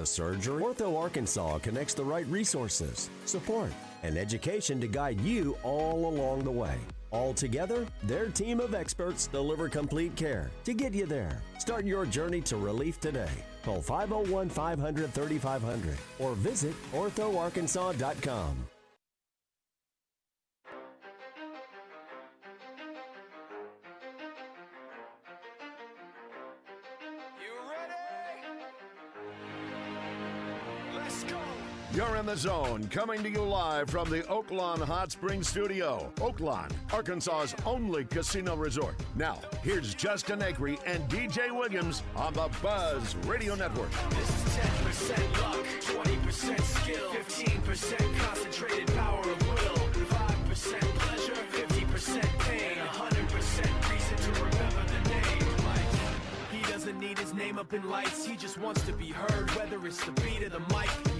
The surgery? Ortho Arkansas connects the right resources, support, and education to guide you all along the way. All together, their team of experts deliver complete care to get you there. Start your journey to relief today. Call 501 500 3500 or visit orthoarkansas.com. You're in the zone, coming to you live from the Oaklawn Hot Springs Studio. Oaklawn, Arkansas's only casino resort. Now, here's Justin Acri and DJ Williams on the Buzz Radio Network. This is 10% luck, 20% skill, 15% concentrated power of will, 5% pleasure, 50% pain, 100% reason to remember the name. He doesn't need his name up in lights, he just wants to be heard, whether it's the beat of the mic.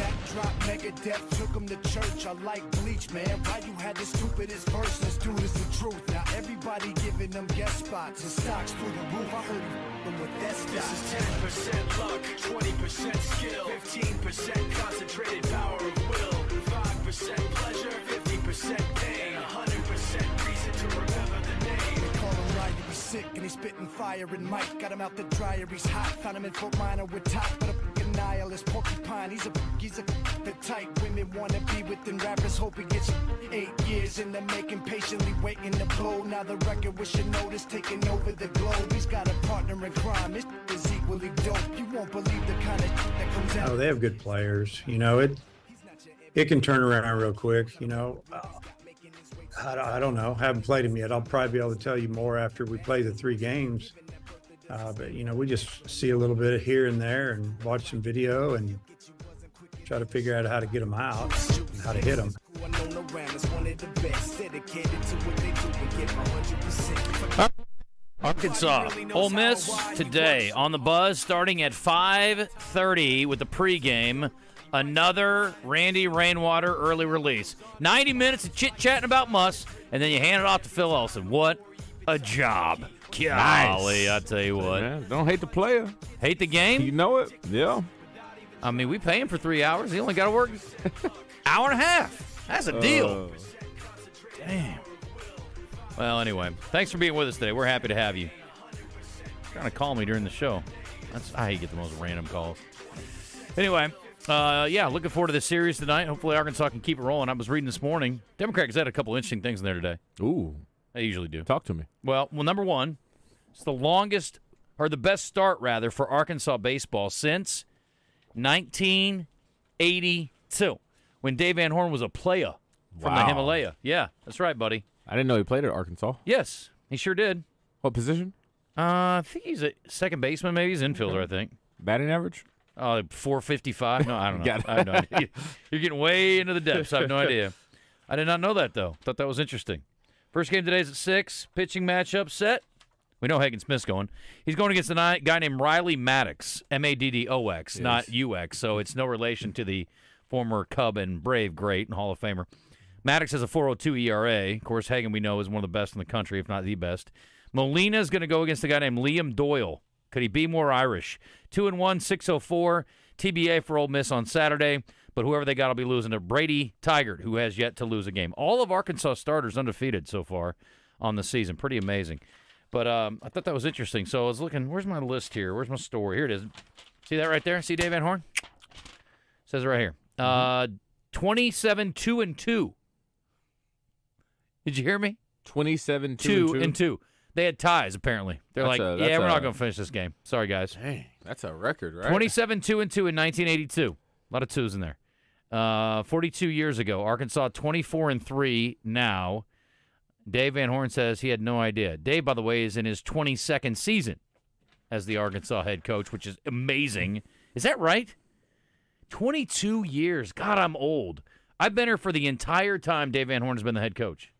back, dropped Megadeth, took him to church. I like bleach, man. Ryu had the stupidest verse, this dude is the truth. Now everybody giving them guest spots and stocks through the roof. I heard him with that This is 10% luck, 20% skill, 15% concentrated power of will, 5% pleasure, 50% pain, 100% reason to remember the name. They call him Ryu, he's sick and he's spitting fire and Mike got him out the dryer, he's hot. Found him in Fort Minor with top, but a nihilist porcupine. He's a he's a the type women wanna be with and rappers hope he gets eight years in the making, patiently waiting to blow. Now the record with notice taking over the globe. He's got a partner in crime. Is equally dope. You won't believe the kind of that comes out. Oh, they have good players. You know, it it can turn around real quick. You know, Uh, I, I don't know. Haven't played him yet. I'll probably be able to tell you more after we play the three games. Uh, but you know, we just see a little bit here and there and watch some video and try to figure out how to get them out and how to hit them. Who are known around as one of the best, dedicated to what they do and give 100%. Arkansas, Ole Miss today on the buzz, starting at 5:30 with the pregame. Another Randy Rainwater early release. 90 minutes of chit chatting about Muss, and then you hand it off to Phil Elson. What a job! Golly, I tell you what. Don't hate the player. Hate the game? You know it. Yeah. I mean, we pay him for three hours. He only got to work hour and a half. That's a deal. Uh, Damn. Well, anyway, thanks for being with us today. We're happy to have you. Trying to call me during the show. That's I hate get the most random calls. Anyway, uh, yeah, looking forward to this series tonight. Hopefully, Arkansas can keep it rolling. I was reading this morning. Democrats had a couple interesting things in there today. ooh, They usually do. talk to me. Well, well, number one, it's the longest or the best start rather for Arkansas baseball since 1982, when Dave Van Horn was a player from the Himalaya. Yeah, that's right, buddy. I didn't know he played at Arkansas. Yes, he sure did. What position? Uh, I think he's a second baseman. Maybe he's infielder. I think. Batting average? Uh, four fifty five. No, I don't know. I have no idea. You're getting way into the depths. I have no idea. I did not know that though. Thought that was interesting. First game today is at six. Pitching matchup set. We know Hagen Smith's going. He's going against a guy named Riley Maddox, M A D D O X, not U X. So it's no relation to the former Cub and Brave great and Hall of Famer. Maddox has a 4.02 ERA. Of course, Hagen we know is one of the best in the country, if not the best. Molina is going to go against a guy named Liam Doyle. Could he be more Irish? Two and one, 604 TBA for Ole Miss on Saturday. But whoever they got will be losing to Brady Tygart, who has yet to lose a game. All of Arkansas starters undefeated so far on the season. Pretty amazing. But um, I thought that was interesting. So I was looking. Where's my list here? Where's my story? Here it is. See that right there? See Dave Van Horn? Says it right here. Uh, 27 2 and 2. Did you hear me? 27 Two 2 and two. They had ties apparently. They're That's like, a- yeah, we're not going to finish this game. Sorry guys. Dang, that's a record, right? 27 2 and 2 in 1982. A lot of twos in there. Uh, 42 years ago, Arkansas 24 and 3 now. Dave Van Horn says he had no idea. Dave, by the way, is in his 22nd season as the Arkansas head coach, which is amazing. Is that right? 22 years. God, I'm old. I've been here for the entire time Dave Van Horn has been the head coach,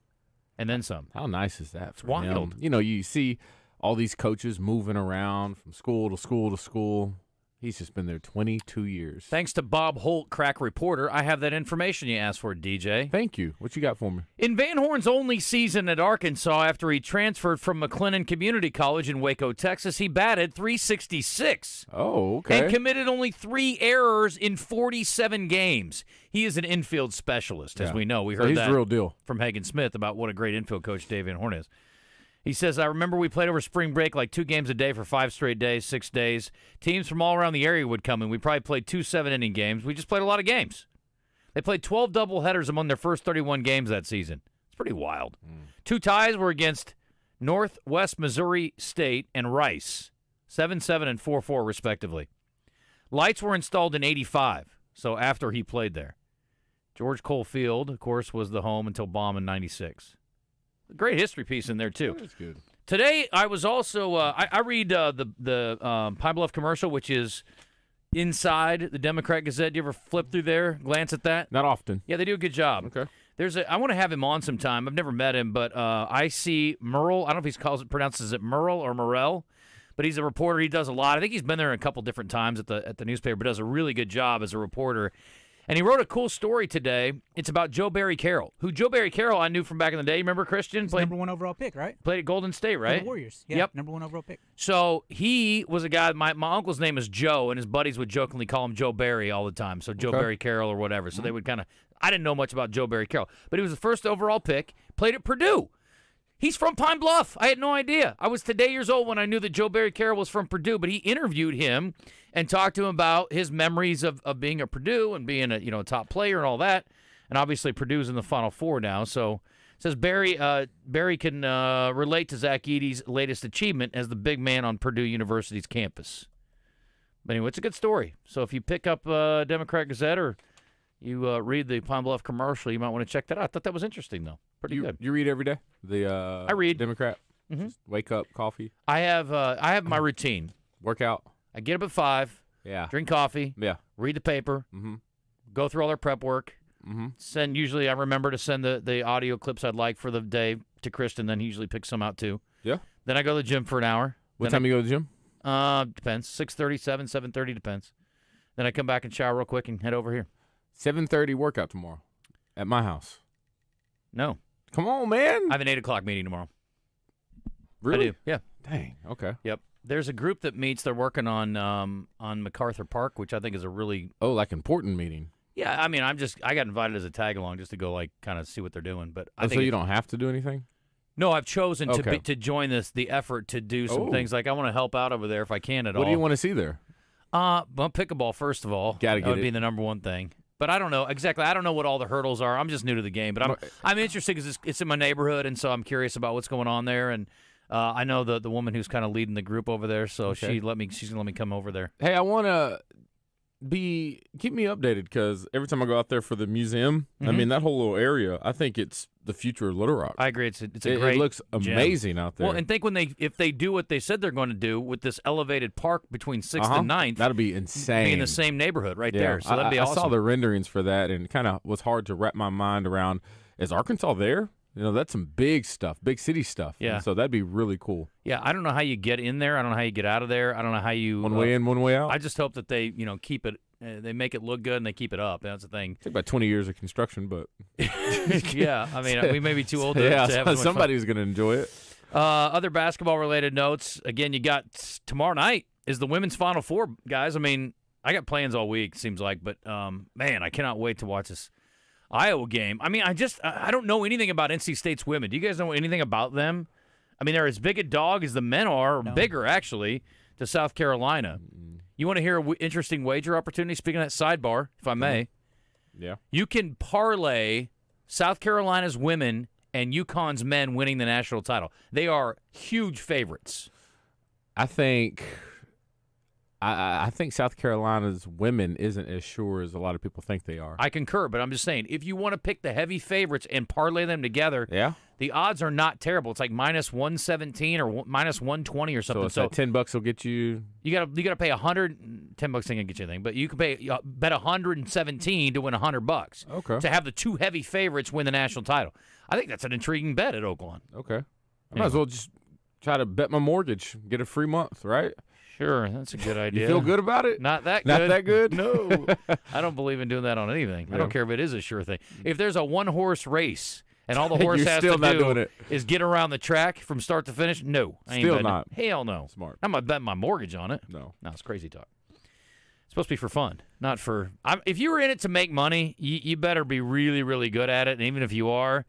and then some. How nice is that? For wild. him? You know, you see all these coaches moving around from school to school to school. He's just been there 22 years. Thanks to Bob Holt, crack reporter, I have that information you asked for, DJ. Thank you. What you got for me? In Van Horn's only season at Arkansas after he transferred from McLennan Community College in Waco, Texas, he batted 366 Oh, okay. and committed only three errors in 47 games. He is an infield specialist, as Yeah. we know. We So heard he's that the real deal. from Hagen Smith about what a great infield coach Dave Van Horn is. He says, I remember we played over spring break like two games a day for five straight days, six days. Teams from all around the area would come and we probably played two seven inning games. We just played a lot of games. They played 12 doubleheaders among their first 31 games that season. It's pretty wild. Hmm. Two ties were against Northwest Missouri State and Rice, 7 7 and 4 4, respectively. Lights were installed in 85, so after he played there. George Cole Field, of course, was the home until Baum in 96. Great history piece in there, too. That's good. Today, I was also uh, I, I read uh, the the um, Pine Bluff commercial, which is inside the Democrat Gazette. Do you ever flip through there, glance at that? Not often. Yeah, they do a good job. Okay. There's a. I want to have him on sometime. I've never met him, but uh, I see Merle. I don't know if he calls it pronounces it Merle or Morel, but he's a reporter. He does a lot. I think he's been there a couple different times at the at the newspaper, but does a really good job as a reporter. And he wrote a cool story today. It's about Joe Barry Carroll, who Joe Barry Carroll I knew from back in the day. Remember Christian played number one overall pick, right? played at Golden State, right? the Warriors. Yeah, Yep. Number one overall pick. So he was a guy. My, my uncle's name is Joe, and his buddies would jokingly call him Joe Barry all the time. So Joe Okay. Barry Carroll or whatever. So they mm-hmm. would kind of. I didn't know much about Joe Barry Carroll, but he was the first overall pick. Played at Purdue. He's from Pine Bluff. I had no idea. I was today years old when I knew that Joe Barry Carroll was from Purdue, but he interviewed him and talked to him about his memories of, of being at Purdue and being a you know a top player and all that. And obviously Purdue's in the Final Four now, so says Barry uh, Barry can uh, relate to Zach Edey's latest achievement as the big man on Purdue University's campus. But anyway, it's a good story. So if you pick up uh, Democrat Gazette or you uh, read the Pine Bluff commercial, you might want to check that out. I thought that was interesting, though. Pretty You, good. you read every day? The uh, I read. Democrat. Mhm. Just wake up, coffee, I have uh, I have my routine. workout. I get up at five, Yeah. drink coffee, Yeah. read the paper, Mm-hmm. go through all their prep work. Mm-hmm. Send usually I remember to send the, the audio clips I'd like for the day to Christian. Then he usually picks some out too. Yeah. Then I go to the gym for an hour. What Then time you go to the gym? I, uh depends. Six thirty, seven, seven thirty depends. Then I come back and shower real quick and head over here. Seven thirty workout tomorrow, at my house. No, Come on, man. I have an eight o'clock meeting tomorrow. really? I do. Yeah. Dang. Okay. Yep. There's a group that meets. They're working on um, on MacArthur Park, which I think is a really Oh, like important meeting. yeah. I mean, I'm just I got invited as a tag along just to go like kind of see what they're doing. But I Oh, think so you don't have to do anything. No, I've chosen to be, to join this the effort to do some Oh. things. Like I want to help out over there if I can at What all. What do you want to see there? Uh, well, pickleball first of all. Gotta that get would it. be the number one thing. But I don't know exactly. I don't know what all the hurdles are. I'm just new to the game, but I'm I'm interested because it's, it's in my neighborhood, and so I'm curious about what's going on there. And uh, I know the the woman who's kind of leading the group over there, so Okay. she let me. She's gonna let me come over there. Hey, I want to be keep me updated because every time I go out there for the museum, I Mhm. mean that whole little area, I think it's the future of Little Rock. I agree. It's a, it's a it, great. it looks gem. amazing out there. Well, and think when they if they do what they said they're going to do with this elevated park between 6th Uh-huh. and 9th, that'll be insane. be in the same neighborhood right yeah, there. So I, that'd be I- awesome. I saw the renderings for that, and it kind of was hard to wrap my mind around. Is Arkansas there? You know, that's some big stuff, big city stuff. And Yeah. so that'd be really cool. Yeah, I don't know how you get in there. I don't know how you get out of there. I don't know how you. One uh, way in, one way out. I just hope that they, you know, keep it. Uh, they make it look good and they keep it up. That's the thing. It Took about twenty years of construction, but yeah, I mean, we may be too old to, yeah, to have as much fun. somebody's gonna enjoy it. Uh, other basketball related notes. Again, you got tomorrow night is the women's Final Four, guys. I mean, I got plans all week. Seems like, but um, man, I cannot wait to watch this Iowa game. I mean, I just I I don't know anything about NC State's women. Do you guys know anything about them? I mean, they're as big a dog as the men are, or No. bigger actually, to South Carolina. You want to hear an w- interesting wager opportunity? Speaking of that sidebar, if I may, mm-hmm. Yeah. you can parlay South Carolina's women and UConn's men winning the national title. They are huge favorites. I think I- I, think South Carolina's women isn't as sure as a lot of people think they are. I concur, but I'm just saying if you want to pick the heavy favorites and parlay them together, yeah. the odds are not terrible. It's like minus 117 or minus 120 or something. So, that ten bucks will get you. You gotta you gotta pay a hundred ten bucks ain't gonna get you anything, but you can pay uh, bet hundred and seventeen to win a hundred bucks. Okay. To have the two heavy favorites win the national title, I think that's an intriguing bet at Oaklawn. Okay. I might as well just try to bet my mortgage, get a free month, right? Sure, that's a good idea. You feel good about it? Not that Not good. that good? No, I don't believe in doing that on anything. I don't care if it is a sure thing. If there's a one horse race and all the horse You're has still to not do doing it. is get around the track from start to finish, no, I ain't Still betting it. not. Hell no. Smart. I'm gonna bet my mortgage on it. No. No, it's crazy talk. It's supposed to be for fun, not for. I'm, if you were in it to make money, you, you better be really, really good at it. And even if you are,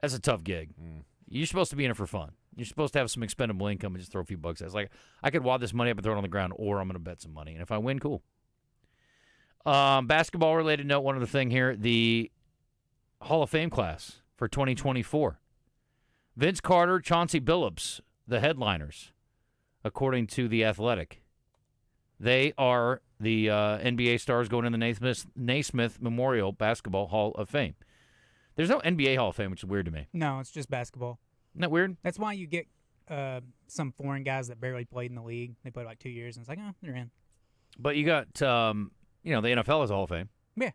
that's a tough gig. Mm. You're supposed to be in it for fun. You're supposed to have some expendable income and just throw a few bucks. at it. It's like I could wad this money up and throw it on the ground, or I'm going to bet some money, and if I win, cool. Um, basketball related note: one other thing here: the Hall of Fame class for 2024. Vince Carter, Chauncey Billups, the headliners, according to the Athletic. They are the uh, NBA stars going in the Naismith, Naismith Memorial Basketball Hall of Fame. There's no NBA Hall of Fame, which is weird to me. No, it's just basketball. Isn't that weird? That's why you get uh, some foreign guys that barely played in the league. They played like two years, and it's like, oh, they're in. But you got, um, you know, the NFL is a Hall of Fame. Yeah.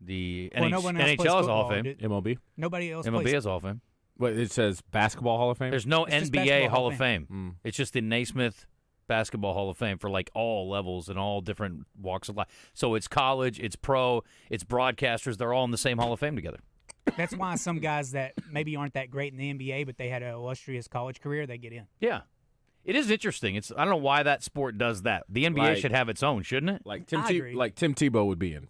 The Well, NH- no one else plays NHL has a Hall of football, Fame. dude. MLB. Nobody else MLB plays. has a Hall of Fame. What it says basketball Hall of Fame. There's no It's just NBA basketball Hall of Fame. Mm. It's just the Naismith Basketball Hall of Fame for like all levels and all different walks of life. So it's college, it's pro, it's broadcasters. They're all in the same Hall of Fame together. That's why some guys that maybe aren't that great in the NBA, but they had an illustrious college career, they get in. Yeah. It is interesting. It's I don't know why that sport does that. The NBA Like- should have its own, shouldn't it? like Tim I Te- agree. like Tim Tebow would be in.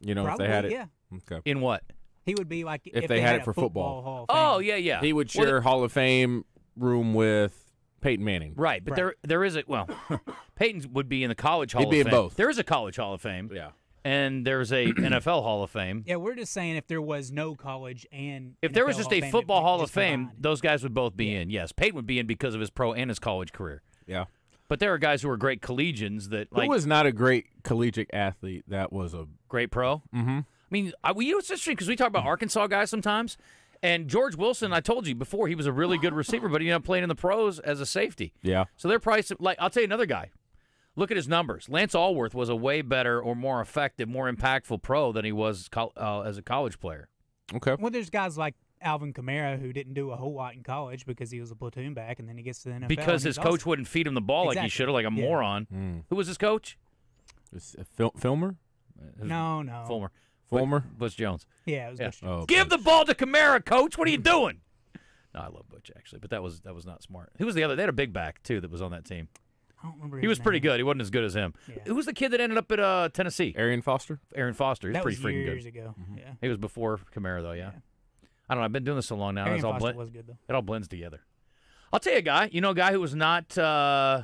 You know, Probably, if they had it. yeah. Okay. In what? He would be like If they had it for football. Hall of oh, Fame. Oh yeah, yeah. He would Well, share Hall of Fame room with Peyton Manning. Right, but Right. there there is a well, Peyton would be in the college Hall He'd of be in Fame. both. There is a college Hall of Fame, Yeah. And there's a NFL Hall of Fame. Yeah, we're just saying if there was no college and If there was just Hall a Fame, football Hall of Fame, combined. those guys would both be in. Yes, Peyton would be in because of his pro and his college career. Yeah. But there are guys who are great collegians that like Who was not a great collegiate athlete that was a great pro. mm-hmm. I mean, I, we, you know, it's interesting because we talk about Arkansas guys sometimes. And George Wilson, I told you before, he was a really good receiver, but he ended up playing in the pros as a safety. Yeah. So they're probably like I'll tell you another guy. Look at his numbers. Lance Alworth was a way better or more effective, more impactful pro than he was col- uh, as a college player. Okay. Well, there's guys like Alvin Kamara who didn't do a whole lot in college because he was a platoon back, and then he gets to the NFL. because his coach awesome. wouldn't feed him the ball like he should have, like a Yeah. moron. Mm. Who was his coach? Is it Fil- Filmer? No, no. Fulmer. Fulmer? Butch Jones. Yeah, it was Yeah. Butch Oh, Give the ball to Kamara, coach. What are you doing? No, I love Butch actually, but that was that was not smart. Who was the other? They had a big back too that was on that team. I don't remember. He his was pretty good. He wasn't as good as him. Yeah. Who was the kid that ended up at uh, Tennessee? Arian Foster? Aaron Foster. He was That pretty was freaking years good. ago. Yeah. He was before Kamara though. Yeah. Yeah. I don't know. I've been doing this so long now. Arian It's all Foster blend- was good though. It all blends together. I'll tell you a guy. You know, a guy who was not. Uh,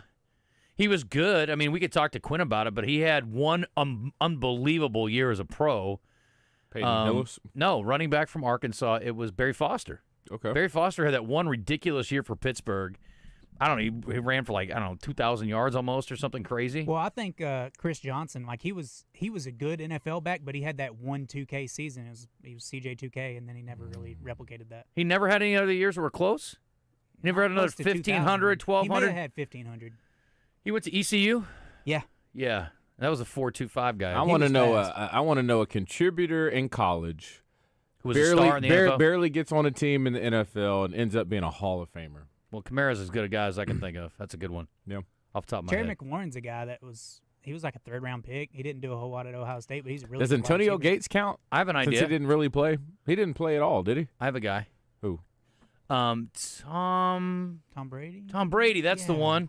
he was good. I mean, we could talk to Quinn about it, but he had one um, unbelievable year as a pro. Peyton Um, Hillis? No, running back from Arkansas. It was Barry Foster. Okay. Barry Foster had that one ridiculous year for Pittsburgh. I don't know. He, he ran for like I don't know two thousand yards almost or something crazy. Well, I think uh, Chris Johnson, like he was, he was a good NFL back, but he had that one 2K season. It was he was CJ 2K, and then he never really replicated that. he never had any other years that were close. He never had another Close to 2000. 1500, He might have 1200. had 1500. He went to ECU. Yeah. Yeah, that was a four-two-five guy. I want to know. fast. Uh, I want to know a contributor in college who was a barely star in the bar- NFL. barely gets on a team in the NFL and ends up being a Hall of Famer. Well, Kamara's as good a guy as I can think of. That's a good one. Yeah. Off the top of my Terry head. McLaurin's a guy that was he was like a third round pick. He didn't do a whole lot at Ohio State, but he's a really Does good wide Antonio receiver. Gates count? I have an Since idea. he didn't really play, he didn't play at all, did he? I have a guy. Who? Um, Tom Tom Brady. Tom Brady. That's the Yeah. one.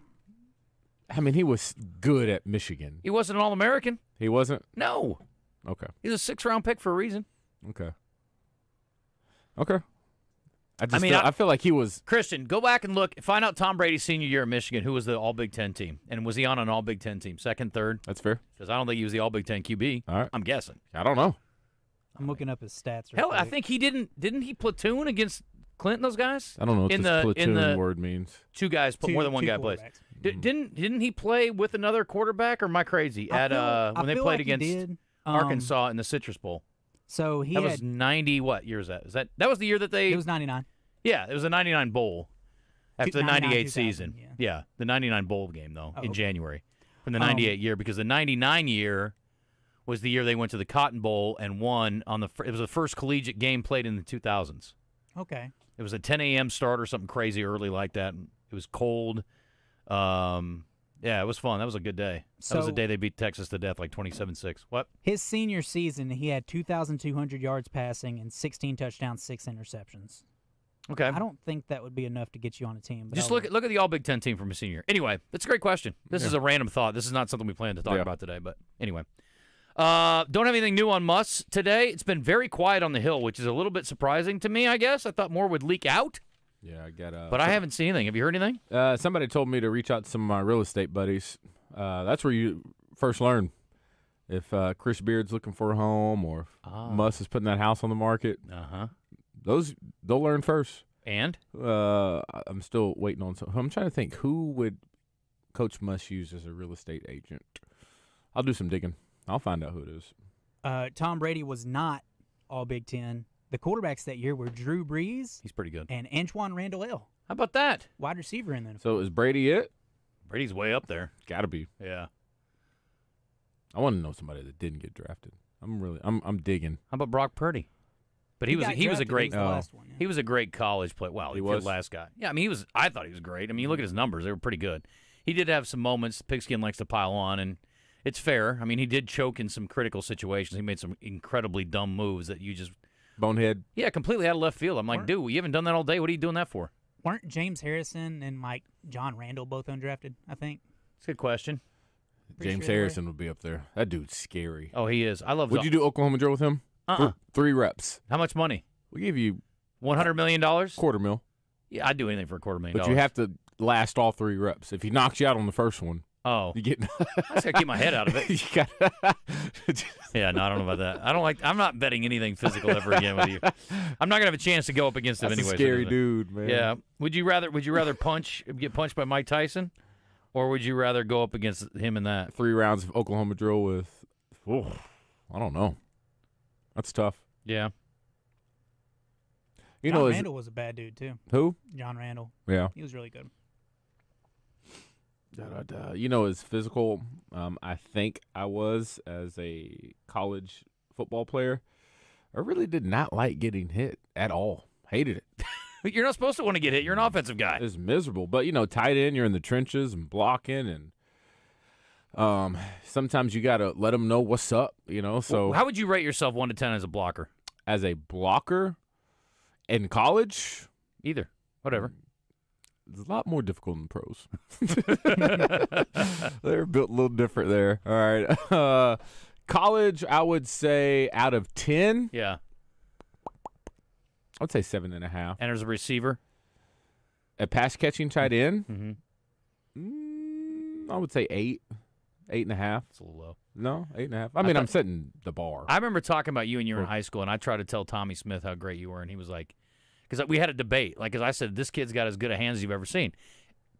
I mean, he was good at Michigan. He wasn't an All-American. He wasn't. No, Okay. he's a six-round pick for a reason. Okay. Okay. I just mean, feel, I- I, feel like he was. Christian, go back and look. Find out Tom Brady's senior year at Michigan. Who was the All Big Ten team, and was he on an All Big Ten team, second, third? That's fair. Because I don't think he was the All Big Ten QB. All right. I'm guessing. I don't know. I'm looking up his stats. Real Hell, I think he didn't. Didn't he platoon against Clint, those guys? I don't know what in this the platoon in the word means. two guys, put Two- more than one guy plays. D- didn't didn't he play with another quarterback, or am I crazy? I At feel- uh, I when they played like against did. Um, Arkansas in the Citrus Bowl. So he that had was ninety. What year is that? Is that that was the year that they? it was 99. Yeah, it was a ninety nine bowl after the ninety eight season. yeah. the ninety nine bowl game though Oh, in okay. January from the Um, ninety eight year because the ninety nine year was the year they went to the Cotton Bowl and won on the. It was the first collegiate game played in the two thousands. Okay. It was a 10 a.m. start or something crazy early like that. It was cold. Um, yeah, it was fun. That was a good day. That was the day they beat Texas to death, like 27-6. What? His senior season, he had 2,200 yards passing and 16 touchdowns, six interceptions. Okay. I don't think that would be enough to get you on a team. but Just I'll- look at look at the All Big Ten team from a senior. Anyway, that's a great question. This is a random thought. This is not something we planned to talk Yeah. about today, but anyway. Uh, don't have anything new on Muss today. It's been very quiet on the hill, which is a little bit surprising to me. I guess I thought more would leak out, Yeah, I got. Uh, but I haven't seen anything. Have you heard anything? Uh, somebody told me to reach out to some of my real estate buddies. Uh, that's where you first learn if uh, Chris Beard's looking for a home or if. Muss is putting that house on the market. Uh huh. Those they'll learn first. And Uh, I- I'm still waiting on some. I'm trying to think who would Coach Muss use as a real estate agent. I'll do some digging. I'll find out who it is. Uh, Tom Brady was not all Big Ten. The quarterbacks that year were Drew Brees he's pretty good. and Antwaan Randle El, How about that? wide receiver in the NFL. So is Brady it? Brady's way up there. Got to be. Yeah. I want to know somebody that didn't get drafted. I'm really. I'm. I'm digging. How about Brock Purdy? But he, was he was a great He was the Oh. last one, yeah. he was a great college player. Wow, He he was? was last guy. Yeah, I mean he was. I thought he was great. I mean, you look at his numbers; they were pretty good. He did have some moments. Pigskin likes to pile on, and it's fair. I mean, he did choke in some critical situations. He made some incredibly dumb moves that you just Bonehead. yeah completely out of left field. I'm like, Weren't- dude, you haven't done that all day. What are you doing that for? Weren't James Harrison and like John Randle both undrafted? I think. It's a good question. Pretty James sure. Harrison would be up there. That dude's scary. Oh, he is. I love. Would you do Oklahoma drill with him? Uh-uh. Three reps. How much money? We give you One hundred million dollars. quarter mil, Yeah, I'd do anything for a quarter million. but you have to last all three reps. If he knocks you out on the first one, Oh, you get. I just gotta keep my head out of it. Yeah, no, I don't know about that. I don't like. I'm not betting anything physical ever again with you. I'm not gonna have a chance to go up against him That's anyway. scary dude, man. Yeah. Would you rather? Would you rather punch get punched by Mike Tyson, or would you rather go up against him in that? Three rounds of Oklahoma drill with. Oh, I don't know. That's tough. Yeah. You John know Randall was a bad dude too. who? John Randle. Yeah. He was really good. You know, as physical, um, I think I was as a college football player. I really did not like getting hit at all. Hated it. You're not supposed to want to get hit. You're an offensive guy. It's miserable. But you know, tight end, you're in the trenches and blocking, and um, sometimes you gotta let them know what's up. You know, so how would you rate yourself one to ten as a blocker? as a blocker in college, Either. Whatever. it's a lot more difficult than pros. They're built a little different there. All right, uh, college, I would say out of ten, Yeah. I would say seven and a half. And as a receiver. A pass catching tight end, Mm-hmm. mm, I would say eight, eight and a half. It's a little low. No, eight and a half. I mean, I am thought- setting the bar. I remember talking about you when you were in high school, and I tried to tell Tommy Smith how great you were, and he was like, because we had a debate. Like, as I said, this kid's got as good a hands as you've ever seen.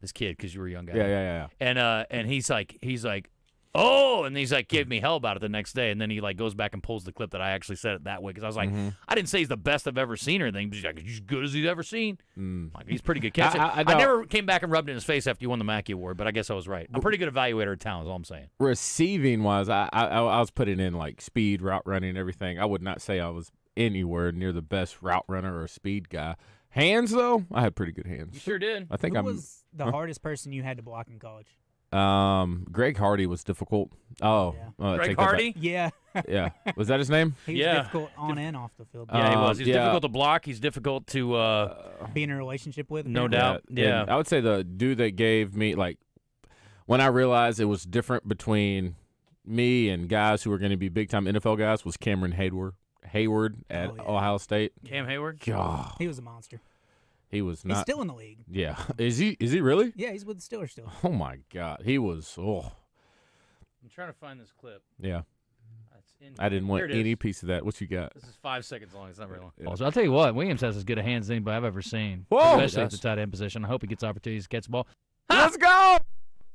This kid, because you were a young guy. yeah, yeah, yeah, yeah. And uh, and he's like, he's like, oh, and he's like, gave me hell about it the next day, and then he like goes back and pulls the clip that I actually said it that way because I was like, Mm-hmm. I didn't say he's the best I've ever seen or anything, but he's like, he's as good as he's ever seen. Mm. Like, he's pretty good catcher. I- I- I, I never came back and rubbed it in his face after you won the Mackey Award, but I guess I was right. I'm a pretty good evaluator of talent. Is all I'm saying. Receiving wise, I, I I was putting in like speed, route running, everything. I would not say I was anywhere near the best route runner or speed guy. Hands though, I had pretty good hands. You sure did. I think Who I'm. was the hardest person you had to block in college? Um, Greg Hardy was difficult. Oh, Yeah. uh, Greg take that back. Hardy. Yeah, Yeah, was that his name? he was Yeah. difficult on and off the field. Yeah, he Um, was. He's yeah. difficult to block. He's difficult to. Uh, Be in a relationship with. No doubt. Yeah. and I would say the dude that gave me like when I realized it was different between me and guys who were going to be big time NFL guys was Cameron Heyward. Heyward at Oh, yeah. Ohio State. Cam Heyward. God, He was a monster. He was He's still in the league. yeah, is he? Is he really? Yeah, he's with the Steelers still. Oh my God, he was. Oh I'm trying to find this clip. yeah. It's, I didn't want Here it any is. piece of that. What you got? This is five seconds long. It's not very long. Yeah. So I'll tell you what, Williams has as good a hands as anybody I've ever seen. Whoa! especially at the That's- tight end position. I hope he gets opportunities to catch the ball. Let's go!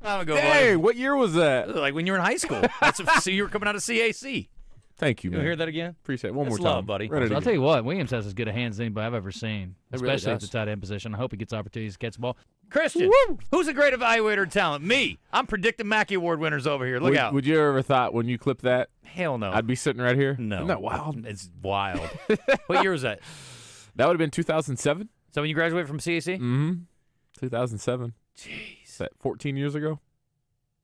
I'm a good Hey, what year was that? Like when you were in high school. That's so you were coming out of CAC. Thank you, You man. hear that again? Appreciate it. One That's more time, love, buddy. Run it I'll again. tell you what, Williams has as good a hands as anybody I've ever seen, It really especially at the does. tight end position. I hope he gets opportunities to catch the ball. Christian, who's a great evaluator of talent? Me. I'm predicting Mackey Award winners over here. Look would, out. Would you ever thought when you clipped that, Hell no. I'd be sitting right here? no. Isn't that wild? It's wild. what year was that? That would have been 2007. So when you graduated from CAC? Mm-hmm. 2007. Jeez. Is that 14 years ago?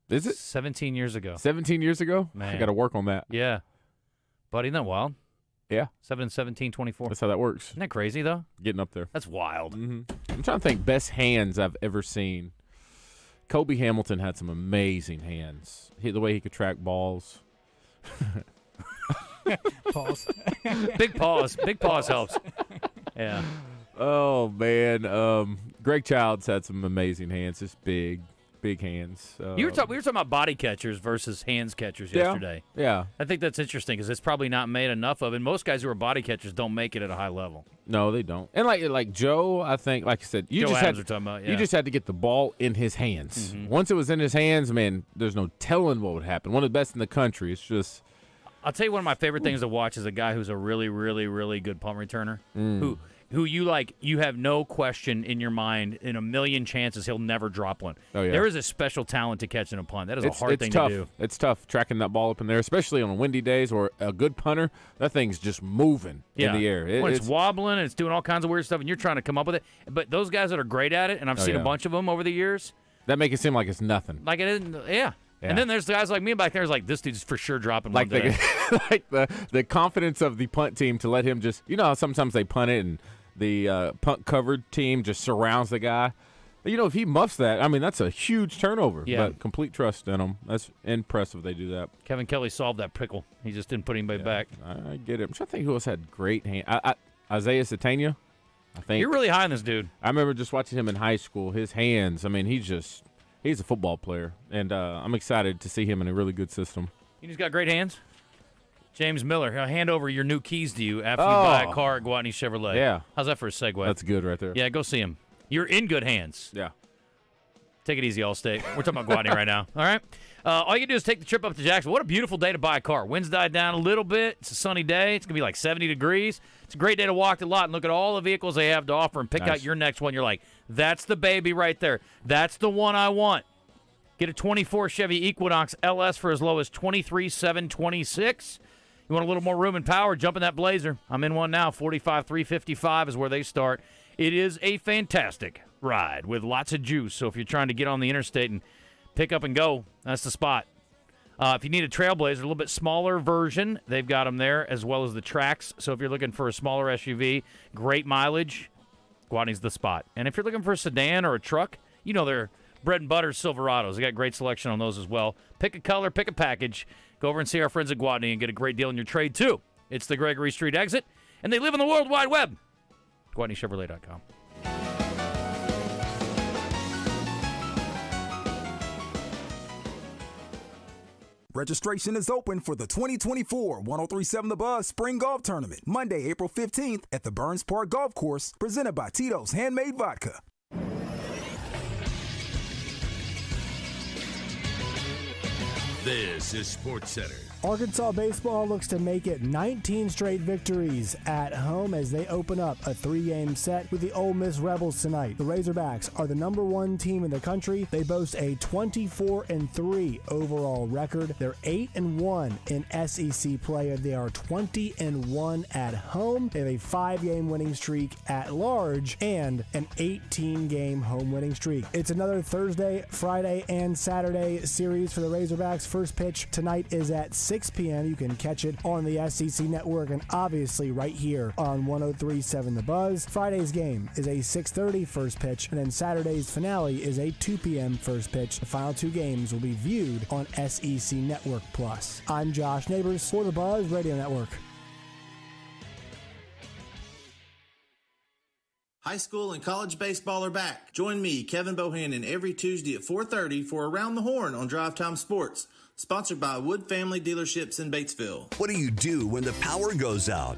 Is it 17 years ago. 17 years ago? Man. I got to work on that. Yeah. Buddy, isn't that wild? Yeah, 7 and 17, 24. that's how that works. Isn't that crazy, though? Getting up there. That's wild. hmm I'm trying to think best hands I've ever seen. Cobi Hamilton had some amazing hands. He, the way he could track balls. Pause. Big pause. Big pause helps. Yeah. Oh man, um, Greg Childs had some amazing hands. Just big, big hands. Uh, You were talking. We were talking about body catchers versus hands catchers Yeah. yesterday. Yeah, I think that's interesting because it's probably not made enough of, and most guys who are body catchers don't make it at a high level. no, they don't. And like like Joe, I think, like I said, you Joe just Adams had talking about. you just had to get the ball in his hands. Mhm. Once it was in his hands, man, there's no telling what would happen. One of the best in the country. It's just I'll tell you one of my favorite things to watch is a guy who's a really, really, really good punt returner. Who who you like you have no question in your mind in a million chances he'll never drop one. Oh, yeah. There is a special talent to catching a punt. That is it's, a hard thing tough. to do. It's tough tracking that ball up in there, especially on windy days or a good punter. That thing's just moving Yeah. in the air. It- when it's, it's- wobbling and it's doing all kinds of weird stuff and you're trying to come up with it. But those guys that are great at it, and I've Oh, seen yeah. a bunch of them over the years, that make it seem like it's nothing. like it isn't yeah. Yeah. And then there's the guys like me back there who's like, this dude's for sure dropping like one the like the the confidence of the punt team to let him just you know sometimes they punt it and the uh, punt covered team just surrounds the guy. You know if he muffs that, I mean that's a huge turnover. Yeah. But complete trust in him. That's impressive. They do that. Kevin Kelley solved that pickle. He just didn't put anybody back. I, get it. I'm trying to think who else had great hand. I, I, Isaiah Sategna. I think You're really high on this dude. I remember just watching him in high school. His hands. I mean, he's just he's a football player, and uh, I'm excited to see him in a really good system. He just got great hands. James Miller, he'll hand over your new keys to you after you buy a Oh. car at Gwatney Chevrolet. Yeah. How's that for a segue? That's good right there. yeah, go see him. You're in good hands. Yeah. Take it easy, Allstate. We're talking about Gwatney right now. All right. Uh, all you can do is take the trip up to Jackson. What a beautiful day to buy a car. Winds died down a little bit. It's a sunny day. It's gonna be like 70 degrees. It's a great day to walk the lot and look at all the vehicles they have to offer and pick out your next one. You're like, that's the baby right there. That's the one I want. Get a 24 Chevy Equinox LS for as low as 23,726. You want a little more room and power? Jump in that Blazer. I'm in one now. 45,355 is where they start. It is a fantastic ride with lots of juice. So if you're trying to get on the interstate and pick up and go, that's the spot. Uh, if you need a Trailblazer, a little bit smaller version, they've got them there as well as the Trax. So if you're looking for a smaller SUV, great mileage, Gwatney's the spot. And if you're looking for a sedan or a truck, you know they're bread and butter Silverados. They got great selection on those as well. Pick a color, pick a package. Go over and see our friends at Gwatney and get a great deal in your trade too. It's the Gregory Street exit, and they live on the World Wide Web. GwatneyChevrolet.com. Registration is open for the 2024 1037 The Buzz Spring Golf Tournament, Monday, April 15th at the Burns Park Golf Course, presented by Tito's Handmade Vodka. This is Sports Center. Arkansas baseball looks to make it 19 straight victories at home as they open up a three-game set with the Ole Miss Rebels tonight. The Razorbacks are the number one team in the country. They boast a 24 and 3 overall record. They're 8 and 1 in SEC play. They are 20 and 1 at home. They have a five-game winning streak at large and an 18-game home winning streak. It's another Thursday, Friday, and Saturday series for the Razorbacks. First pitch tonight is at 6 p.m. You can catch it on the SEC network and obviously right here on 1037 The Buzz. Friday's game is a 6:30 first pitch, and then Saturday's finale is a 2 p.m. first pitch. The final two games will be viewed on SEC Network Plus. I'm Josh Neighbors for The Buzz Radio Network. High school and college baseball are back. Join me, Kevin Bohannon, every Tuesday at 4:30 for Around the Horn on Drive Time Sports, sponsored by Wood Family Dealerships in Batesville. What do you do when the power goes out?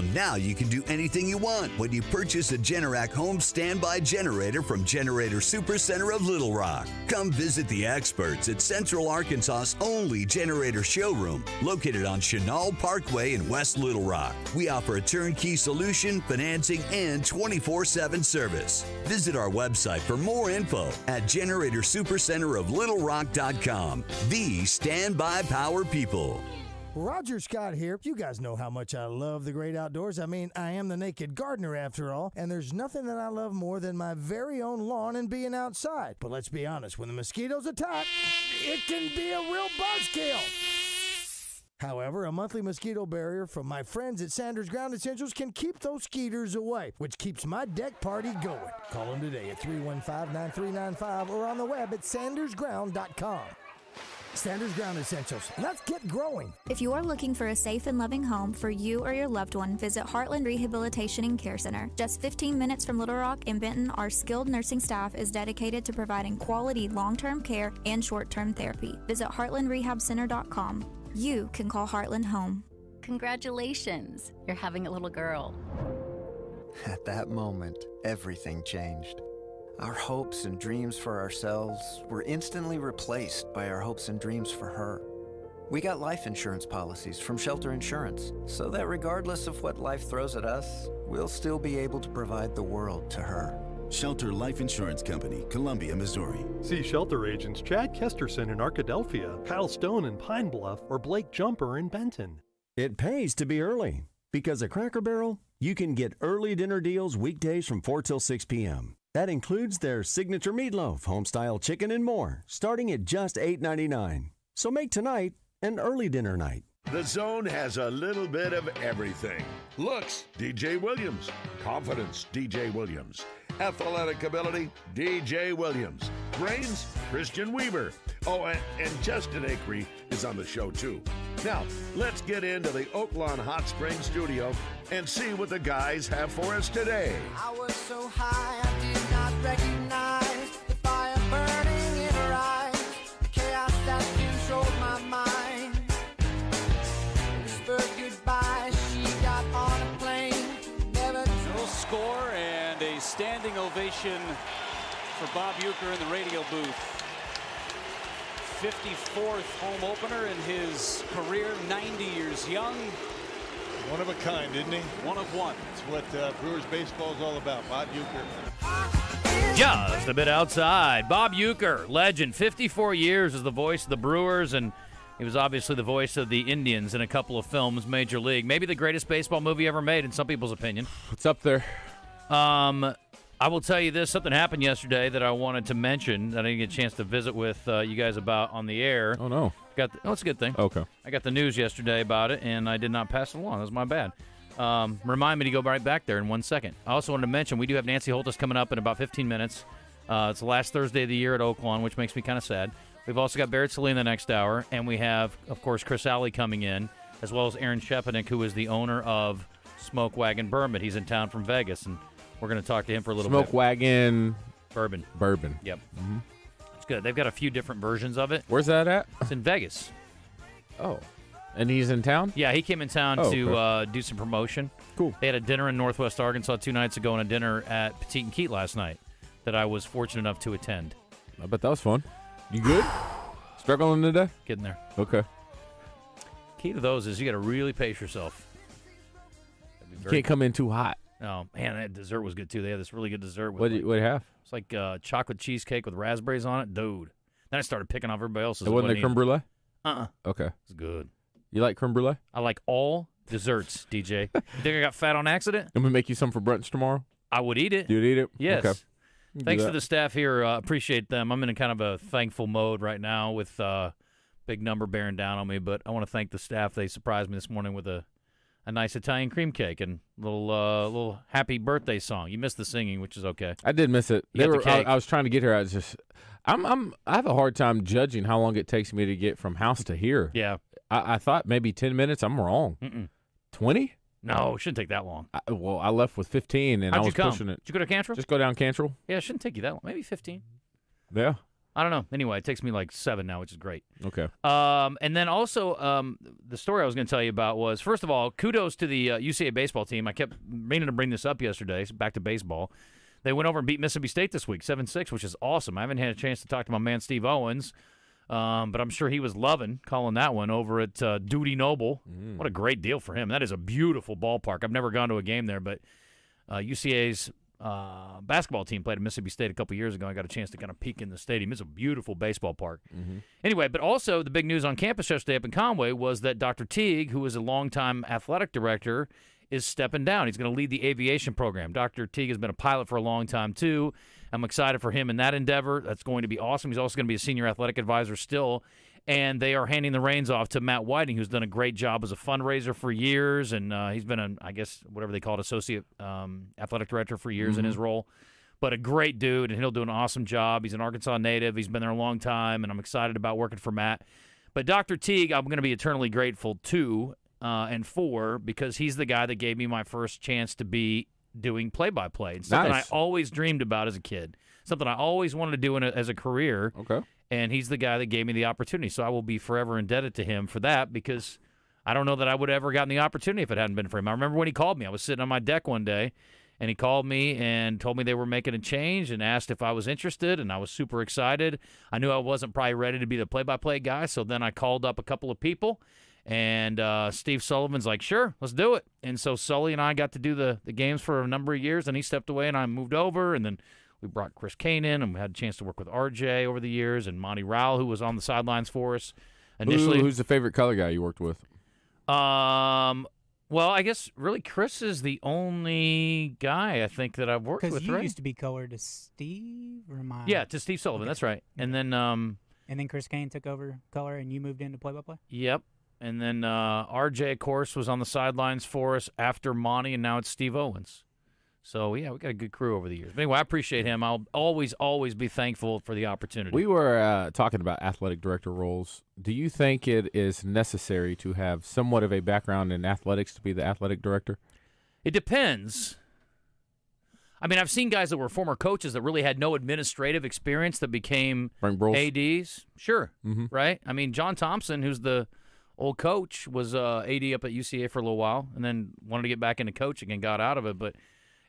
Well, now you can do anything you want when you purchase a Generac home standby generator from Generator Supercenter of Little Rock. Come visit the experts at Central Arkansas's only generator showroom, located on Chenal Parkway in West Little Rock. We offer a turnkey solution, financing, and 24 7 service. Visit our website for more info at Generator Supercenter of Little Rock.com. The standby power people. Roger Scott here. You guys know how much I love the great outdoors. I mean, I am the naked gardener after all, and there's nothing that I love more than my very own lawn and being outside. But let's be honest, when the mosquitoes attack, it can be a real buzzkill. However, a monthly mosquito barrier from my friends at Sanders Ground Essentials can keep those skeeters away, which keeps my deck party going. Call them today at 315 9395 or on the web at sandersground.com. Sanders Ground Essentials. Let's get growing. If you are looking for a safe and loving home for you or your loved one, visit Heartland Rehabilitation and Care Center. Just 15 minutes from Little Rock and Benton, our skilled nursing staff is dedicated to providing quality long term care and short term therapy. Visit heartlandrehabcenter.com. You can call Heartland home. Congratulations, you're having a little girl. At that moment, everything changed. Our hopes and dreams for ourselves were instantly replaced by our hopes and dreams for her. We got life insurance policies from Shelter Insurance so that regardless of what life throws at us, we'll still be able to provide the world to her. Shelter Life Insurance Company, Columbia, Missouri. See shelter agents Chad Kesterson in Arkadelphia, Kyle Stone in Pine Bluff, or Blake Jumper in Benton. It pays to be early because at Cracker Barrel, you can get early dinner deals weekdays from 4 till 6 p.m. That includes their signature meatloaf, homestyle chicken, and more, starting at just $8.99. So make tonight an early dinner night. The zone has a little bit of everything. Looks, DJ Williams. Confidence, DJ Williams. Athletic ability, DJ Williams. Brains, Christian Weaver. Oh, and, and Justin Acri is on the show too. Now, let's get into the Oaklawn Hot Springs studio and see what the guys have for us today. Ovation for Bob Uecker in the radio booth. 54th home opener in his career, 90 years young. One of a kind, isn't he? One of one. That's what uh, Brewers baseball is all about. Bob Uecker. Just a bit outside. Bob Uecker, legend, 54 years as the voice of the Brewers, and he was obviously the voice of the Indians in a couple of films, Major League. Maybe the greatest baseball movie ever made, in some people's opinion. It's up there. Um, I will tell you this: something happened yesterday that I wanted to mention that I didn't get a chance to visit with uh, you guys about on the air. Oh no! Got the, oh, it's a good thing. Okay. I got the news yesterday about it, and I did not pass it along. That was my bad. Um, remind me to go right back there in one second. I also wanted to mention we do have Nancy Holthus coming up in about 15 minutes. Uh, it's the last Thursday of the year at Oaklawn, which makes me kind of sad. We've also got Barrett Sallee in the next hour, and we have, of course, Chris Alley coming in, as well as Aaron Chepenik, who is the owner of Smoke Wagon Bourbon. He's in town from Vegas, and we're going to talk to him for a little bit. Smoke bit. wagon Bourbon. bourbon. Yep. hmm It's good. They've got a few different versions of it. Where's that at? It's in Vegas. Oh, and he's in town. Yeah, he came in town Oh, to uh, do some promotion. Cool. They had a dinner in Northwest Arkansas two nights ago and a dinner at Petit and Keet last night that I was fortunate enough to attend. I bet that was fun. You good? Struggling today? Getting there. Okay. Key to those is you got to really pace yourself. You can't come in too hot. Oh man, that dessert was good too. They had this really good dessert. With What like, you, what do you have? It's like uh, chocolate cheesecake with raspberries on it, dude. Then I started picking off everybody else's. It wasn't a creme brulee. Uh uh Okay. It's good. You like creme brulee? I like all desserts, DJ. you think I got fat on accident? I'm gonna make you some for brunch tomorrow. I would eat it. You'd eat it? Yes. Okay. You can do Thanks to the staff here. Uh, appreciate them. I'm in a kind of a thankful mode right now with uh, big number bearing down on me, but I want to thank the staff. They surprised me this morning with a, a nice Italian cream cake and little uh, little happy birthday song. You missed the singing, which is okay. I did miss it. You They got the were. I. I was trying to get here. I was just. I'm. I'm. I have a hard time judging how long it takes me to get from house to here. Yeah. I, I thought maybe ten minutes. I'm wrong. Twenty? No, it shouldn't take that long. I, well, I left with 15, and How'd I was pushing it. Did you go to Cantrell? Just go down Cantrell. Yeah, it shouldn't take you that long. Maybe 15. Yeah. I don't know. Anyway, it takes me like seven now, which is great. Okay. Um, and then also, um, the story I was going to tell you about was first of all, kudos to the uh, UCA baseball team. I kept meaning to bring this up yesterday. So back to baseball. They went over and beat Mississippi State this week, 7 6, which is awesome. I haven't had a chance to talk to my man, Steve Owens, um, but I'm sure he was loving calling that one over at uh, Dudy Noble. What a great deal for him. That is a beautiful ballpark. I've never gone to a game there, but uh, UCA's uh, basketball team played at Mississippi State a couple years ago. I got a chance to kind of peek in the stadium. It's a beautiful baseball park. Anyway, but also the big news on campus yesterday up in Conway was that Dr. Teague, who is a longtime athletic director, is stepping down. He's going to lead the aviation program. Dr. Teague has been a pilot for a long time, too. I'm excited for him in that endeavor. That's going to be awesome. He's also going to be a senior athletic advisor still. And they are handing the reins off to Matt Whiting, who's done a great job as a fundraiser for years. And uh, he's been, a, I guess, whatever they call it, associate um, athletic director for years in Mhm. his role. But a great dude, and he'll do an awesome job. He's an Arkansas native. He's been there a long time, and I'm excited about working for Matt. But Dr. Teague, I'm going to be eternally grateful to uh, and for because he's the guy that gave me my first chance to be doing play-by-play. It's something Nice. I always dreamed about as a kid. Something I always wanted to do in a, as a career. Okay. And he's the guy that gave me the opportunity. So I will be forever indebted to him for that because I don't know that I would have ever gotten the opportunity if it hadn't been for him. I remember when he called me. I was sitting on my deck one day and he called me and told me they were making a change and asked if I was interested and I was super excited. I knew I wasn't probably ready to be the play-by-play guy, so then I called up a couple of people and uh, Steve Sullivan's like, "Sure, let's do it." And so Sully and I got to do the the games for a number of years and he stepped away and I moved over and then we brought Chris Kane in and we had a chance to work with RJ over the years and Monty Rowell who was on the sidelines for us initially. Who, who's the favorite color guy you worked with? Um. Well, I guess really Chris is the only guy I think that I've worked Because with. you right? used to be color to Steve, or am I? yeah, to Steve Sullivan. That's right. And then, um, And then Chris Kane took over color, and you moved into play-by-play. yep. And then uh, RJ, of course, was on the sidelines for us after Monty, and now it's Steve Owens. So yeah, we got a good crew over the years. But anyway, I appreciate him. I'll always, always be thankful for the opportunity. We were uh, talking about athletic director roles. Do you think it is necessary to have somewhat of a background in athletics to be the athletic director? It depends. I mean, I've seen guys that were former coaches that really had no administrative experience that became? ADs. Sure, Mhm. right? I mean, John Thompson, who's the old coach, was uh, AD up at UCA for a little while, and then wanted to get back into coaching and got out of it. But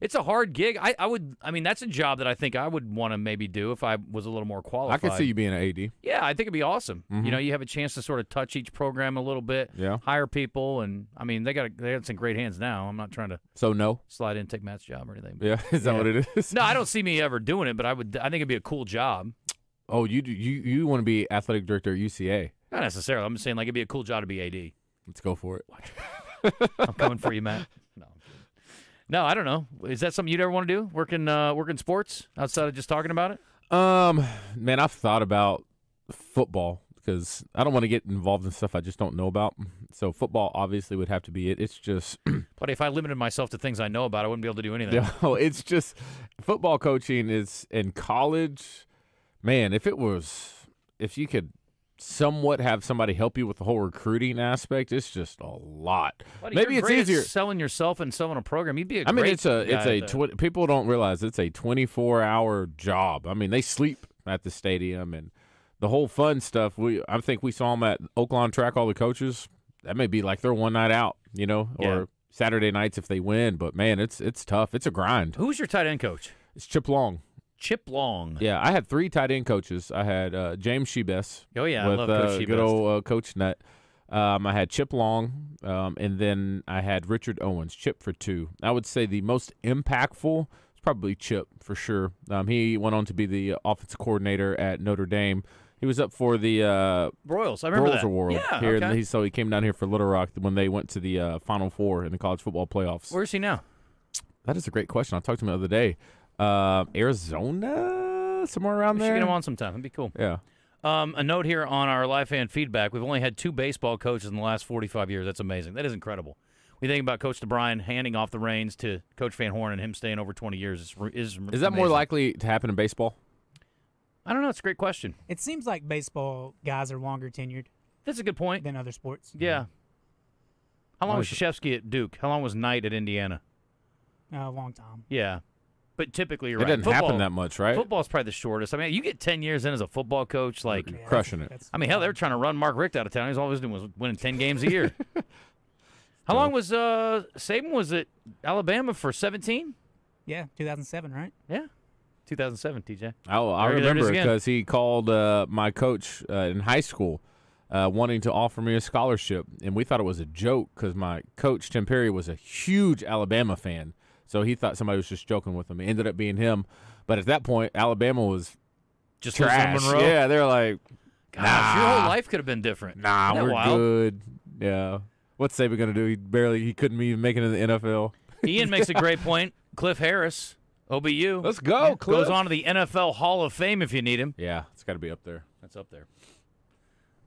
it's a hard gig. I, I would. I mean, that's a job that I think I would want to maybe do if I was a little more qualified. I could see you being an AD. Yeah, I think it'd be awesome. Mhm. You know, you have a chance to sort of touch each program a little bit, Yeah. hire people, and I mean, they got they got some great hands now. I'm not trying to So no. slide in and take Matt's job or anything. Yeah, is that what it is? No, I don't see me ever doing it, but I would. I think it'd be a cool job. Oh, you do, you you want to be athletic director at UCA? Not necessarily. I'm just saying like it'd be a cool job to be AD. Let's go for it. I'm coming for you, Matt. No, I'm kidding. No, I don't know. Is that something you'd ever want to do? Working uh, working sports outside of just talking about it? Um, man, I've thought about football because I don't want to get involved in stuff I just don't know about. So football obviously would have to be it. It's just But if I limited myself to things I know about, I wouldn't be able to do anything. No, it's just football coaching is in college. Man, if it was, if you could somewhat have somebody help you with the whole recruiting aspect, it's just a lot. Buddy, Maybe it's easier. selling yourself and selling a program. You'd be a I mean, it's a it's a people don't realize it's a 24 hour job. I mean, they sleep at the stadium and the whole fun stuff. We I think we saw them at Oaklawn Track. All the coaches that may be like their one night out, you know, Yeah. or Saturday nights if they win. But man, it's it's tough. It's a grind. Who's your tight end coach? It's Chip Long. Chip Long. Yeah, I had three tight end coaches. I had uh, James Shibest. Oh, yeah, I with love uh, good old uh, Coach Nutt. Um, I had Chip Long, um, and then I had Richard Owens. Chip for two. I would say the most impactful is probably Chip for sure. Um, he went on to be the offensive coordinator at Notre Dame. He was up for the uh, Broyles. I remember Broyles that. Award Yeah, here. okay. He, so he came down here for Little Rock when they went to the uh, Final Four in the college football playoffs. Where's he now? That is a great question. I talked to him the other day. Uh, Arizona, somewhere around We should there. get him on sometime. That'd be cool. Yeah. Um, a note here on our live fan feedback: We've only had two baseball coaches in the last 45 years. That's amazing. That is incredible. We think about Coach DeBriyn handing off the reins to Coach Van Horn and him staying over 20 years is is, Is that more likely to happen in baseball? I don't know. It's a great question. It seems like baseball guys are longer tenured That's a good point than other sports. Yeah. How long was is Krzyzewski at Duke? How long was Knight at Indiana? Uh, a long time. Yeah, but typically you're It right. doesn't happen that much, right? Football's probably the shortest. I mean, you get ten years in as a football coach, like crushing it. I mean, hell, they were trying to run Mark Richt out of town. He's always doing was winning ten games a year. How long was uh Saban was at Alabama for seventeen? Yeah, 2007, right? Yeah, 2007. TJ. I, I There- there it is remember again. because he called uh, my coach uh, in high school uh, wanting to offer me a scholarship, and we thought it was a joke because my coach Tim Perry was a huge Alabama fan, so he thought somebody was just joking with him. It ended up being him, but at that point, Alabama was Just trash. Yeah, they're like, Gosh, nah, your whole life could have been different. Nah, we're wild? good. Yeah. What's Saban gonna do? He barely he couldn't even make it in the NFL. Ian makes a great point. Cliff Harris, OBU. Let's go, Cliff. Goes on to the NFL Hall of Fame if you need him. Yeah, it's got to be up there. That's up there.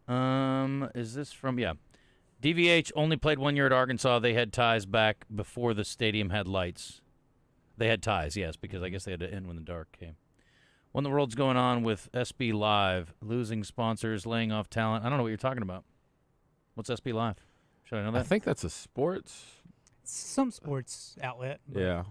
Um, is this from yeah? DVH only played one year at Arkansas. They had ties back before the stadium had lights. They had ties, yes, because I mm-hmm. guess they had to end when the dark came. When the world's going on with SB Live, losing sponsors, laying off talent. I don't know what you're talking about. What's SB Live? Should I know that? I think that's a sports. Some sports outlet. Yeah.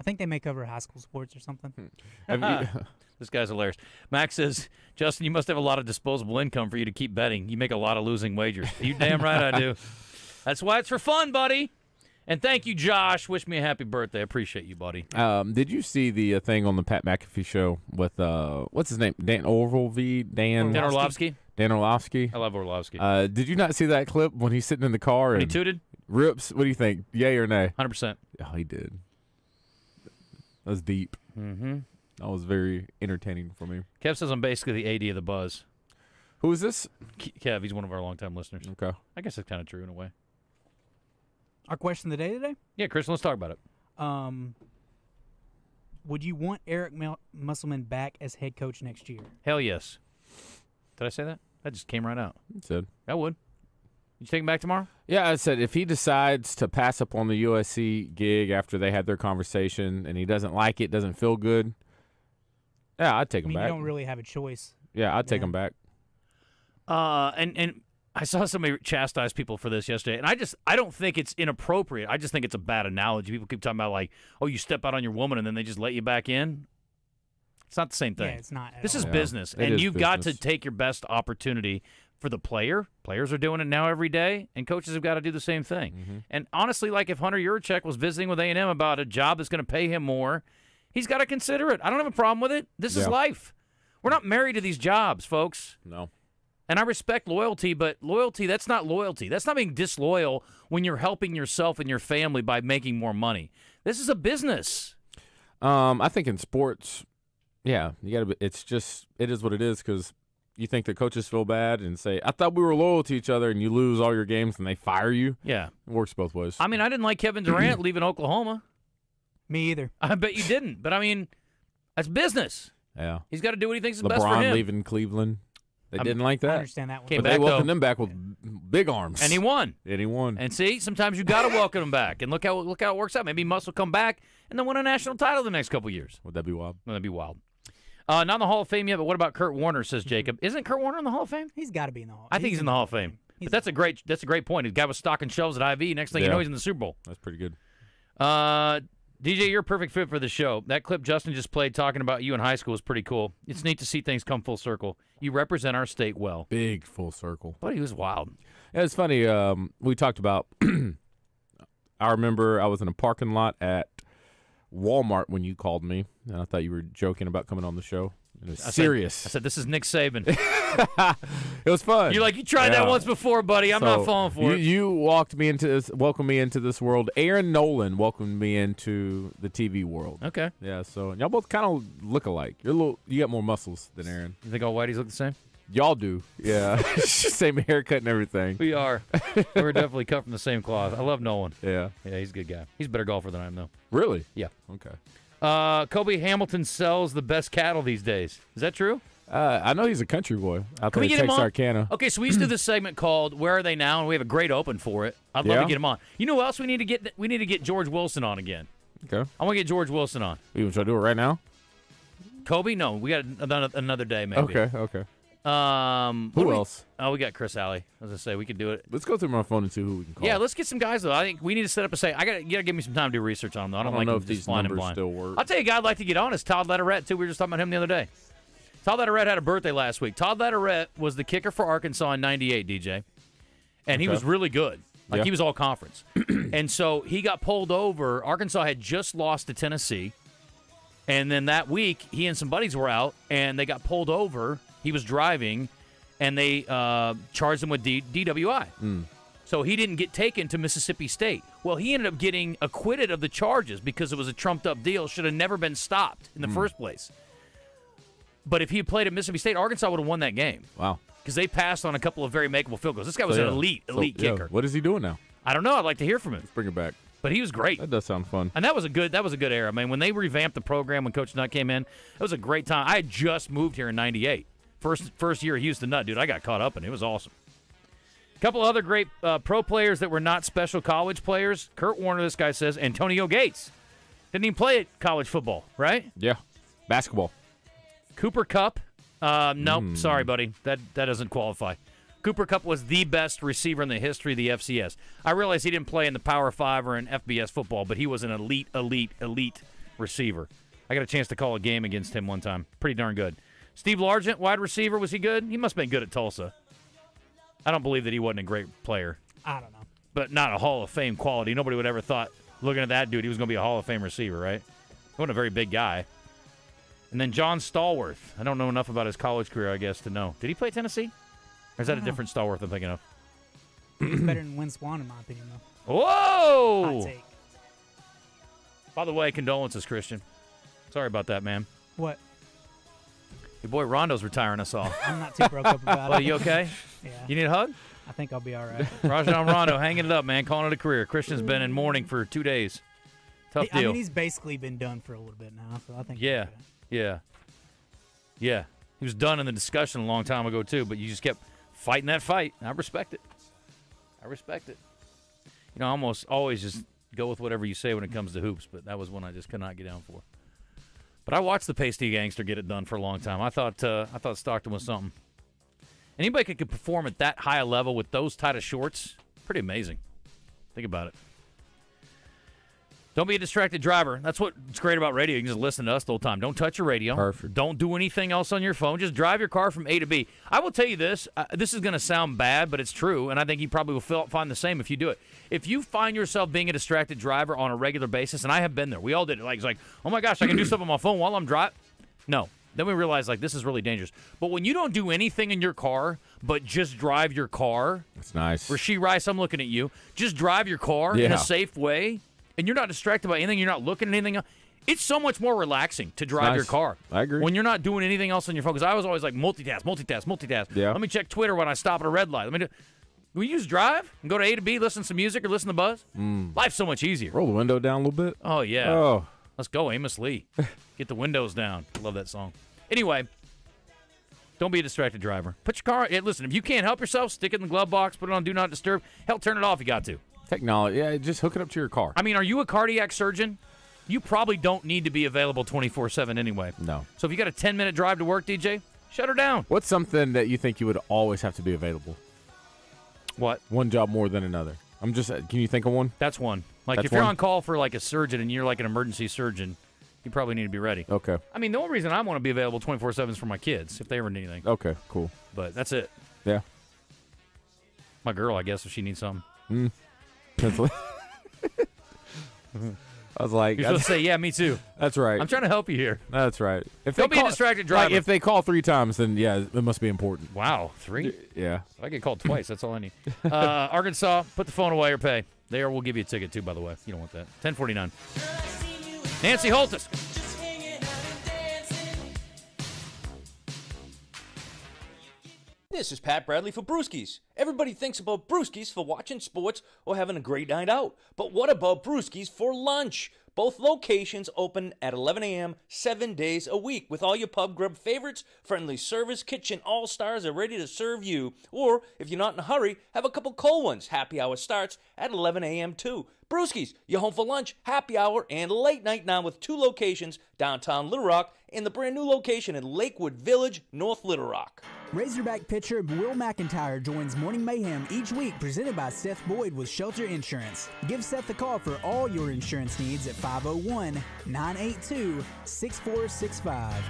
I think they may cover high school sports or something. Hmm. Have you- this guy's hilarious. Max says, Justin, you must have a lot of disposable income for you to keep betting. You make a lot of losing wagers. You damn right I do. That's why it's for fun, buddy. And thank you, Josh. Wish me a happy birthday. I appreciate you, buddy. Um, did you see the uh, thing on the Pat McAfee show with uh, what's his name? Dan Orlovsky. Dan Dan Orlovsky? Dan Orlovsky. I love Orlovsky. Uh, did you not see that clip when he's sitting in the car When he and tooted? rips? What do you think? Yay or nay? Hundred percent. Oh, he did. That was deep. Mm-hmm. That was very entertaining for me. Kev says I'm basically the AD of the Buzz. Who is this? Ke- Kev, he's one of our longtime listeners. Okay. I guess that's kind of true in a way. Our question of the day today? Yeah, Chris, let's talk about it. Um, would you want Eric Mel- Musselman back as head coach next year? Hell yes. Did I say that? That just came right out. Said. I would. You take him back tomorrow? Yeah, I said if he decides to pass up on the USC gig after they had their conversation and he doesn't like it, doesn't feel good, yeah, I'd take I him mean, back. you don't really have a choice. yeah, I'd take Yeah. him back. Uh, and and I saw somebody chastise people for this yesterday, and I just I don't think it's inappropriate. I just think it's a bad analogy. People keep talking about like, oh, you step out on your woman and then they just let you back in. It's not the same thing. Yeah, it's not at This is. Yeah, business, it and is you've got to business. take your best opportunity for the player. Players are doing it now every day, and coaches have got to do the same thing. Mm-hmm. And honestly, like if Hunter Yurachek was visiting with A and M about a job that's going to pay him more, he's got to consider it. I don't have a problem with it. This is life. We're not married to these jobs, folks. No. And I respect loyalty, but loyalty, that's not loyalty. That's not being disloyal when you're helping yourself and your family by making more money. This is a business. Um, I think in sports, yeah, you got to. It's just it is what it is because you think the coaches feel bad and say, "I thought we were loyal to each other," and you lose all your games and they fire you. Yeah. It works both ways. I mean, I didn't like Kevin Durant leaving Oklahoma. Me either. I bet you didn't. But I mean, that's business. yeah. He's got to do what he thinks is best for him. LeBron him. leaving Cleveland. They I'm- didn't like that. I that. understand that one. Came But they back, welcomed though. them back with big arms. And he won. And he won. And see, sometimes you got to welcome him back. And look how look how it works out. Maybe Muss will come back and then win a national title the next couple years. Would that be wild? Would That'd be wild. Uh, not in the Hall of Fame yet, but what about Kurt Warner? Mm-hmm. Says Jacob. Isn't Kurt Warner in the Hall of Fame? He's got to be in the Hall. I think he's in the Hall of Fame. But that's a great that's a great point. The guy was stocking shelves at Hy-Vee. Next thing you know, he's in the Super Bowl. That's pretty good. Uh, DJ, you're a perfect fit for the show. That clip Justin just played talking about you in high school was pretty cool. It's neat to see things come full circle. You represent our state well. Big full circle. But he was wild. Yeah, it's funny. Um, we talked about. I remember I was in a parking lot at Walmart when you called me, and I thought you were joking about coming on the show. It was I said- serious. I said, "This is Nick Saban." it was fun. You're like, "You tried that once before, buddy. I'm So, not falling for you, it." You walked me into this, welcomed me into this world. Aaron Nolan welcomed me into the TV world. Okay. Yeah, so y'all both kind of look alike. You're a little, you got more muscles than Aaron. You think all whiteys look the same? Y'all do. Yeah, same haircut and everything. We are. We're definitely cut from the same cloth. I love Nolan. Yeah. Yeah, he's a good guy. He's a better golfer than I am, though. Really? Yeah. Okay. Uh, Cobi Hamilton sells the best cattle these days. Is that true? Uh, I know he's a country boy out Can we get him on? Okay, so we used to do this segment called "Where Are They Now," and we have a great open for it. I'd love Yeah? to get him on. You know who else we need to get? We need to get George Wilson on again. Okay. I want to get George Wilson on. You want to do it right now? Kobe? No, we got another, another day maybe. Okay. Okay. Um, Who we- else? oh, we got Chris Alley. As I say, we could do it. Let's go through my phone and see who we can call. Yeah, let's get some guys though. I think we need to set up a say. I got. To give me some time to do research on them. Though. I don't, I don't like know if these numbers blind. still work. I'll tell you, a guy I'd like to get on is Todd Latourette too. We were just talking about him the other day. Todd Latourette had a birthday last week. Todd Latourette was the kicker for Arkansas in '98, DJ, and he was really good. Like Yeah. he was all conference, and so he got pulled over. Arkansas had just lost to Tennessee, and then that week he and some buddies were out, and they got pulled over. He was driving, and they uh, charged him with D- DWI. Mm. So he didn't get taken to Mississippi State. Well, he ended up getting acquitted of the charges because it was a trumped up deal. Should have never been stopped in the Hmm. first place. But if he had played at Mississippi State, Arkansas would have won that game Wow. because they passed on a couple of very makeable field goals. This guy was So, an yeah. elite, So, elite yeah, kicker. What is he doing now? I don't know. I'd like to hear from him. Let's bring it back. But he was great. That does sound fun. And that was a good that was a good era. I mean, when they revamped the program when Coach Nutt came in, it was a great time. I had just moved here in '98, first first year Houston Nutt, dude. I got caught up and it was awesome. A couple other great uh, pro players that were not special college players. Kurt Warner, this guy says Antonio Gates didn't even play at college football, right? Yeah. Basketball. Cooper Kupp. Uh, nope, Hmm. sorry, buddy. That that doesn't qualify. Cooper Kupp was the best receiver in the history of the FCS. I realize he didn't play in the Power Five or in FBS football, but he was an elite, elite, elite receiver. I got a chance to call a game against him one time. Pretty darn good. Steve Largent, wide receiver, was he good? He must have been good at Tulsa. I don't believe that he wasn't a great player, I don't know. but not a Hall of Fame quality. Nobody would ever thought, looking at that dude, he was going to be a Hall of Fame receiver, right? He wasn't a very big guy. And then John Stallworth. I don't know enough about his college career, I guess, to know. Did he play Tennessee? Or is that a No. different Stallworth I'm thinking of? He's better than Lynn Swann in my opinion, though. Whoa! By the way, condolences, Christian. Sorry about that, man. What? Your boy Rondo's retiring us all. I'm not too broke up about Well, it. you okay? Yeah. You need a hug? I think I'll be all right. Rajon Rondo hanging it up, man. Calling it a career. Christian's been in mourning for two days. Tough I deal. mean, he's basically been done for a little bit now, so I think. Yeah, yeah, yeah. He was done in the discussion a long time ago too, but you just kept fighting that fight. I respect it. I respect it. You know, I almost always just go with whatever you say when it comes to hoops, but that was one I just could not get down for. But I watched the Pasty Gangster get it done for a long time. I thought uh, I thought Stockton was something. Anybody could, perform at that high a level with those tight of shorts, pretty amazing. Think about it. Don't be a distracted driver. That's what's great about radio. You can just listen to us the whole time. Don't touch your radio. Perfect. Don't do anything else on your phone. Just drive your car from A to B. I will tell you this. Uh, this is going to sound bad, but it's true, and I think you probably will feel, find the same if you do it. If you find yourself being a distracted driver on a regular basis, and I have been there. We all did it. Like it's like, oh my gosh, I can do stuff on my phone while I'm driving. No. Then we realize like this is really dangerous. But when you don't do anything in your car but just drive your car, That's nice. Rashee Rice, I'm looking at you. Just drive your car in a safe way, and you're not distracted by anything. You're not looking at anything. else. It's so much more relaxing to drive nice. your car. I agree. When you're not doing anything else on your phone, because I was always like multitask, multitask, multitask. Yeah. Let me check Twitter when I stop at a red light. Let me do. You just drive and go to A to B, listen to some music or listen to Buzz? Mm. Life's so much easier. Roll the window down a little bit. Oh yeah. Oh. Let's go, Amos Lee. Get the windows down. Love that song. Anyway, don't be a distracted driver. Put your car. eh, listen, if you can't help yourself, stick it in the glove box. Put it on Do Not Disturb. Hell, turn it off. if You got to. Technology. Yeah, just hook it up to your car. I mean, are you a cardiac surgeon? You probably don't need to be available 24 7 anyway. No. So if you got a 10 minute drive to work, DJ, shut her down. What's something that you think you would always have to be available? What? One job more than another. I'm just. Can you think of one? That's one. Like That's if you're one? on call for like a surgeon and you're like an emergency surgeon, you probably need to be ready. Okay. I mean, the only reason I want to be available 24 7 is for my kids if they ever need anything. Okay. Cool. But that's it. Yeah. My girl, I guess, if she needs something. Mm. What- I was like, You're supposed to say, yeah, me too. That's right. I'm trying to help you here. That's right. If Don't they be a call- distracted like, if they call three times, then yeah, it must be important. Wow, three? Yeah. I get called twice. That's all I need. Uh, Arkansas, put the phone away or pay. There, we'll give you a ticket too. By the way, you don't want that. Ten forty nine. Nancy Holthus. This is Pat Bradley for Brewskis. Everybody thinks about Brewskis for watching sports or having a great night out. But what about Brewskis for lunch? Both locations open at 11 a.m. seven days a week with all your pub grub favorites. Friendly service, kitchen all stars are ready to serve you. Or if you're not in a hurry, have a couple cold ones. Happy hour starts at 11 a.m. too. Brewskis, you're home for lunch, happy hour, and late night now with two locations downtown Little Rock and the brand new location in Lakewood Village, North Little Rock. Razorback pitcher Will McIntyre joins Morning Mayhem each week, presented by Seth Boyd with Shelter Insurance. Give Seth a call for all your insurance needs at 501 982 6465.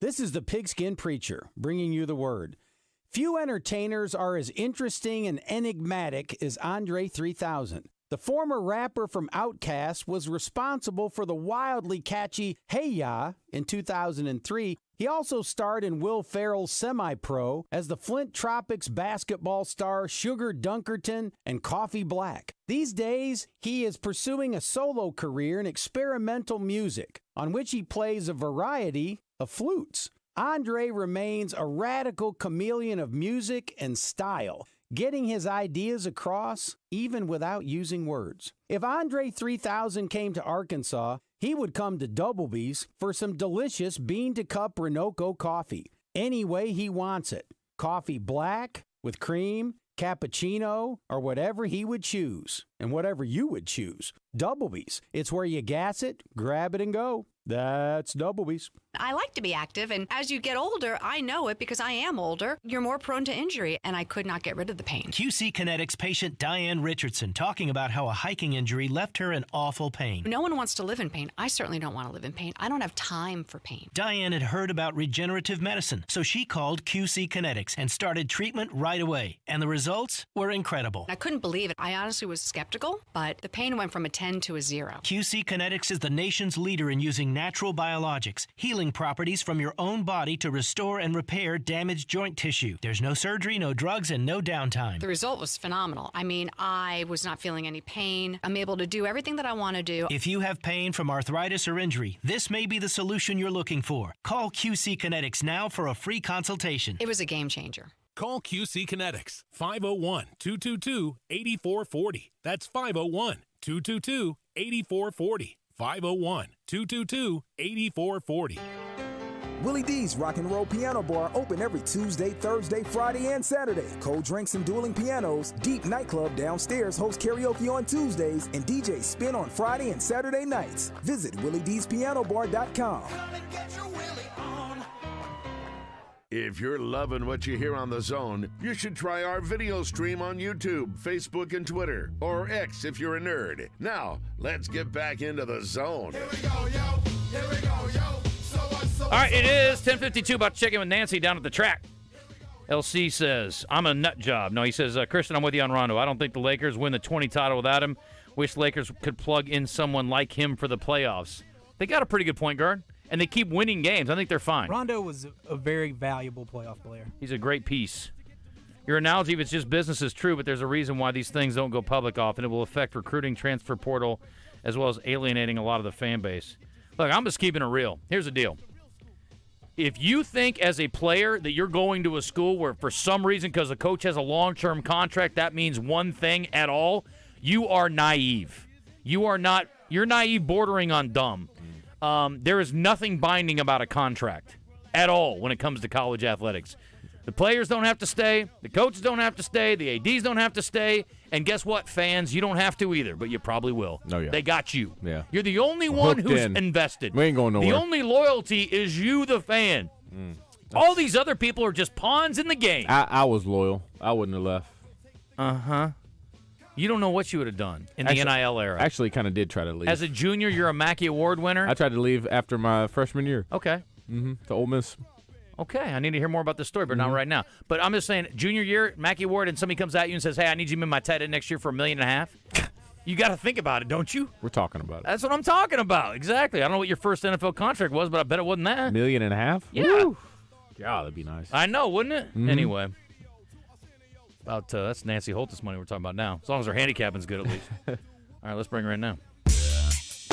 This is the Pigskin Preacher bringing you the word. Few entertainers are as interesting and enigmatic as Andre 3000. The former rapper from Outkast was responsible for the wildly catchy Hey Ya in 2003. He also starred in Will Ferrell's Semi Pro as the Flint Tropics basketball star Sugar Dunkerton and Coffee Black. These days, he is pursuing a solo career in experimental music, on which he plays a variety of flutes. Andre remains a radical chameleon of music and style, getting his ideas across even without using words. If Andre 3000 came to Arkansas, he would come to Doublebee's for some delicious bean to cup Renoco coffee, any way he wants it. Coffee black, with cream, cappuccino, or whatever he would choose, and whatever you would choose. Doublebee's, it's where you gas it, grab it, and go. That's double Doublebee's. I like to be active, and as you get older, I know it because I am older. You're more prone to injury, and I could not get rid of the pain. QC Kinetics patient Diane Richardson talking about how a hiking injury left her in awful pain. No one wants to live in pain. I certainly don't want to live in pain. I don't have time for pain. Diane had heard about regenerative medicine, so she called QC Kinetics and started treatment right away. And the results were incredible. I couldn't believe it. I honestly was skeptical, but the pain went from a 10 to a 0. QC Kinetics is the nation's leader in using natural biologics, healing properties from your own body to restore and repair damaged joint tissue. There's no surgery, no drugs, and no downtime. The result was phenomenal. I mean, I was not feeling any pain. I'm able to do everything that I want to do. If you have pain from arthritis or injury, this may be the solution you're looking for. Call QC Kinetics now for a free consultation. It was a game changer. Call QC Kinetics 501 222 8440. That's 501 222 8440. 501 222 8440. Willie D's Rock and Roll Piano Bar open every Tuesday, Thursday, Friday, and Saturday. Cold drinks and dueling pianos. Deep Nightclub downstairs hosts karaoke on Tuesdays and DJ Spin on Friday and Saturday nights. Visit WillieD'sPianoBar.com. If you're loving what you hear on the zone, you should try our video stream on YouTube, Facebook, and Twitter, or X if you're a nerd. Now, let's get back into the zone. All right, it is 10:52. About to check in with Nancy down at the track. LC says, "I'm a nut job." No, he says, uh, "Christian, I'm with you on Rondo. I don't think the Lakers win the 20 title without him. Wish Lakers could plug in someone like him for the playoffs. They got a pretty good point guard, and they keep winning games. I think they're fine. Rondo was a very valuable playoff player. He's a great piece. Your analogy, if it's just business, is true, but there's a reason why these things don't go public often. It will affect recruiting, transfer portal, as well as alienating a lot of the fan base. Look, I'm just keeping it real. Here's the deal. If you think as a player that you're going to a school where for some reason because the coach has a long-term contract that means one thing at all, you are naive. You are not you're naive bordering on dumb. Um, there is nothing binding about a contract at all when it comes to college athletics. The players don't have to stay, the coaches don't have to stay, the ADs don't have to stay, and guess what, fans, you don't have to either, but you probably will. Oh, yeah. They got you. Yeah. You're the only one Hooked who's in. invested. We ain't going nowhere. The only loyalty is you, the fan. All these other people are just pawns in the game. I, I was loyal. I wouldn't have left. Uh huh. You don't know what you would have done in Actually- the NIL era. Actually, kind of did try to leave. As a junior, you're a Mackey Award winner. I tried to leave after my freshman year. Okay. Mm-hmm. To Ole Miss. Okay, I need to hear more about this story, but Mm-hmm. not right now. But I'm just saying, junior year, Mackey Award, and somebody comes at you and says, "Hey, I need you in my tight end next year for a million and a half." you got to think about it, don't you? We're talking about it. That's what I'm talking about. Exactly. I don't know what your first NFL contract was, but I bet it wasn't that. Million and a half? Yeah. Woo. Yeah, that'd be nice. I know, wouldn't it? Mhm. Anyway, about uh, that's Nancy Holthus money we're talking about now. As long as her handicapping's good, at least. All right, let's bring her in now.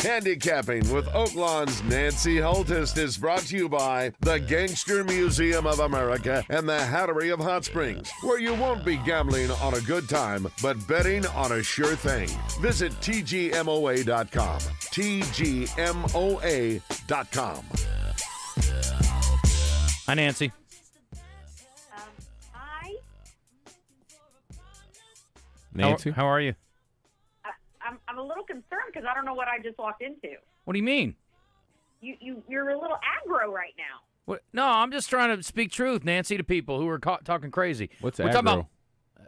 Handicapping with Oaklawn's Nancy Holthus is brought to you by the Gangster Museum of America and the Hattery of Hot Springs, where you won't be gambling on a good time, but betting on a sure thing. Visit TGMOA.com. TGMOA.com. Hi, Nancy. Nancy? How, how are you? I, I'm, I'm a little concerned because I don't know what I just walked into. What do you mean? You, you, you're a little aggro right now. What? No, I'm just trying to speak truth, Nancy, to people who are ca- talking crazy. What's We're talking aggro? about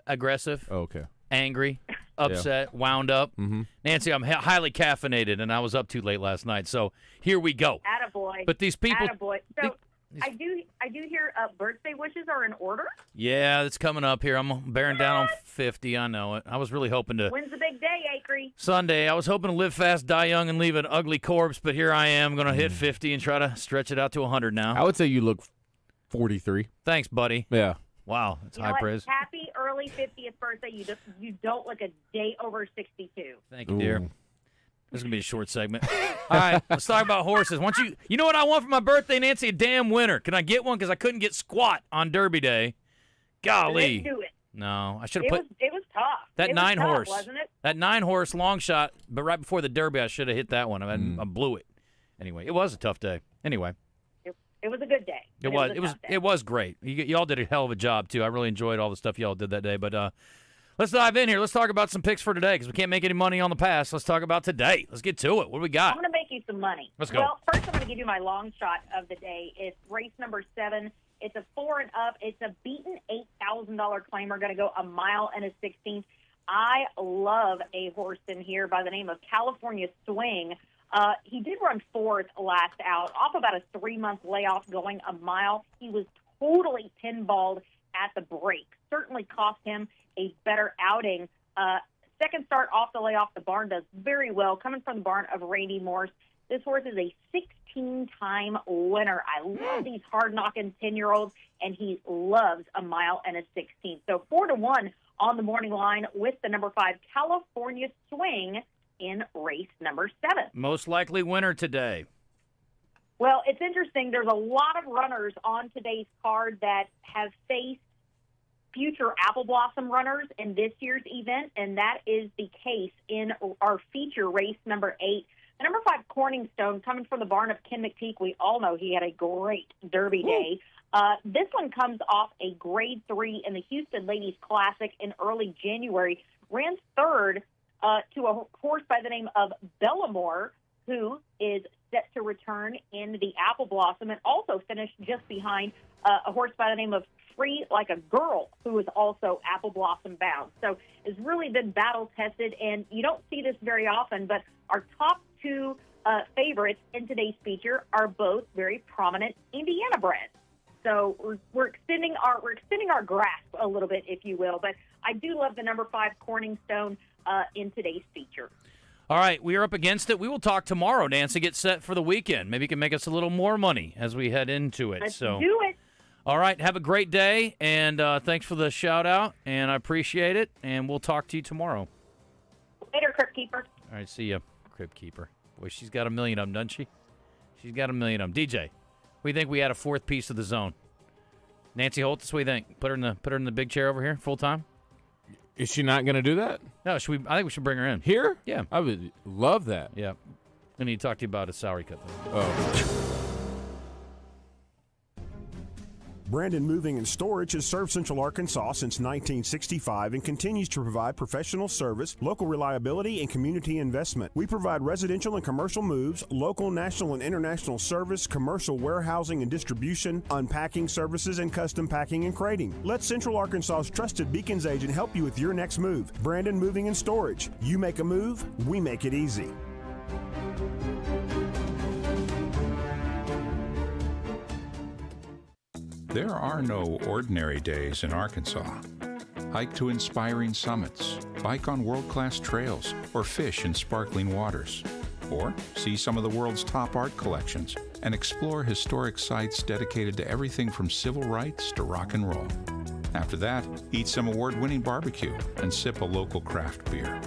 aggressive, Oh, okay. angry, upset, wound up. Mm-hmm. Nancy, I'm hi- highly caffeinated, and I was up too late last night. So here we go. Attaboy. But these people- Attaboy. So I do I do hear uh, birthday wishes are in order. Yeah, it's coming up here. I'm bearing down on 50. I know it. I was really hoping to. When's the big day, Acri? Sunday, I was hoping to live fast, die young, and leave an ugly corpse, but here I am, going to hit 50 and try to stretch it out to 100 now. I would say you look 43. Thanks, buddy. Yeah. Wow, that's You know high what? praise. Happy early 50th birthday. You just, you don't look a day over 62. Thank you, dear. This is gonna be a short segment. All right, let's talk about horses. Once you, you know what I want for my birthday, Nancy? A damn winner. Can I get one? Because I couldn't get squat on Derby Day. Golly. Didn't do it. No, I should have put was, it was tough. that It was nine tough, horse. wasn't it? That nine horse long shot, but right before the Derby, I should have hit that one. I, Mm. I blew it. Anyway, it was a tough day. Anyway, It, it was a good day. it was. It was. tough day. It was great. You, y'all did a hell of a job too. I really enjoyed all the stuff y'all did that day. But uh, let's dive in here. Let's talk about some picks for today because we can't make any money on the past. Let's talk about today. Let's get to it. What do we got? I'm going to make you some money. Let's go. Well, first I'm going to give you my long shot of the day. It's race number seven. It's a four and up. It's a beaten eight thousand dollar claimer. Going to go a mile and a sixteenth. I love a horse in here by the name of California Swing. Uh, he did run fourth last out, off about a three month layoff, going a mile. He was totally pinballed at the break. Certainly cost him a better outing. Uh, second start off the layoff, the barn does very well. Coming from the barn of Randy Morse, this horse is a 16 time winner. I love these hard knocking 10 year olds, and he loves a mile and a 16. So four to one on the morning line with the number five California Swing in race number seven. Most likely winner today. Well, it's interesting. There's a lot of runners on today's card that have faced future apple blossom runners in this year's event, and that is the case in our feature race number eight. The number five Corningstone coming from the barn of Ken McPeek. We all know he had a great Derby day. Uh, this one comes off a grade three in the Houston Ladies Classic in early January. Ran third uh, to a horse by the name of Bellamore, who is set to return in the Apple Blossom, and also finished just behind uh, a horse by the name of Free Like a Girl, who is also Apple Blossom bound. So it's really been battle tested, and you don't see this very often, but our top two uh, favorites in today's feature are both very prominent Indiana breds. So we're, we're extending our we're extending our grasp a little bit, if you will. But I do love the number five Corningstone uh, in today's feature. All right, we are up against it. We will talk tomorrow, Nancy. Get set for the weekend. Maybe you can make us a little more money as we head into it. Let's so do it. All right, have a great day, and uh, thanks for the shout out, and I appreciate it. And we'll talk to you tomorrow. Later, Crypt Keeper. All right, see ya, Crib Keeper. Boy, she's got a million of them, doesn't she? She's got a million of them. DJ, we think we had a fourth piece of the zone. Nancy Holthus, what do you think? Put her in the put her in the big chair over here, full time. Is she not going to do that? No, should we? I think we should bring her in here. Yeah, I would love that. Yeah, I need to talk to you about a salary cut. Though. Oh. Brandon Moving and Storage has served Central Arkansas since 1965 and continues to provide professional service, local reliability, and community investment. We provide residential and commercial moves, local, national, and international service, commercial warehousing and distribution, unpacking services, and custom packing and crating. Let Central Arkansas's trusted Bekins agent help you with your next move. Brandon Moving and Storage. You make a move, we make it easy. There are no ordinary days in Arkansas. Hike to inspiring summits, bike on world class trails, or fish in sparkling waters. Or see some of the world's top art collections and explore historic sites dedicated to everything from civil rights to rock and roll. After that, eat some award winning barbecue and sip a local craft beer.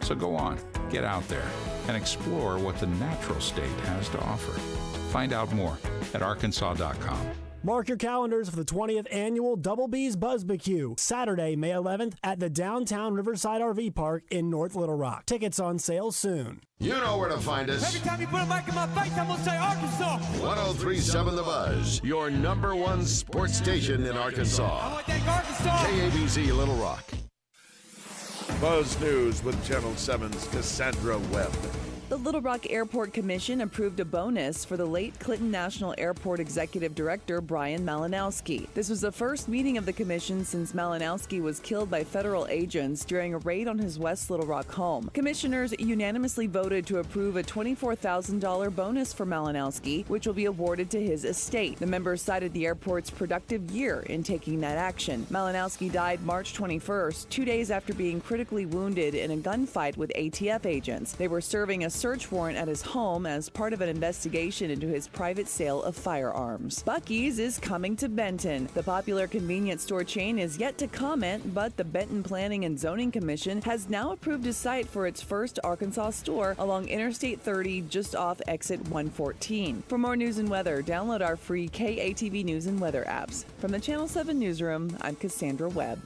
So go on, get out there, and explore what the natural state has to offer. Find out more at arkansas.com. Mark your calendars for the 20th annual Double B's Buzzbarbecue, Saturday, May 11th at the downtown Riverside RV Park in North Little Rock. Tickets on sale soon. You know where to find us. Every time you put a mic in my face, I'm gonna say Arkansas. 1037 The Buzz, your number one sports station in Arkansas. KABZ Little Rock. Buzz News with Channel 7's Cassandra Webb. The Little Rock Airport Commission approved a bonus for the late Clinton National Airport Executive Director Bryan Malinowski. This was the first meeting of the commission since Malinowski was killed by federal agents during a raid on his West Little Rock home. Commissioners unanimously voted to approve a $24,000 bonus for Malinowski, which will be awarded to his estate. The members cited the airport's productive year in taking that action. Malinowski died March 21st, two days after being critically wounded in a gunfight with ATF agents. They were serving a search warrant at his home as part of an investigation into his private sale of firearms. Buc-ee's is coming to Benton. The popular convenience store chain is yet to comment, but the Benton Planning and Zoning Commission has now approved a site for its first Arkansas store along Interstate 30 just off exit 114. For more news and weather, download our free KATV News and Weather apps. From the Channel 7 Newsroom, I'm Cassandra Webb.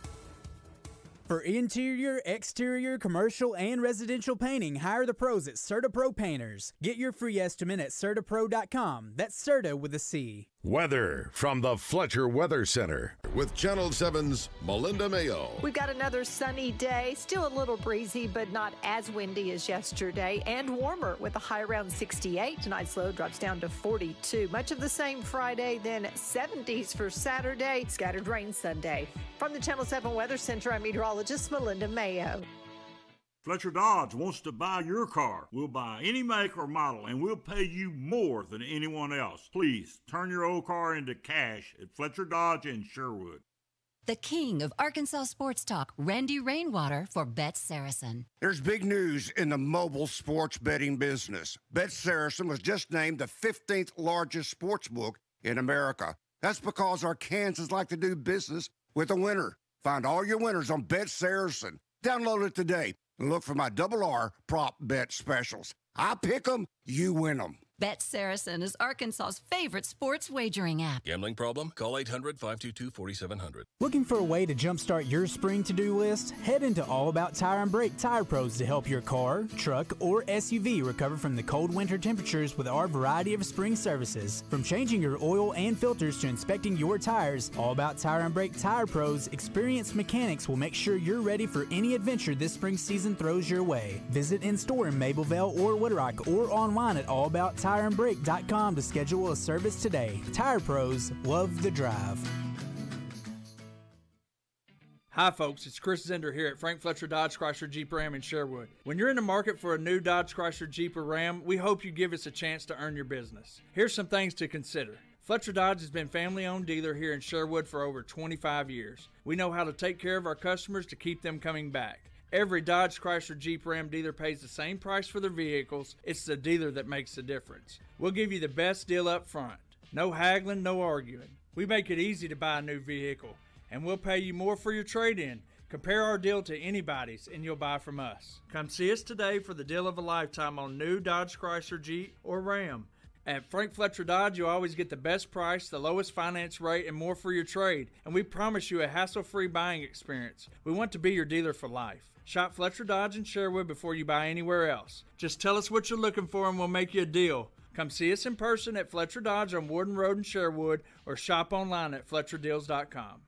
For interior, exterior, commercial, and residential painting, hire the pros at CertaPro Painters. Get your free estimate at CertaPro.com. That's Certa with a C. Weather from the Fletcher Weather Center with Channel 7's Melinda Mayo. We've got another sunny day, still a little breezy, but not as windy as yesterday, and warmer with a high around 68. Tonight's low drops down to 42. Much of the same Friday, then 70s for Saturday, scattered rain Sunday. From the Channel 7 Weather Center, I'm meteorologist Melinda Mayo. Fletcher Dodge wants to buy your car. We'll buy any make or model and we'll pay you more than anyone else. Please turn your old car into cash at Fletcher Dodge in Sherwood. The king of Arkansas sports talk, Randy Rainwater for Bet Saracen. There's big news in the mobile sports betting business. Bet Saracen was just named the 15th largest sports book in America. That's because Arkansans like to do business with a winner. Find all your winners on Bet Saracen. Download it today and look for my double R prop bet specials. I pick 'em, you win 'em. Bet Saracen is Arkansas's favorite sports wagering app. Gambling problem? Call 800 522 4700. Looking for a way to jumpstart your spring to-do list? Head into All About Tire and Brake Tire Pros to help your car, truck, or SUV recover from the cold winter temperatures with our variety of spring services. From changing your oil and filters to inspecting your tires, All About Tire and Brake Tire Pros experienced mechanics will make sure you're ready for any adventure this spring season throws your way. Visit in-store in Mabelvale or Woodrock or online at allabouttireandbrake.com to schedule a service today. Tire Pros love the drive. Hi, folks. It's Chris Zender here at Frank Fletcher Dodge Chrysler Jeep Ram in Sherwood. When you're in the market for a new Dodge Chrysler Jeep or Ram, we hope you give us a chance to earn your business. Here's some things to consider. Fletcher Dodge has been family owned dealer here in Sherwood for over 25 years. We know how to take care of our customers to keep them coming back. Every Dodge Chrysler Jeep Ram dealer pays the same price for their vehicles. It's the dealer that makes the difference. We'll give you the best deal up front. No haggling, no arguing. We make it easy to buy a new vehicle, and we'll pay you more for your trade in. Compare our deal to anybody's, and you'll buy from us. Come see us today for the deal of a lifetime on new Dodge Chrysler Jeep or Ram. At Frank Fletcher Dodge, you always get the best price, the lowest finance rate, and more for your trade. And we promise you a hassle free buying experience. We want to be your dealer for life. Shop Fletcher Dodge in Sherwood before you buy anywhere else. Just tell us what you're looking for and we'll make you a deal. Come see us in person at Fletcher Dodge on Warden Road in Sherwood or shop online at FletcherDeals.com.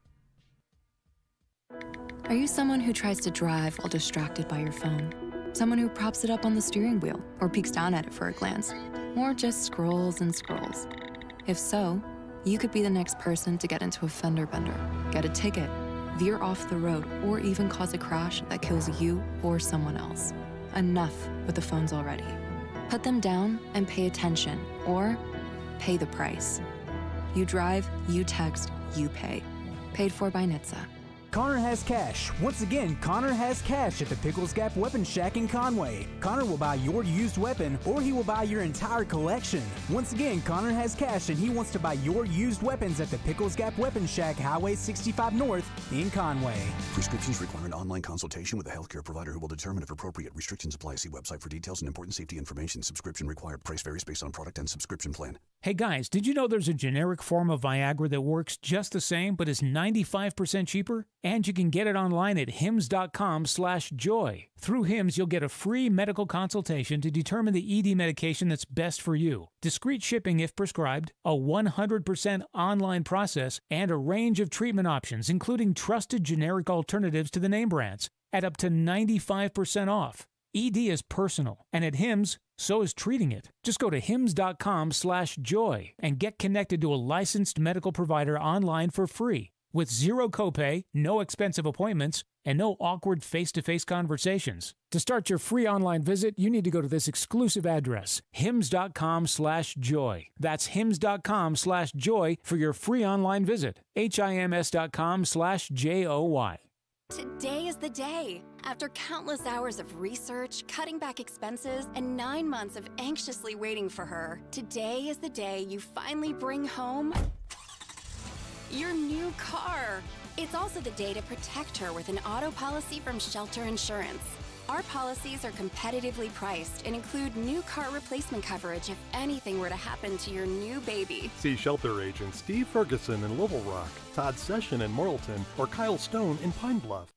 Are you someone who tries to drive while distracted by your phone? Someone who props it up on the steering wheel or peeks down at it for a glance? Or just scrolls and scrolls? If so, you could be the next person to get into a fender bender, get a ticket, veer off the road, or even cause a crash that kills you or someone else. Enough with the phones already. Put them down and pay attention, or pay the price. You drive, you text, you pay. Paid for by NHTSA. Connor has cash. Once again, Connor has cash at the Pickles Gap Weapon Shack in Conway. Connor will buy your used weapon or he will buy your entire collection. Once again, Connor has cash and he wants to buy your used weapons at the Pickles Gap Weapon Shack, Highway 65 North in Conway. Prescriptions require an online consultation with a healthcare provider who will determine if appropriate. Restrictions apply. See website for details and important safety information. Subscription required. Price varies based on product and subscription plan. Hey guys, did you know there's a generic form of Viagra that works just the same but is 95% cheaper? And you can get it online at hims.com slash joy. Through Hims, you'll get a free medical consultation to determine the ED medication that's best for you, discreet shipping if prescribed, a 100% online process, and a range of treatment options, including trusted generic alternatives to the name brands, at up to 95% off. ED is personal, and at Hims, So is treating it. Just go to hims.com slash joy and get connected to a licensed medical provider online for free with zero copay, no expensive appointments, and no awkward face-to-face conversations. To start your free online visit, you need to go to this exclusive address, hims.com slash joy. That's hims.com slash joy for your free online visit. H-I-M-S.com slash J-O-Y. Today is the day. After countless hours of research, cutting back expenses, and nine months of anxiously waiting for her, today is the day you finally bring home your new car. It's also the day to protect her with an auto policy from Shelter Insurance. Our policies are competitively priced and include new car replacement coverage if anything were to happen to your new baby. See shelter agents Steve Ferguson in Little Rock, Todd Session in Morrilton, or Kyle Stone in Pine Bluff.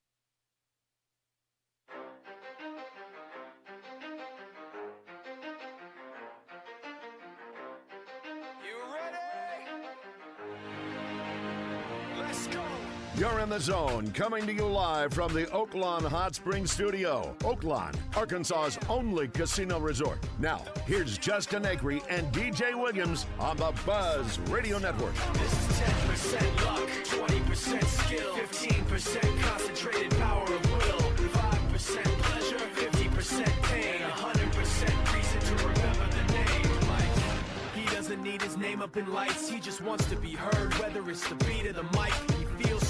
You're in the zone, coming to you live from the Oaklawn Hot Springs Studio. Oaklawn, Arkansas's only casino resort. Now, here's Justin Acri and DJ Williams on the Buzz Radio Network. This is 10% luck, 20% skill, 15% concentrated power of will, 5% pleasure, 50% pain, 100% reason to remember the name. Mike. He doesn't need his name up in lights, he just wants to be heard, whether it's the beat of the mic.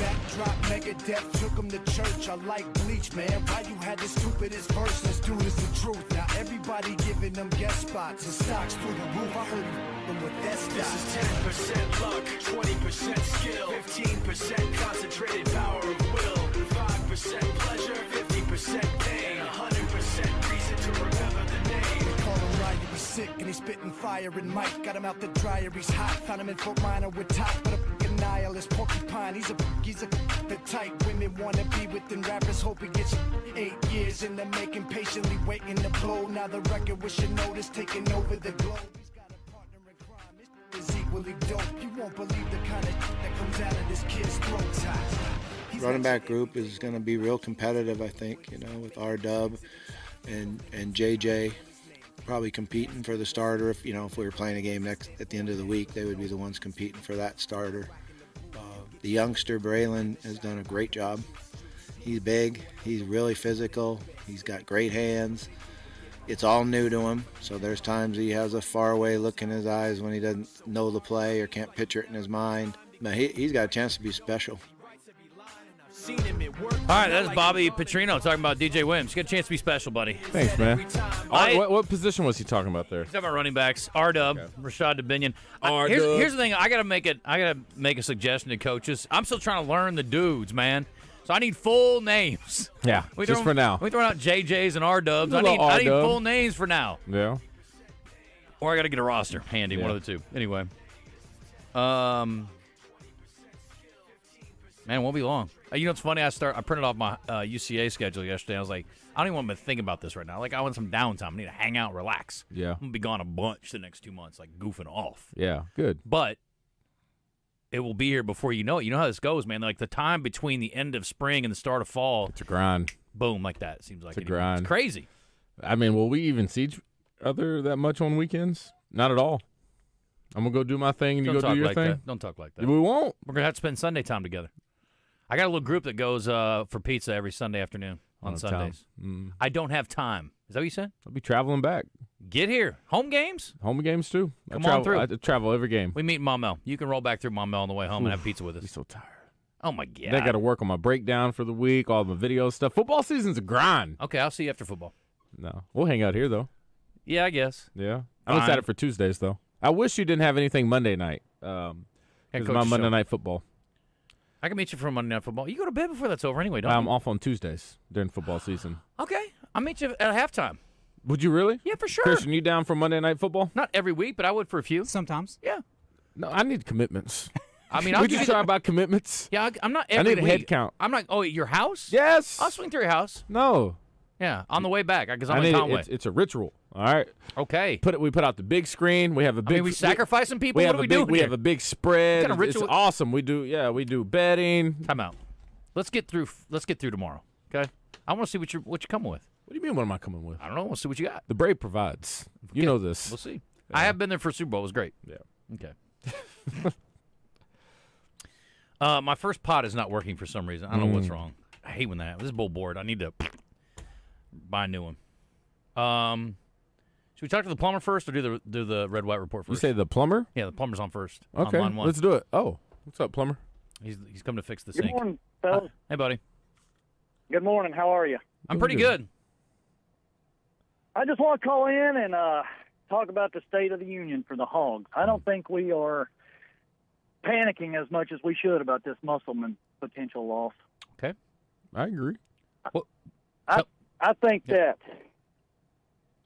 back, dropped Megadeth, took him to church. I like Bleach, man. Ryu had the stupidest verse, this dude is the truth. Now everybody giving them guest spots and stocks through the roof. I heard him with that stock. This is 10% luck, 20% skill, 15% concentrated power of will, 5% pleasure, 50% sick and he's spitting fire and Mike got him out the dryer, he's hot. Found him in Fort Minor with top, but a nihilist porcupine. He's a he's a the type women wanna be with them rappers. Hope he gets eight years in the making, patiently waiting to blow. Now the record with your notice taking over the globe. He's got a partner in crime. Is equally dope. You won't believe the kind of that comes out of this kid's throat. Running back group is going to be real competitive, I think. You know, with R Dub and and JJ probably competing for the starter. If you know, if we were playing a game next at the end of the week, they would be the ones competing for that starter. Uh, the youngster Braylon has done a great job. He's big. He's really physical. He's got great hands. It's all new to him, so there's times he has a faraway look in his eyes when he doesn't know the play or can't picture it in his mind. But he, he's got a chance to be special. All right, that's Bobby Petrino talking about DJ Williams. Get a chance to be special, buddy. Thanks, man. I- what, what position was he talking about there? He's talking about running backs. R Dub, Rashod Dubinion. Here's, here's the thing. I gotta make it. I gotta make a suggestion to coaches. I'm still trying to learn the dudes, man. So I need full names. Yeah, We just throw- for now. We throwing out JJs and R Dubs. I Little need. I need full names for now. Yeah. Or I got to get a roster handy, one of the two. Anyway, um, man, won't be long. Uh, you know, it's funny. I start. I printed off my uh, UCA schedule yesterday. I was like, I don't even want to think about this right now. Like, I want some downtime. I need to hang out, relax. Yeah. I'm gonna be gone a bunch the next two months, like goofing off. Yeah, good. But it will be here before you know it. You know how this goes, man. Like the time between the end of spring and the start of fall. It's a grind. Boom, like that. It seems like It's a grind. It's crazy. I mean, will we even see each other that much on weekends? Not at all. I'm gonna go do my thing, and you Don't go talk do your like thing. that. Don't talk like that. We won't. We're gonna have to spend Sunday time together. I got a little group that goes uh, for pizza every Sunday afternoon on. Sundays. Mm. I don't have time. Is that what you said? I'll be traveling back. Get here. Home games. Home games too. Come I travel, on through. I travel every game. We meet Maumelle. You can roll back through Maumelle on the way home and have pizza with us. Be so tired. Oh my god. I got to work on my breakdown for the week, all my video stuff. Football season's a grind. Okay, I'll see you after football. No, we'll hang out here though. Yeah, I guess. Yeah, I'm Fine. excited for Tuesdays though. I wish you didn't have anything Monday night. Um, Head 'cause coach my Monday show. night football. I can meet you for Monday Night Football. You go to bed before that's over anyway, don't I'm you? off on Tuesdays during football season. Okay, I'll meet you at halftime. Would you really? Yeah, for sure. Christian, you down for Monday night football? Not every week, but I would for a few. Sometimes. Yeah. No, I need commitments. I mean, I'll would give you you try about commitments? Yeah, I- I'm not I every need a week. head count. I'm not. Oh, your house? Yes. I'll swing through your house. No. Yeah, on the way back because I I'm need in Conway. It's, it's a ritual. All right. Okay. Put it. We put out the big screen. We have a I big. mean, we sacrifice some people. We What have are we big, doing We here? have a big spread. What kind of ritual- It's awesome. We do. Yeah, we do betting. Time out. Let's get through. Let's get through tomorrow. Okay. I want to see what you what you come with. What do you mean? What am I coming with? I don't know. We'll see what you got. The Brave provides. You know this. We'll see. I have been there for Super Bowl. It was great. Yeah. Okay. uh, my first pot is not working for some reason. I don't know what's Mm. wrong. I hate when that happens. This is bowl board. I need to buy a new one. Um, should we talk to the plumber first or do the do the red white report first? You first? say the plumber? yeah, the plumber's on first. Okay. on line one. Let's do it. Oh, what's up, plumber? He's he's come to fix the Good sink. morning, fellas. Hey, buddy. Good morning. How are you? I'm pretty good. I just want to call in and uh, talk about the state of the union for the Hogs. I don't think we are panicking as much as we should about this Musselman potential loss. Okay. I agree. I I think that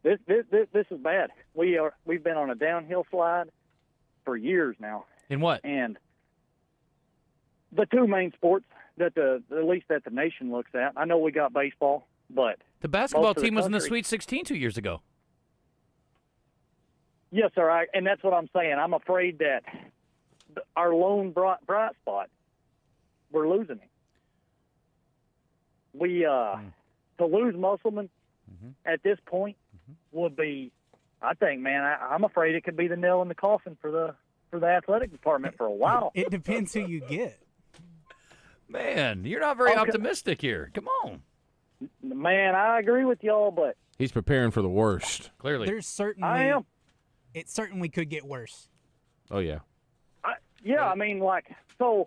this, this this this is bad. We are we've been on a downhill slide for years now, In what? and the two main sports that the at least that the nation looks at. I know we got baseball, but The basketball of the team was in the Sweet 16 two years ago. Yes, sir. I, and that's what I'm saying. I'm afraid that our lone bright, bright spot, we're losing him. We uh, to lose Musselman mm-hmm. at this point mm-hmm. would be, I think, man. I, I'm afraid it could be the nail in the coffin for the for the athletic department for a while. It depends who you get. Man, you're not very Okay. optimistic here. Come on. Man, I agree with y'all, but He's preparing for the worst. Clearly. There's certainly. I am. It certainly could get worse. Oh yeah. I, yeah, I mean, like, so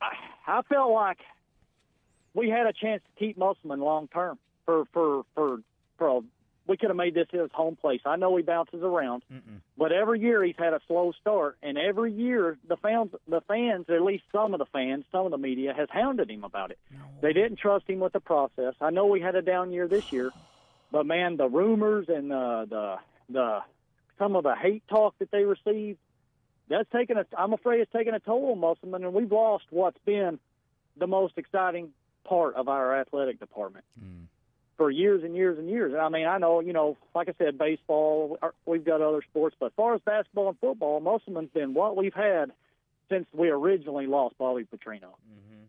I, I felt like we had a chance to keep Musselman long term for for for for. A, we could have made this his home place. I know he bounces around, but every year he's had a slow start, and every year the fans, the fans, at least some of the fans, some of the media has hounded him about it. They didn't trust him with the process. I know we had a down year this year, but man, the rumors and the the the some of the hate talk that they received that's taken a I'm afraid it's taken a toll on Musselman and we've lost what's been the most exciting part of our athletic department mm. for years and years and years. And I mean, I know, you know, like I said, baseball, we've got other sports, but as far as basketball and football, Musselman's been what we've had since we originally lost Bobby Petrino. Mm-hmm.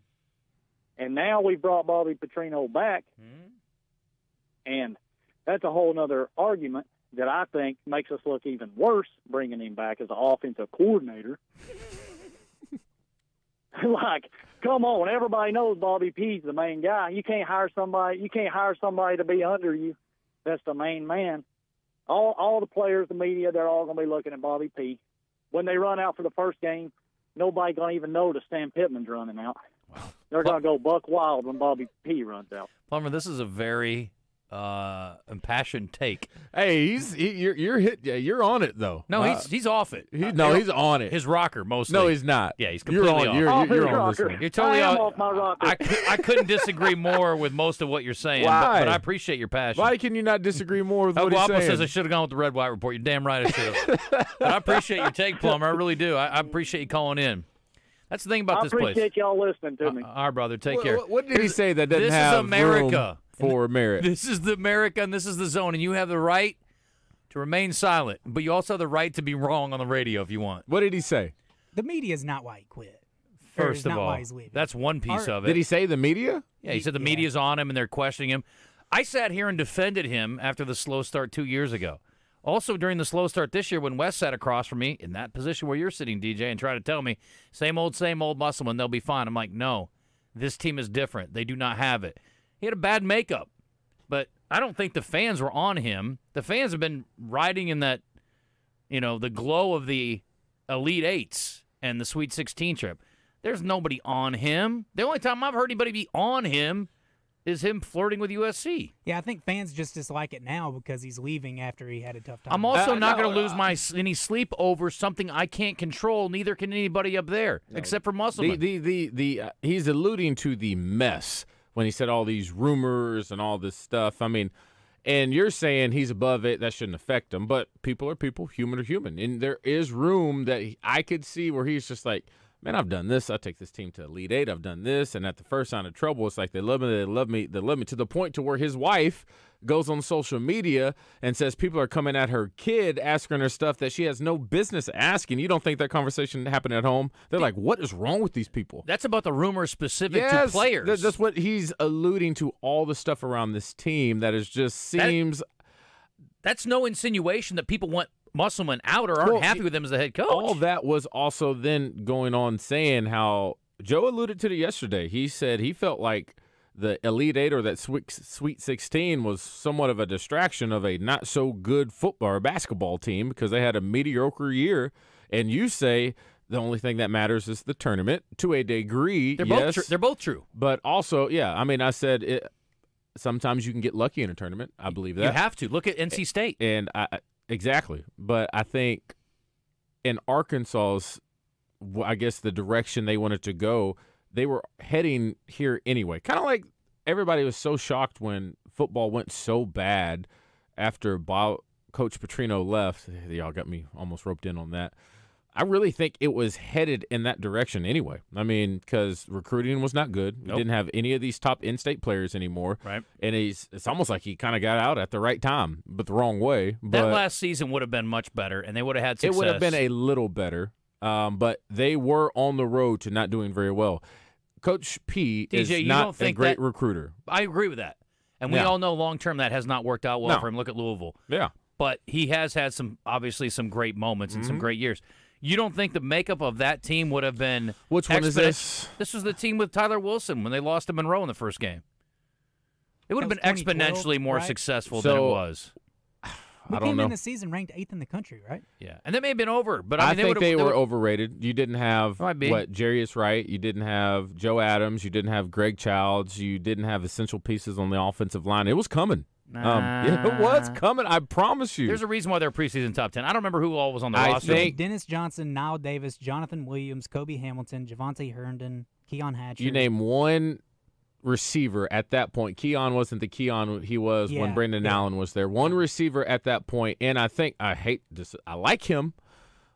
And now we've brought Bobby Petrino back, mm-hmm. and that's a whole other argument that I think makes us look even worse bringing him back as an offensive coordinator. like, come on, everybody knows Bobby P's the main guy. You can't hire somebody. You can't hire somebody to be under you. That's the main man. All all the players, the media, they're all going to be looking at Bobby P. When they run out for the first game, nobody going to even know that Sam Pittman's running out. They're going to go buck wild when Bobby P runs out. Plumber, this is a very uh, impassioned take. Hey, he's he, you're you're hit. Yeah, you're on it though. No, Uh, he's he's off it. he- Uh, no, you he's on it. His rocker mostly. No, he's not. Yeah, he's You're completely on- off. you're- Off you're his on this rocker. one. You're totally I am off. off my rocker. I, I couldn't disagree more with most of what you're saying. But, Why? but I appreciate your passion. Why can you not disagree more with Uh, what he's Guapo saying? says I should have gone with the red white report. You're damn right I should have. but I appreciate your take, Plumber. I really do. I, I appreciate you calling in. That's the thing about I this place. I appreciate y'all listening to me. All right, brother. Take What- care. what- what did he say that doesn't this have is America room for merit? This is the America, and this is the zone, and you have the right to remain silent, but you also have the right to be wrong on the radio if you want. What did he say? The media is not why he quit. Or is First of not all, why he's leaving. that's one piece Or- of it. Did he say the media? Yeah, he said the media's on him and they're questioning him. I sat here and defended him after the slow start two years ago. Also, during the slow start this year, when Wes sat across from me in that position where you're sitting, DJ, and tried to tell me, same old, same old Musselman, they'll be fine. I'm like, no, this team is different. They do not have it. He had a bad makeup, but I don't think the fans were on him. The fans have been riding in that, you know, the glow of the Elite Eights and the Sweet 16 trip. There's nobody on him. The only time I've heard anybody be on him is him flirting with USC. Yeah, I think fans just dislike it now because he's leaving after he had a tough time. I'm also not going to lose my any sleep over something I can't control. Neither can anybody up there, except for The the the, the uh, he's alluding to the mess when he said all these rumors and all this stuff. I mean, and you're saying he's above it. That shouldn't affect him. But people are people. Human are human. And there is room that he, I could see where he's just like, man, I've done this. I take this team to Elite Eight. I've done this. And at the first sign of trouble, it's like they love me. They love me. They love me to the point to where his wife goes on social media and says people are coming at her kid asking her stuff that she has no business asking. You don't think that conversation happened at home? They're like, what is wrong with these people? That's about the rumors specific Yes, to players. th- that's what he's alluding to. All the stuff around this team that is just That- seems. That's no insinuation that people want Musselman out or aren't Well, happy with him as the head coach. All that was also then going on saying how Joe alluded to it yesterday. He said he felt like the Elite Eight or that Sweet, Sweet 16 was somewhat of a distraction of a not so good football or basketball team because they had a mediocre year. And you say the only thing that matters is the tournament to a degree. They're yes, both tru- they're both true. But also, yeah, I mean, I said it. Sometimes you can get lucky in a tournament. I believe that You have to look at NC State. and I I- exactly. But I think in Arkansas's, I guess the direction they wanted to go, they were heading here anyway. Kind of like everybody was so shocked when football went so bad after Bob, Coach Petrino left. Y'all got me almost roped in on that. I really think it was headed in that direction anyway. I mean, because recruiting was not good. We Nope. didn't have any of these top in-state players anymore. Right. And he's it's almost like he kind of got out at the right time, but the wrong way. But that last season would have been much better, and they would have had success. it would have been a little better, um, but they were on the road to not doing very well. Coach P DJ, is not don't think a great that- recruiter. I agree with that, and we Yeah. all know long term that has not worked out well No. for him. Look at Louisville. Yeah. but he has had some obviously some great moments and some Mhm. great years. You don't think the makeup of that team would have been Which one is this? This was the team with Tyler Wilson when they lost to Monroe in the first game. It would have been exponentially more right? successful than it was. We I don't came know. in the season ranked eighth in the country, right? Yeah, and that may have been over, but I, I, mean, think would've- they were would- overrated. You didn't have Might be. what Jarius Wright. You didn't have Joe Adams. You didn't have Greg Childs. You didn't have essential pieces on the offensive line. It was coming. Um, yeah, it was coming. I promise you. There's a reason why they're preseason top ten. I don't remember who all was on the I roster. think- Dennis Johnson, Knile Davis, Jonathan Williams, Cobi Hamilton, Javontee Herndon, Keon Hatcher. You name one receiver at that point. Keon wasn't the Keon he was when Yeah, Brandon yeah. Allen was there. One receiver at that point, and I think I hate this. I like him,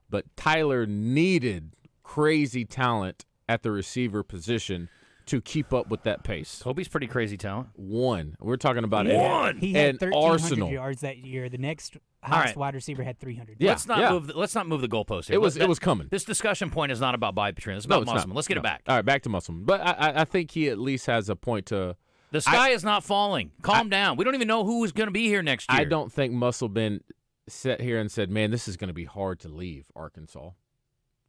but Tyler needed crazy talent at the receiver position to keep up with that pace. Cobi's pretty crazy talent. One. We're talking about One. He had an 1,300 arsenal. yards that year. The next highest right. wide receiver had 300. Yeah, let's not yeah. move. The, let's not move the goalpost here. It was- Let- it was coming. This discussion point is not about Bobby Petrino. It's No, about it's Musselman. Let's get No. it back. All right, back to Musselman. But I, I- I think he at least has a point to. The sky is not falling. Calm down. We don't even know who is going to be here next year. I don't think Musselman sat here and said, "Man, this is going to be hard to leave Arkansas,"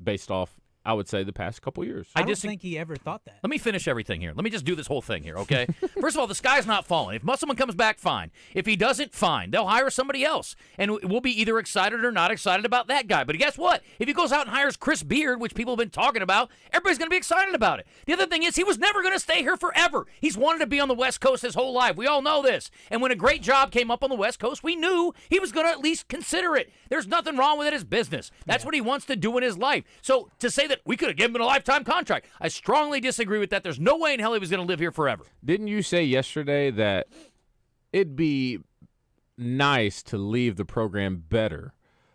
based off, I would say, the past couple years. I, I don't think he ever thought that. Let me finish everything here. Let me just do this whole thing here, okay? First of all, the sky's not falling. If Musselman comes back, fine. If he doesn't, fine. They'll hire somebody else. And we'll be either excited or not excited about that guy. But guess what? If he goes out and hires Chris Beard, which people have been talking about, everybody's going to be excited about it. The other thing is, he was never going to stay here forever. He's wanted to be on the West Coast his whole life. We all know this. And when a great job came up on the West Coast, we knew he was going to at least consider it. There's nothing wrong with it as business. That's what he wants to do in his life. So to say that we could have given him a lifetime contract, I strongly disagree with that. There's no way in hell he was going to live here forever. Didn't you say yesterday that it'd be nice to leave the program better?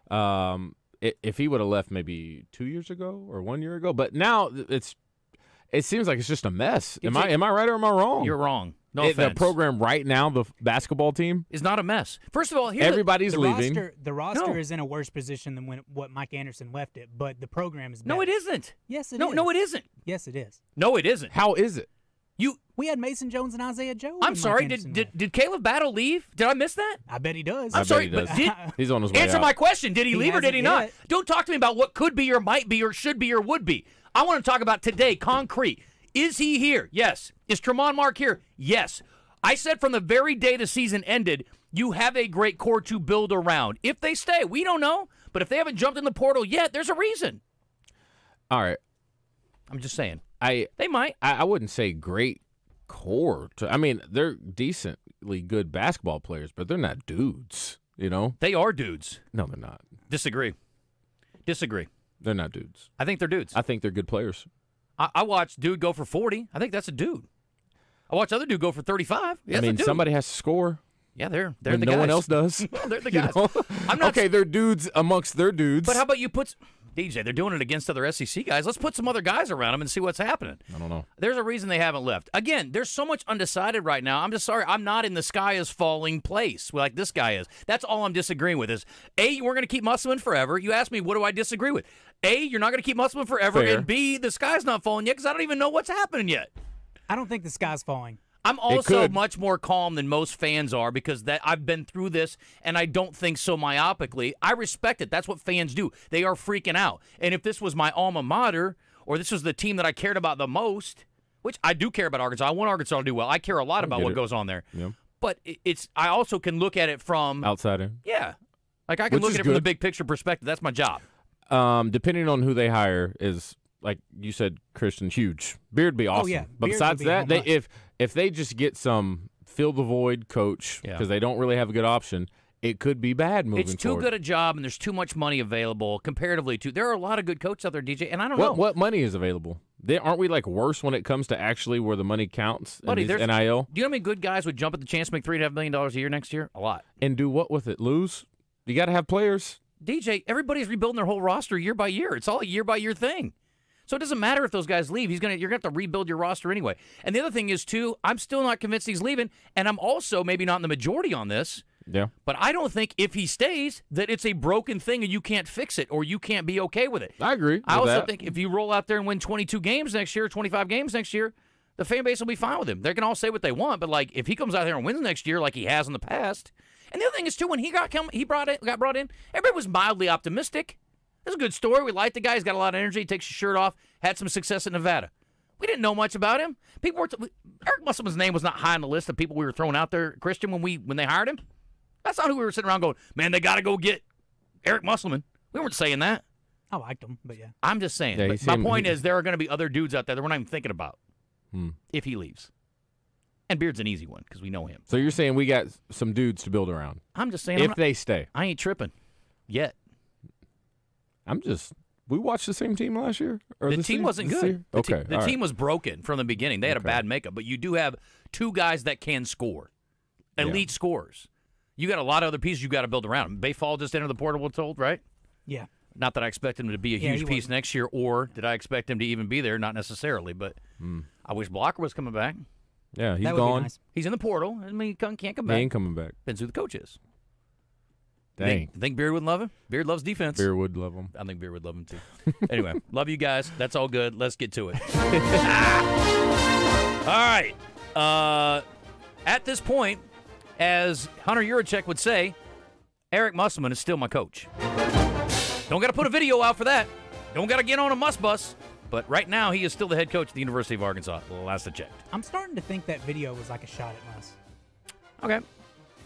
Um, if he would have left maybe two years ago or one year ago, but now it's. It seems like it's just a mess. Am I am I right or am I wrong? You're wrong. No It- the program right now, the f- basketball team, is not a mess. First of all, here everybody's the leaving. Roster, the roster No. is in a worse position than when what Mike Anderson left it, but the program is No, it isn't. Yes, it is. no, no, it isn't. Yes, it is. No, it isn't. How is it? You. We had Mason Jones and Isaiah Joe. I'm sorry. Did, did did Khalif Battle leave? Did I miss that? I bet he does. I'm I bet sorry, he but does. did He's on his way answer out. my question? Did he, He leave or did he hasn't not? yet. Don't talk to me about what could be or might be or should be or would be. I want to talk about today, concrete. Is he here? Yes. Is Tramon Mark here? Yes. I said from the very day the season ended, you have a great core to build around. If they stay, we don't know. But if they haven't jumped in the portal yet, there's a reason. All right. I'm just saying. I They might. I, I wouldn't say great core. To, I mean, they're decently good basketball players, but they're not dudes. You know, They are dudes. no, they're not. Disagree. Disagree. They're not dudes. I think they're dudes. I think they're good players. I, I watched dude go for 40. I think that's a dude. I watched other dude go for 35. Yeah, I mean, somebody has to score. Yeah, they're they're when the no guys. one else does. Well, they're the You guys. know? I'm not okay, they're dudes amongst their dudes. But how about you put DJ? They're doing it against other SEC guys. Let's put some other guys around them and see what's happening. I don't know. There's a reason they haven't left. Again, there's so much undecided right now. I'm just sorry. I'm not in the sky is falling place like this guy is. That's all I'm disagreeing with. Is a we're going to keep Musselman forever. You asked me what do I disagree with? A you're not going to keep Musselman forever, Fair. and B the sky's not falling yet because I don't even know what's happening yet. I don't think the sky's falling. I'm also much more calm than most fans are because that I've been through this and I don't think so myopically. I respect it. That's what fans do. They are freaking out. And if this was my alma mater or this was the team that I cared about the most, which I do care about Arkansas. I want Arkansas to do well. I care a lot about what it. goes on there. Yeah. But it's I also can look at it from Outsider. yeah. Like I can Which look at it from the big picture perspective. That's my job. Um, depending on who they hire, is like you said, Christian, huge. Beard be awesome. Oh, yeah. But Beard besides would be a that, they if if they just get some fill the void coach Yeah. because they don't really have a good option, it could be bad moving It's too forward. good a job and there's too much money available comparatively to there are a lot of good coaches out there, DJ, and I don't know. What what money is available? They, aren't we like worse when it comes to actually where the money counts? in Buddy, these there's NIL Do you know how many good guys would jump at the chance to make three and a half million dollars a year next year? A lot. and do what with it? Lose? You got to have players. DJ, everybody's rebuilding their whole roster year by year. It's all a year by year thing. So it doesn't matter if those guys leave. He's gonna you're gonna have to rebuild your roster anyway. And the other thing is too, I'm still not convinced he's leaving, and I'm also maybe not in the majority on this. Yeah. But I don't think if he stays that it's a broken thing and you can't fix it or you can't be okay with it. I agree. I also that. think if you roll out there and win 22 games next year, 25 games next year, the fan base will be fine with him. They can all say what they want, but like if he comes out there and wins next year, like he has in the past, and the other thing is too, when he got come, he brought in, got brought in, everybody was mildly optimistic. This is a good story. We like the guy. He's got a lot of energy. He takes his shirt off. Had some success in Nevada. We didn't know much about him. People were t- Eric Musselman's name was not high on the list of people we were throwing out there. Christian when we when they hired him, that's not who we were sitting around going, man, they got to go get Eric Musselman. We weren't saying that. I liked him, but yeah. I'm just saying. Yeah, But my seemed- point he- is, there are going to be other dudes out there that we're not even thinking about Hmm. if he leaves. And Beard's an easy one because we know him. So you're saying we got some dudes to build around I'm just saying. If not- they stay. I ain't tripping yet. I'm just. We watched the same team last year. Or the this team year? wasn't This good. year? The, te- okay. the all right. team was broken from the beginning. They had a bad makeup, but you do have two guys that can score, Yeah. elite scorers. You got a lot of other pieces you got to build around. Baye Fall just entered the portal, we're told, right? Yeah. Not that I expect him to be a Yeah, huge piece wasn't. next year, or did I expect him to even be there? Not necessarily, but Hmm. I wish Blocker was coming back. Yeah, he's That would be gone. nice. He's in the portal. I mean, he can't come He back. ain't coming back. Depends who the coach is. Dang. Think, think Beard would love him? Beard loves defense. Beard would love him. I think Beard would love him too. anyway, love you guys. That's all good. Let's get to it. all right. Uh, at this point, as Hunter Yurachek would say, Eric Musselman is still my coach. Don't got to put a video out for that. Don't got to get on a must bus. But right now, he is still the head coach at the University of Arkansas. Last I checked. I'm starting to think that video was like a shot at us. Okay.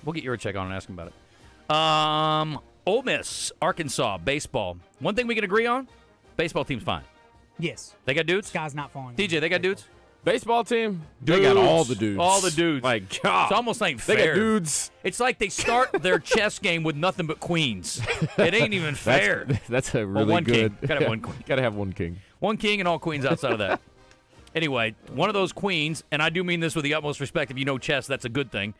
We'll get Yurachek on and ask him about it. Um, Ole Miss, Arkansas, baseball. One thing we can agree on: baseball team's fine. Yes. They got dudes. Guy's not falling. DJ, they got dudes. Baseball team. They got all the dudes. All the dudes. Like God. It's almost ain't They fair. got dudes. It's like they start their chess game with nothing but queens. It ain't even fair. That's, that's a Well, really one king. good. Gotta have one queen. Gotta have one king. One king and all queens outside of that. Anyway, one of those queens, and I do mean this with the utmost respect. If you know chess, that's a good thing.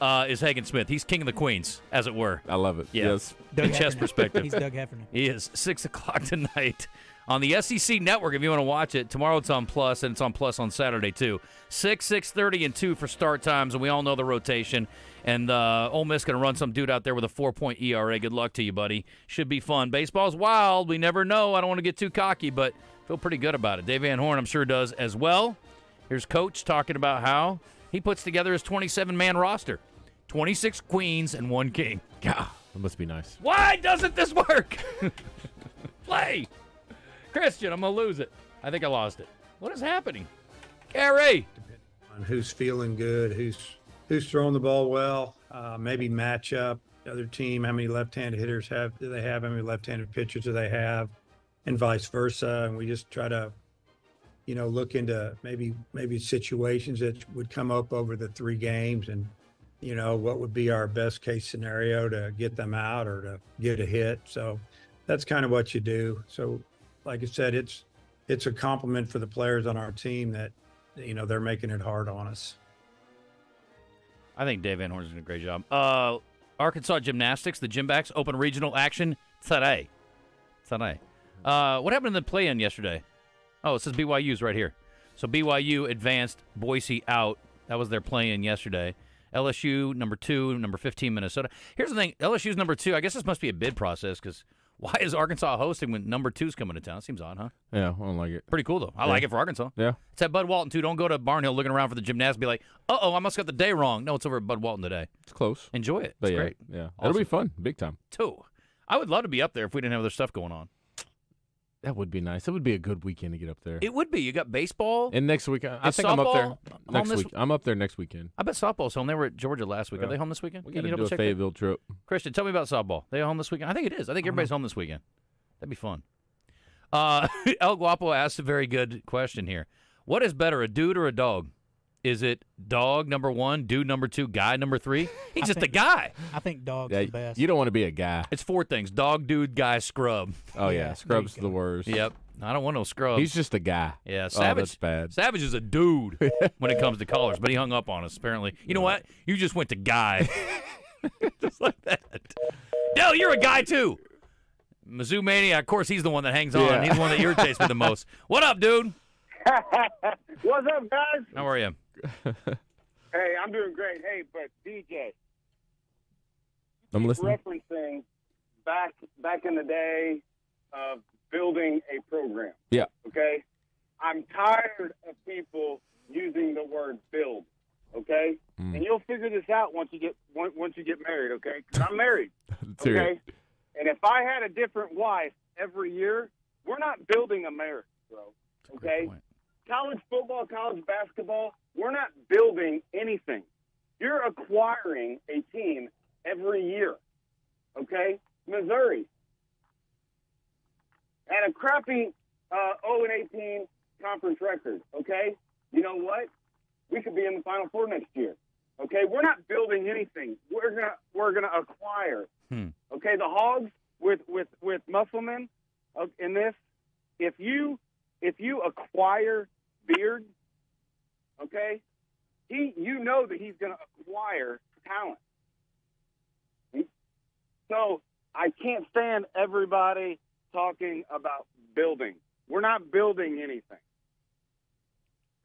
Uh, is Hagen Smith? He's king of the queens, as it were. I love it. Yeah. Yes. In Doug chess perspective. He's Doug Heffernan. He is six o'clock tonight on the SEC Network. If you want to watch it, tomorrow it's on Plus, and it's on Plus on Saturday too. Six, six thirty, and two for start times, and we all know the rotation. And uh, Ole Miss going to run some dude out there with a four-point ERA. Good luck to you, buddy. Should be fun. Baseball's wild. We never know. I don't want to get too cocky, but feel pretty good about it. Dave Van Horn, I'm sure, does as well. Here's Coach talking about how he puts together his 27-man roster, 26 queens and one king. God. That must be nice. Why doesn't this work? Play. Christian, I'm going to lose it. I think I lost it. What is happening? Gary. on who's feeling good, who's who's throwing the ball well, uh, maybe matchup, the other team. How many left-handed hitters have do they have? How many left-handed pitchers do they have, and vice versa? And we just try to you know, look into maybe maybe situations that would come up over the three games and you know what would be our best case scenario to get them out or to get a hit. So that's kind of what you do. So like I said, it's it's a compliment for the players on our team that you know they're making it hard on us. I think Dave Van Horn's doing a great job. Uh, Arkansas Gymnastics, the gym backs, open regional action today. Today. Uh, what happened in the play-in yesterday? Oh, it says BYU's right here. So BYU advanced, Boise out. That was their play-in yesterday. LSU number two, number 15 Minnesota. Here's the thing: LSU's number two. I guess this must be a bid process because why is Arkansas hosting when number two's coming to town? Seems odd, huh? Yeah, I don't like it. Pretty cool though. I Yeah. like it for Arkansas. Yeah. It's at Bud Walton too. Don't go to Barnhill looking around for the gymnast. and Be like, uh oh, I must got the day wrong. No, it's over at Bud Walton today. It's close. Enjoy it. But it's yeah, great. Yeah, it'll be fun, big time. Too. I would love to be up there if we didn't have other stuff going on. That would be nice. That would be a good weekend to get up there. It would be. You got baseball. and next week, I think I'm up there next week. I'm up there next weekend. I bet softball's home. They were at Georgia last week. Are they home this weekend? We Can got to do a that? Fayetteville trip. Christian, tell me about softball. They home this weekend? I think it is. I think everybody's home this weekend. That'd be fun. Uh, El Guapo asked a very good question here. What is better, a dude or a dog? Is it dog number one, dude number two, guy number three? He's I just a guy. I think dog's Yeah, the best. you don't want to be a guy. It's four things: dog, dude, guy, scrub. Oh yeah, Yeah, Scrub's you the worst. Yep. I don't want no scrub. He's just a guy. Yeah, Oh, Savage. that's bad. Savage is a dude when it comes to colors, but he hung up on us apparently. You know what? You just went to guy, just like that. Dell, you're a guy too. Mizzou Mania, of course, he's the one that hangs on. Yeah. He's the one that irritates me the most. What up, dude? What's up, guys? How are you? Hey, I'm doing great. Hey, but DJ, I'm listening. referencing back back in the day of building a program. Yeah. Okay, I'm tired of people using the word build. Okay, Mm. and you'll figure this out once you get once you get married. Okay, 'Cause I'm married. Okay, and if I had a different wife every year, we're not building America, bro. Okay, college football, college basketball, we're not building anything. You're acquiring a team every year. Okay? Missouri had a crappy uh, 0 and 18 conference record. Okay? You know what? We could be in the Final Four next year. Okay? We're not building anything. We're gonna we're gonna acquire. Hmm. Okay? The Hogs with with with Musselman uh, in this. If you if you acquire Beard, okay, he you know that he's going to acquire talent. So I can't stand everybody talking about building. We're not building anything.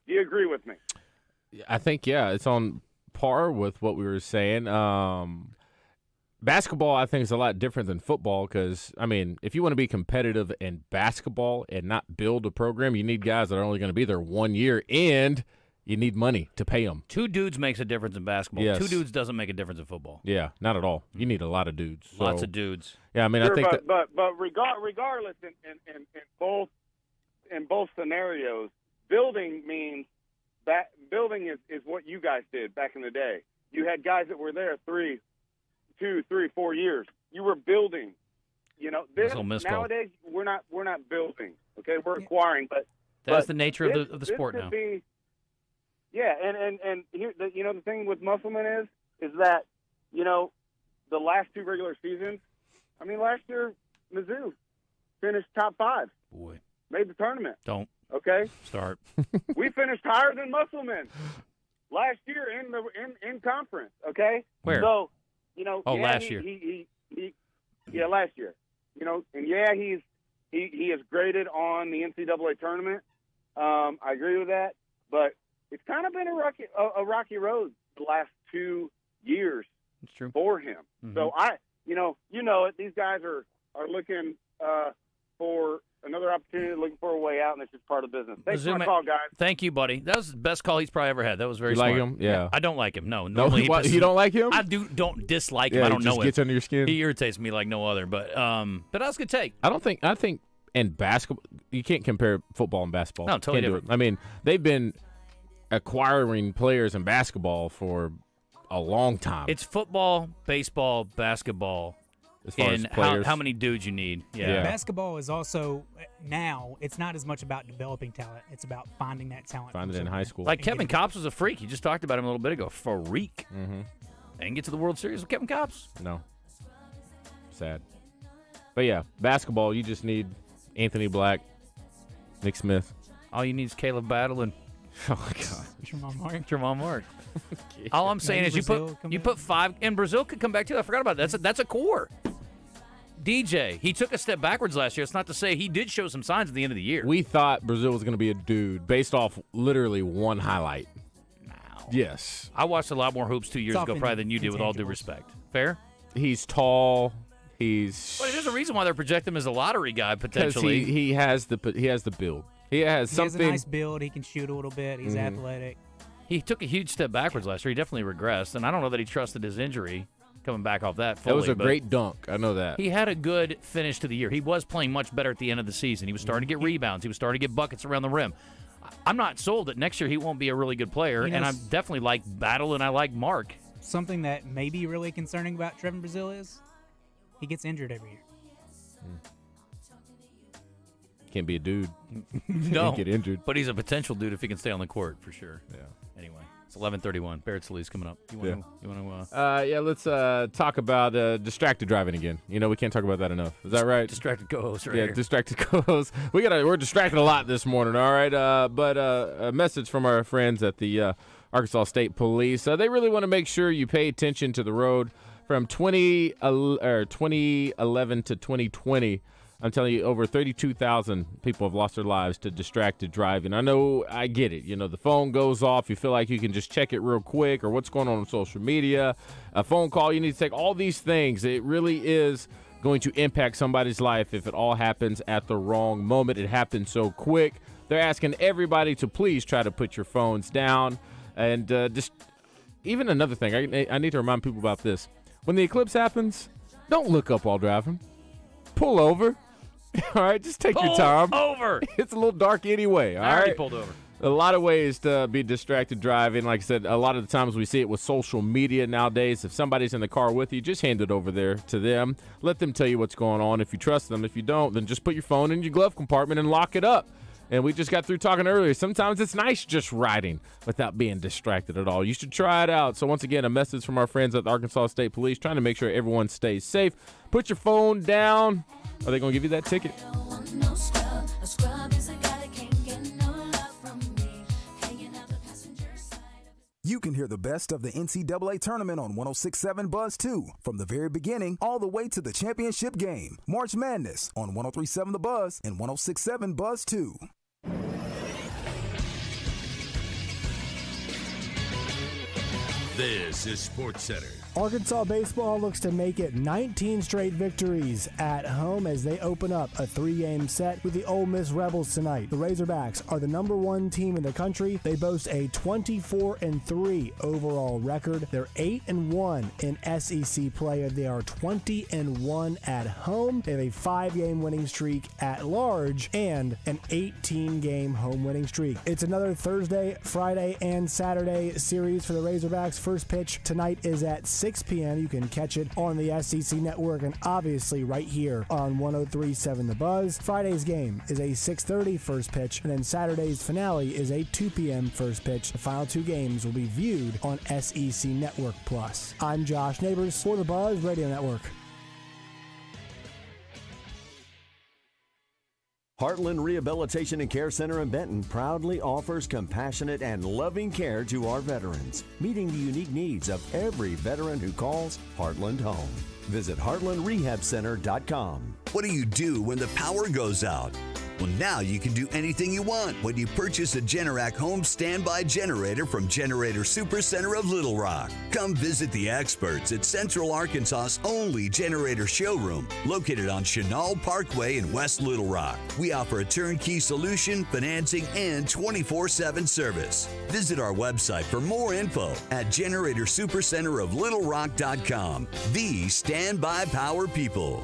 Do you agree with me? I think yeah, it's on par with what we were saying. Um, basketball, I think, is a lot different than football because I mean, if you want to be competitive in basketball and not build a program, you need guys that are only going to be there one year, and you need money to pay them. Two dudes makes a difference in basketball. Yes. Two dudes doesn't make a difference in football. Yeah, not at all. You mm. need a lot of dudes. Lots of dudes. Yeah, I mean, Sure, I think but, that but but regard, regardless, in, in, in, in both in both scenarios, building means that building is, is what you guys did back in the day. You had guys that were there three, two, three, four years. You were building. You know, this That's a miscall. nowadays we're not we're not building. Okay, we're acquiring, but That's the nature of the of the sport now. Be, yeah, and and and here, the, you know, the thing with Musselman is is that you know the last two regular seasons. I mean, last year Mizzou finished top five, Boy, made the tournament. don't Okay, start. we finished higher than Musselman last year in the in, in conference. Okay, Where? So you know, Oh, yeah, last he, year. He, he, he, yeah, last year. You know, and yeah, he's he he is graded on the NCAA tournament. Um, I agree with that, but it's kind of been a rocky a, a rocky road the last two years It's true. for him. Mhm. So I, you know, you know it. These guys are are looking uh, for another opportunity, looking for a way out, and it's just part of the business. Thanks for Mizzou my call, guys. Thank you, buddy. That was the best call he's probably ever had. That was very You like smart. him? Yeah. I don't like him. No. Normally he what, pisses you don't like him? I do don't dislike him. Yeah, I don't just know gets him. under your skin? He irritates me like no other. But um, but that was a good take. I don't think I think in basketball you can't compare football and basketball. No, totally Can't do different. it. I mean, they've been acquiring players in basketball for a long time. It's football, baseball, basketball. As far in as how, players. how many dudes you need. Yeah. Basketball is also now. It's not as much about developing talent. It's about finding that talent. Find it in high school. Like Kevin getting- Kopps was a freak. You just talked about him a little bit ago. Freak. Mm-hmm. And get to the World Series with Kevin Kopps. No. Sad. But yeah, basketball, you just need Anthony Black, Nick Smith. All you need is Khalif Battle and Oh my god. Tramon Mark. Tramon Mark. All I'm saying Maybe is you put come you in. put five and Brazile could come back too. I forgot about that. That's a, that's a core. DJ, he took a step backwards last year. It's not to say he did show some signs at the end of the year. We thought Brazile was going to be a dude based off literally one highlight. Yes. I watched a lot more hoops two years It's ago, probably than you did. With all due respect, fair. He's tall. He's But there's a reason why they're projecting him as a lottery guy because potentially. he, he has the he has the build. He has something. He has a nice build. He can shoot a little bit. He's Mhm. athletic. He took a huge step backwards last year. He definitely regressed, and I don't know that he trusted his injury coming back off that. Fully, that was a great dunk. I know that. He had a good finish to the year. He was playing much better at the end of the season. He was starting to get rebounds. He was starting to get buckets around the rim. I- I'm not sold that next year he won't be a really good player, You know, and I s- definitely like Battle and I like Mark. Something that may be really concerning about Trevon Brazile is he gets injured every year. Hmm. Can't be a dude. no, get injured. but he's a potential dude if he can stay on the court for sure. Yeah. Anyway, it's 11:31. Barrett Sallee's coming up. You want Yeah. to? You want to? Uh, Uh, yeah, let's uh, talk about uh, distracted driving again. You know, we can't talk about that enough. Is that right? distracted co-host right yeah, here. distracted co-host. We got we're distracted a lot this morning. All right, uh, but uh, a message from our friends at the uh, Arkansas State Police. Uh, they really want to make sure you pay attention to the road from 20 el- or 2011 to 2020. I'm telling you, over 32,000 people have lost their lives to distracted driving. I know, I get it. You know, the phone goes off. You feel like you can just check it real quick or what's going on on social media. A phone call, you need to take all these things. It really is going to impact somebody's life if it all happens at the wrong moment. It happens so quick. They're asking everybody to please try to put your phones down. And uh, just even another thing, I, I need to remind people about this. When the eclipse happens, don't look up while driving. Pull over. All right, just take your Pull time. over. It's a little dark anyway. All I already right? pulled over. A lot of ways to be distracted driving. Like I said, a lot of the times we see it with social media nowadays. If somebody's in the car with you, just hand it over there to them. Let them tell you what's going on. If you trust them, if you don't, then just put your phone in your glove compartment and lock it up. And we just got through talking earlier. Sometimes it's nice just riding without being distracted at all. You should try it out. So, once again, a message from our friends at the Arkansas State Police trying to make sure everyone stays safe. Put your phone down. Are they going to give you that ticket? You can hear the best of the NCAA tournament on 1067 Buzz 2 from the very beginning all the way to the championship game. March Madness on 1037 The Buzz and 1067 Buzz 2. This is Sports Center. Arkansas baseball looks to make it 19 straight victories at home as they open up a three-game set with the Ole Miss Rebels tonight. The Razorbacks are the number one team in the country. They boast a 24 and 3 overall record. They're 8 and 1 in SEC play. They are 20 and 1 at home. They have a five-game winning streak at large and an 18-game home winning streak. It's another Thursday, Friday, and Saturday series for the Razorbacks. First pitch tonight is at 6 p.m. You can catch it on the SEC network and obviously right here on 1037 The Buzz. Friday's game is a 6:30 first pitch, and then Saturday's finale is a 2 p.m. first pitch. The final two games will be viewed on SEC Network Plus. I'm Josh Neighbors for The Buzz Radio Network. Heartland Rehabilitation and Care Center in Benton proudly offers compassionate and loving care to our veterans, meeting the unique needs of every veteran who calls Heartland home. Visit heartlandrehabcenter.com. What do you do when the power goes out? Well, now you can do anything you want when you purchase a Generac home standby generator from Generator Supercenter of Little Rock. Come visit the experts at Central Arkansas's only generator showroom, located on Chenal Parkway in West Little Rock. We offer a turnkey solution, financing, and 24 7 service. Visit our website for more info at GeneratorSupercenterofLittleRock.com. The standby power people.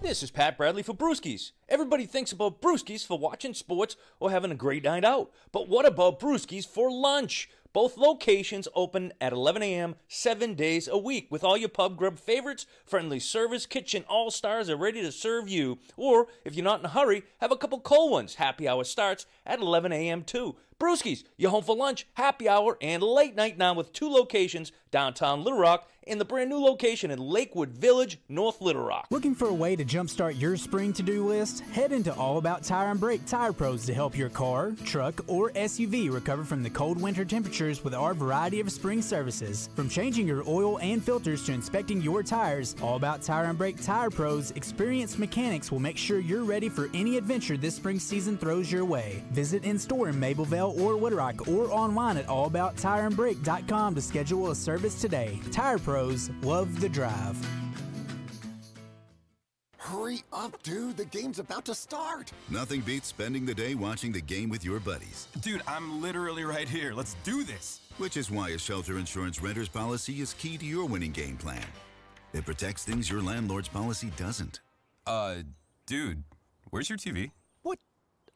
This is Pat Bradley for Brewskis. Everybody thinks about Brewskis for watching sports or having a great night out. But what about Brewskis for lunch? Both locations open at 11 a.m. seven days a week with all your pub grub favorites, friendly service, kitchen all stars are ready to serve you. Or if you're not in a hurry, have a couple cold ones. Happy hour starts at 11 a.m. too. Brewskis, you're home for lunch, happy hour, and late night now with two locations downtown Little Rock and the brand new location in Lakewood Village, North Little Rock. Looking for a way to jumpstart your spring to do list? Head into All About Tire and Brake Tire Pros to help your car, truck, or SUV recover from the cold winter temperatures with our variety of spring services. From changing your oil and filters to inspecting your tires, All About Tire and Brake Tire Pros experienced mechanics will make sure you're ready for any adventure this spring season throws your way. Visit in store in Mabelvale or Woodrock or online at allabouttireandbrake.com to schedule a service today. Tire Pros love the drive. Hurry up, dude. The game's about to start. Nothing beats spending the day watching the game with your buddies. Dude, I'm literally right here. Let's do this. Which is why a shelter insurance renter's policy is key to your winning game plan. It protects things your landlord's policy doesn't. Uh, dude, where's your TV? What?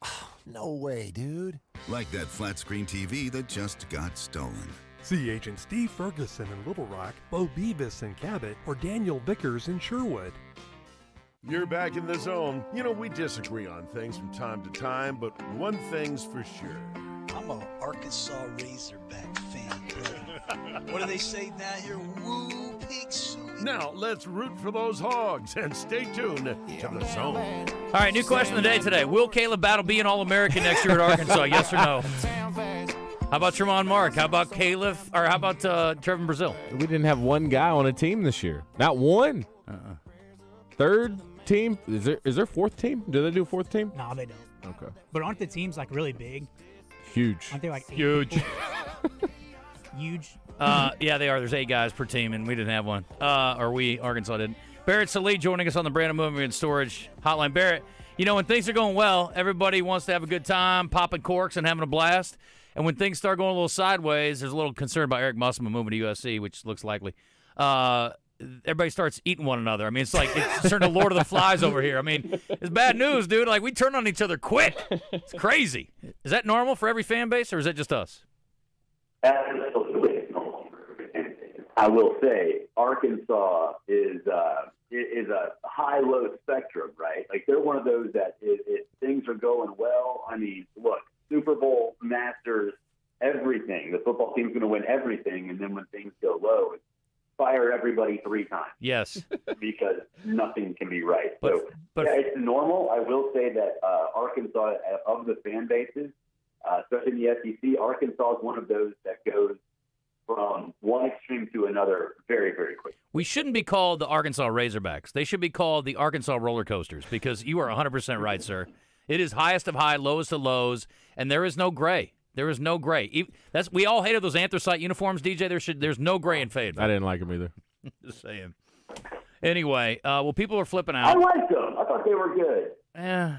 no way, dude. Like that flat screen TV that just got stolen. See Agent Steve Ferguson in Little Rock, Bo Beavis in Cabot, or Daniel Vickers in Sherwood. You're back in the zone. You know, we disagree on things from time to time, but one thing's for sure. I'm an Arkansas Razorback fan, brother. what do they say down here? Woo, pig soup. Now, let's root for those hogs and stay tuned to the zone. All right, new question of the day today. Will Khalif Battle be an All American next year at Arkansas? yes or no? How about Tramon Mark? How about Khalif? Or how about uh, Trevon Brazile? We didn't have one guy on a team this year. Not one. Uh-uh. Third team? Is there is there fourth team? Do they do a fourth team? No, they don't. Okay. But aren't the teams like really big? Huge. Aren't they like eight Huge. Huge. Uh, yeah, they are. There's eight guys per team, and we didn't have one. Uh, or we, Arkansas didn't. Barrett Sallee joining us on the Brandon Moving and Storage Hotline. Barrett, you know, when things are going well, everybody wants to have a good time, popping corks and having a blast. And when things start going a little sideways, there's a little concern about Eric Musselman moving to USC, which looks likely. Uh, everybody starts eating one another. I mean, it's like it's turning to Lord of the Flies over here. I mean, it's bad news, dude. Like we turn on each other quick. It's crazy. Is that normal for every fan base, or is that just us? I will say Arkansas is uh, is a high low spectrum, right? Like they're one of those that if things are going well, I mean, look, Super Bowl, Masters, everything. The football team's going to win everything, and then when things go low, fire everybody three times Yes. because nothing can be right. But- so but- yeah, it's normal. I will say that uh, Arkansas, of the fan bases, uh, especially in the SEC, Arkansas is one of those that goes from one extreme to another very, very quickly. We shouldn't be called the Arkansas Razorbacks. They should be called the Arkansas Roller Coasters because you are 100% right, sir. It is highest of high, lowest of lows, and there is no gray. There is no gray. That's we all hated those anthracite uniforms, DJ. There should there's no gray in fade. I didn't like them either. Just saying. Anyway, uh, well, people are flipping out. I out. liked them. I thought they were good. Yeah.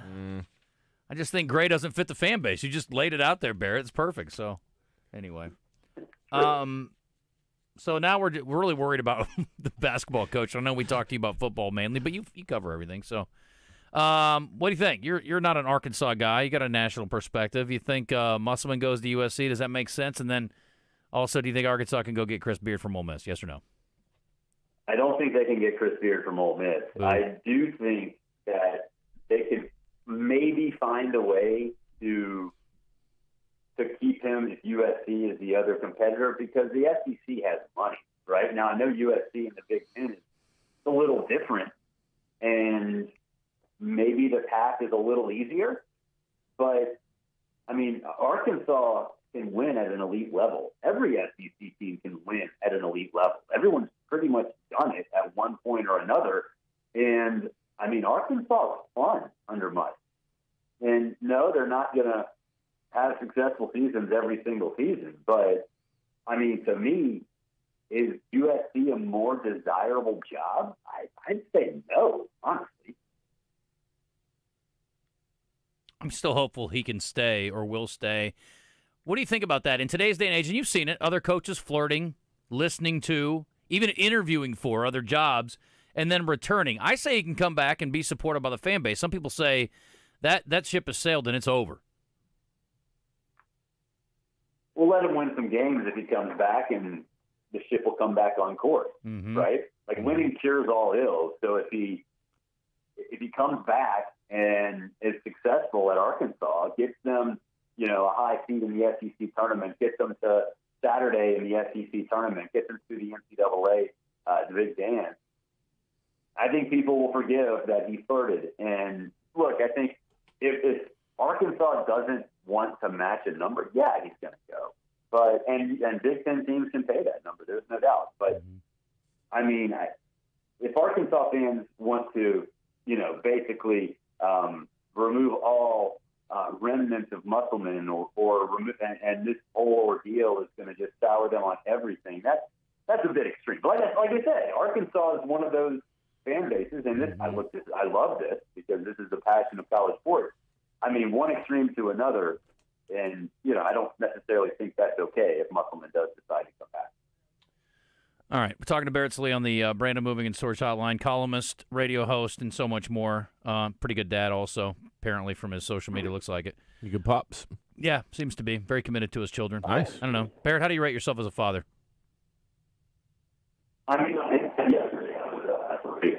I just think gray doesn't fit the fan base. You just laid it out there, Barrett. It's perfect. So, anyway, um, so now we're we're really worried about the basketball coach. I know we talked to you about football mainly, but you you cover everything. So, um, what do you think? You're you're not an Arkansas guy. You got a national perspective. You think uh, Musselman goes to USC? Does that make sense? And then also, do you think Arkansas can go get Chris Beard from Ole Miss? Yes or no? I don't think they can get Chris Beard from Ole Miss. I do think that they could maybe find a way to to keep him if USC is the other competitor because the SEC has money, right? Now I know USC and the Big Ten is a little different, and maybe the path is a little easier, but I mean Arkansas can win at an elite level. Every SEC team can win at an elite level. Everyone's pretty much done it at one point or another. And I mean, Arkansas is fun under Mike. And no, they're not going to have successful seasons every single season. But I mean, to me, is USC a more desirable job? I, I'd say no, honestly. I'm still hopeful he can stay or will stay. What do you think about that in today's day and age? And you've seen it, other coaches flirting, listening to, even interviewing for other jobs, and then returning. I say he can come back and be supported by the fan base. Some people say that that ship has sailed and it's over. we'll let him win some games if he comes back, and the ship will come back on course, Mhm. right? Like winning cures all ills. So if he if he comes back and is successful at Arkansas, gets them, you know, a high seed in the SEC tournament, gets them to Saturday in the SEC tournament, gets them to the NCAA uh, Big Dance. I think people will forgive that he flirted. And look, I think if, if Arkansas doesn't want to match a number, yeah, he's going to go. But and and Big Ten teams can pay that number. There's no doubt. But I mean, I, if Arkansas fans want to, you know, basically um, remove all uh, remnants of Musselman or, or remove, and, and this whole ordeal is going to just sour them on everything. That's that's a bit extreme. But like, I- like I said, Arkansas is one of those fan bases, and this I look this I love this because this is the passion of college sports. I mean, one extreme to another, and you know, I don't necessarily think that's okay if Musselman does decide to come back. All right, we're talking to Barrett Sallee on the uh, Brandon Moving and Storage Hotline, columnist, radio host, and so much more. Uh, pretty good dad, also apparently from his social media. Looks like it. You good pops? Yeah, seems to be very committed to his children. Nice. I don't know, Barrett. How do you rate yourself as a father? I mean, it- yesterday I was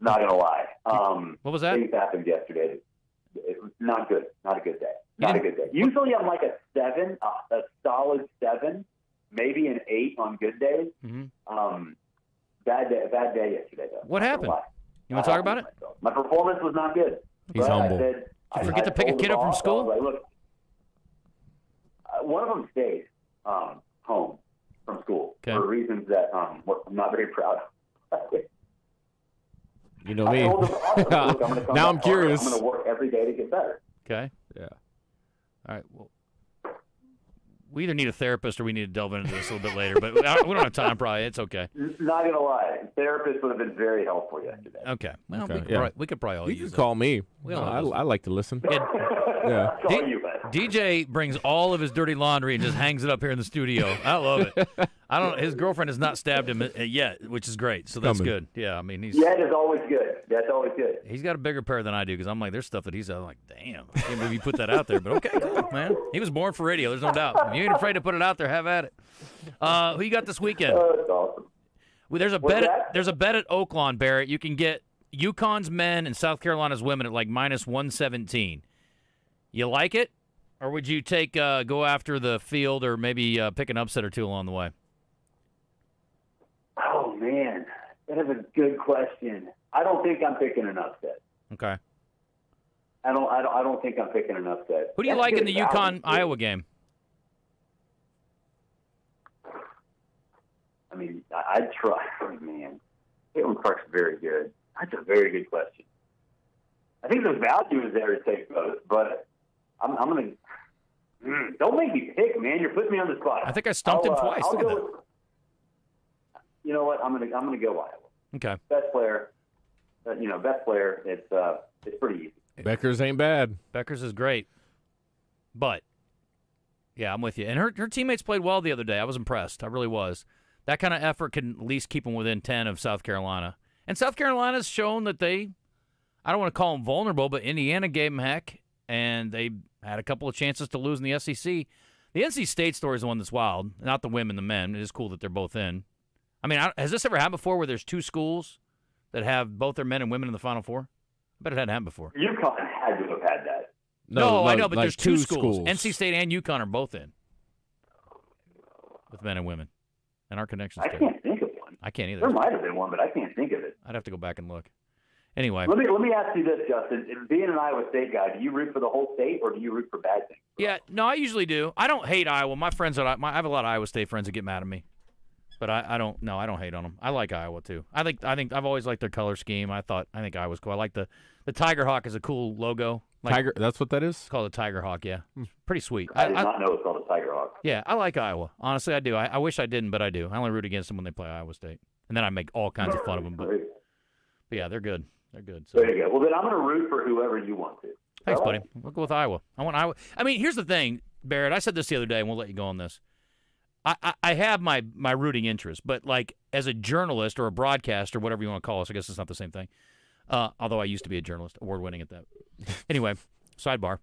not gonna lie. Um, what was that? Things happened yesterday. It was not good. Not a good day. Not a good day. Usually I'm like a seven, uh, a solid seven, maybe an eight on good days. Mm-hmm. Um, bad day. Bad day yesterday though. What happened? You want to talk about it? myself. My performance was not good. He's But I humble. said- Did you forget I to pick a kid up from school? like, look, uh, one of them stayed um, home from school Okay. for reasons that um, I'm not very proud of. You know me. them, look, I'm now I'm curious. I'm going to work every day to get better. Okay. Yeah. All right. Well, we either need a therapist or we need to delve into this a little bit later. But we don't have time. Probably it's okay. Not going to lie, therapist would have been very helpful yesterday. Okay. Well, Okay, we, could yeah. probably, we could probably all You use can call me. We all I. I like to listen. Yeah. yeah. Call D- you, man. DJ brings all of his dirty laundry and just hangs it up here in the studio. I love it. I don't. His girlfriend has not stabbed him uh, yet, which is great. So that's Coming. good. Yeah. I mean, he's Yeah, it's always good. That's always good. he's got a bigger pair than I do because I'm like, there's stuff that he's I'm like, damn, I can't believe you put that out there. But okay, cool, man. He was born for radio. There's no doubt. You ain't afraid to put it out there, have at it. Uh, who you got this weekend? Oh, that's awesome. Well, there's a What's bet. At, there's a bet at Oaklawn, Barrett. You can get UConn's men and South Carolina's women at like minus 117. You like it, or would you take uh, go after the field, or maybe uh, pick an upset or two along the way? Oh man, that is a good question. I don't think I'm picking an upset. Okay. I don't. I don't. I don't think I'm picking an upset. Who do you That's like in the UConn. Iowa game? Mean, I- I'd try. Oh, man, Caitlin Clark's very good. That's a very good question. I think the value is there to take both, but I'm, I'm going to. Mm, don't make me pick, man. You're putting me on the spot. I think I stumped him I'll, uh, twice. I'll go with- you know what? I'm going to. I'm going to go Iowa. Okay. Best player. Uh, you know, best player. It's uh, it's pretty easy. Bueckers ain't bad. Bueckers is great, but yeah, I'm with you. And her her teammates played well the other day. I was impressed. I really was. That kind of effort can at least keep them within ten of South Carolina. And South Carolina's shown that they, I don't want to call them vulnerable, but Indiana gave them heck, and they had a couple of chances to lose in the SEC. The NC State story is the one that's wild. Not the women, the men. It is cool that they're both in. I mean, has this ever happened before where there's two schools that have both their men and women in the Final Four? I bet it hadn't happened before. UConn had to have had that. No, I like- know, but like there's two, two schools. schools. NC State and UConn are both in with men and women, and our connections. I can't think of one. I can't either. There might have been one, but I can't think of it. I'd have to go back and look. Anyway, Let me let me ask you this, Justin. Being an Iowa State guy, do you root for the whole state or do you root for bad things? yeah, no, I usually do. I don't hate Iowa. My friends, that my, I have a lot of Iowa State friends that get mad at me, but I, I don't. No, I don't hate on them. I like Iowa too. I think I think I've always liked their color scheme. I thought I think Iowa's cool. I like the the Tiger Hawk is a cool logo. Like, Tiger. That's what that is. It's called a Tiger Hawk. Yeah, It's hmm. pretty sweet. I did not know it's called a Tiger Hawk. Yeah, I like Iowa. Honestly, I do. I, I wish I didn't, but I do. I only root against them when they play Iowa State, and then I make all kinds of fun of them. But, but yeah, they're good. They're good. So There you go. Well, then I'm going to root for whoever you want to. thanks, buddy. We'll go with Iowa. I want Iowa. I mean, here's the thing, Barrett. I said this the other day, and we'll let you go on this. I, I, I have my my rooting interest, but like as a journalist or a broadcaster, whatever you want to call us, I guess it's not the same thing. Uh, although I used to be a journalist, award winning at that. anyway, sidebar.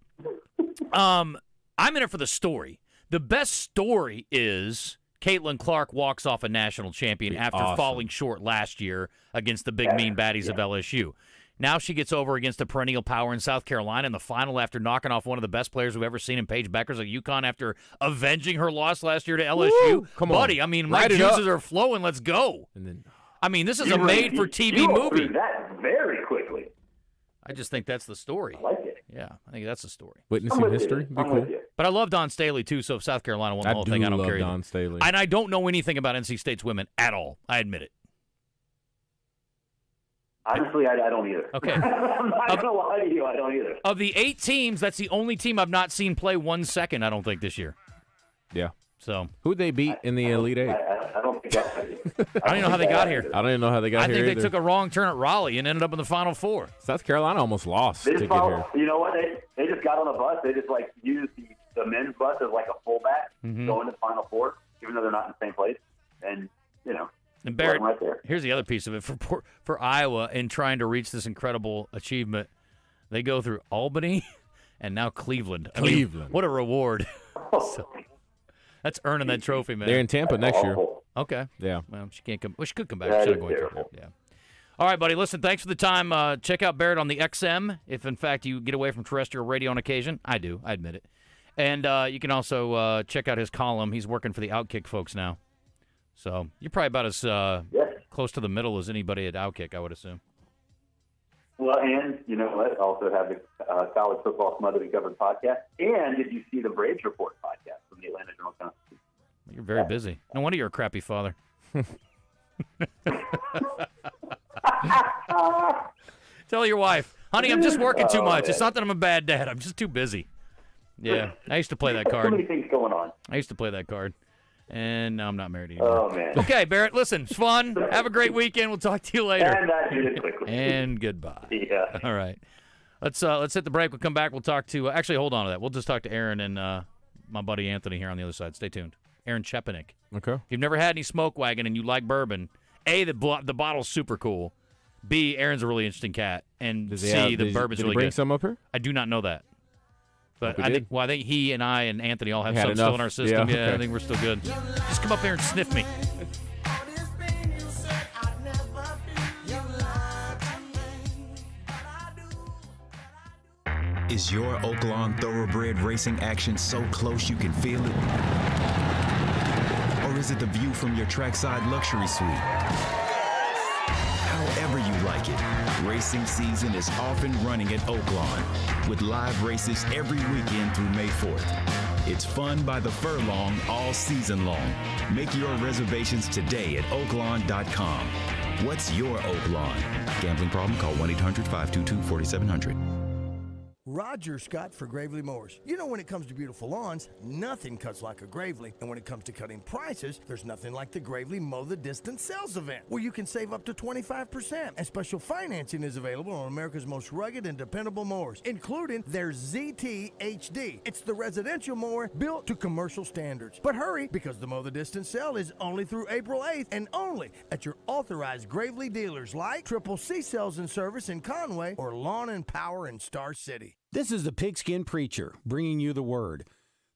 Um, I'm in it for the story. The best story is Caitlin Clark walks off a national champion after awesome. falling short last year against the big mean baddies of LSU. Now she gets over against a perennial power in South Carolina in the final after knocking off one of the best players we've ever seen in Paige Bueckers of UConn after avenging her loss last year to LSU. Woo! Come on. Buddy, I mean, my juices are flowing. Let's go. And then I mean, this is You a made for TV movie. that very. I just think that's the story. I like it. Yeah, I think that's the story. witnessing with you. history. Be cool. But I love Dawn Staley too. So if South Carolina won the I whole do thing, I don't love care. either. Dawn Staley. And I don't know anything about NC State's women at all. I admit it. Honestly, I, I don't either. Okay. I'm not Of- gonna lie to you. I don't either. Of the eight teams, that's the only team I've not seen play one second. I don't think this year. Yeah. So Who'd they beat in the Elite Eight? I, I, I don't think that's. I don't even know how they got here. I don't even know how they got I here I think they either. took a wrong turn at Raleigh and ended up in the Final Four. South Carolina almost lost They to just get follow, here. you know what? They they just got on a bus. They just like used the, the men's bus as like a fullback Mhm. going to the Final Four, even though they're not in the same place. And you know, And Barrett, right there. here's the other piece of it for for, for Iowa in trying to reach this incredible achievement. They go through Albany and now Cleveland. I mean, Cleveland. what a reward! So, that's earning that trophy, man. They're in Tampa next year. Okay. Yeah. Well, she can't come. Well, she could come back. That She's not is going to. terrible. Yeah. All right, buddy. Listen, thanks for the time. Uh, check out Barrett on the XM if, in fact, you get away from terrestrial radio on occasion. I do. I admit it. And uh, you can also uh, check out his column. He's working for the Outkick folks now. So you're probably about as uh, Yes. close to the middle as anybody at Outkick, I would assume. Well, and you know what? Also have the uh, college football smothered covered podcast. And did you see the Braves report podcast from the Atlanta Journal Constitution? You're very busy. No wonder you're a crappy father. Tell your wife, honey, I'm just working too Oh, much. It's not that I'm a bad dad. I'm just too busy. Yeah, I used to play that card. many things going on. I used to play that card, and now I'm not married anymore. Oh man. Okay, Barrett, listen, it's fun. Have a great weekend. We'll talk to you later. And it quickly. And goodbye. Yeah. All right. Let's uh, let's hit the break. We'll come back. We'll talk to. actually, hold on to that. We'll just talk to Aaron and uh, my buddy Anthony here on the other side. Stay tuned. Aaron Chepenik. Okay. If you've never had any smoke wagon and you like bourbon, a the blo- the bottle's super cool. B Aaron's a really interesting cat, and Does C have- the did he- bourbon's did he really bring good. some up here? I do not know that, but Hope he I did. think well I think he and I and Anthony all have Had some still enough. in our system. Yeah, Yeah, I think we're still good. Just come up here and sniff me. Is your Oaklawn Thoroughbred racing action so close you can feel it? Or is it the view from your trackside luxury suite? However you like it, racing season is off and running at Oaklawn with live races every weekend through May 4th. It's fun by the furlong all season long. Make your reservations today at oaklawn.com. What's your Oaklawn? Gambling problem? Call 1 800 522 4700. Roger Scott for Gravely Mowers. You know, when it comes to beautiful lawns, nothing cuts like a Gravely. And when it comes to cutting prices, there's nothing like the Gravely Mow the Distance sales event, where you can save up to 25%. And special financing is available on America's most rugged and dependable mowers, including their ZT HD. It's the residential mower built to commercial standards. But hurry, because the Mow the Distance sale is only through April 8th and only at your authorized Gravely dealers like Triple C Sales and Service in Conway or Lawn and Power in Star City. This is the Pigskin Preacher bringing you the word.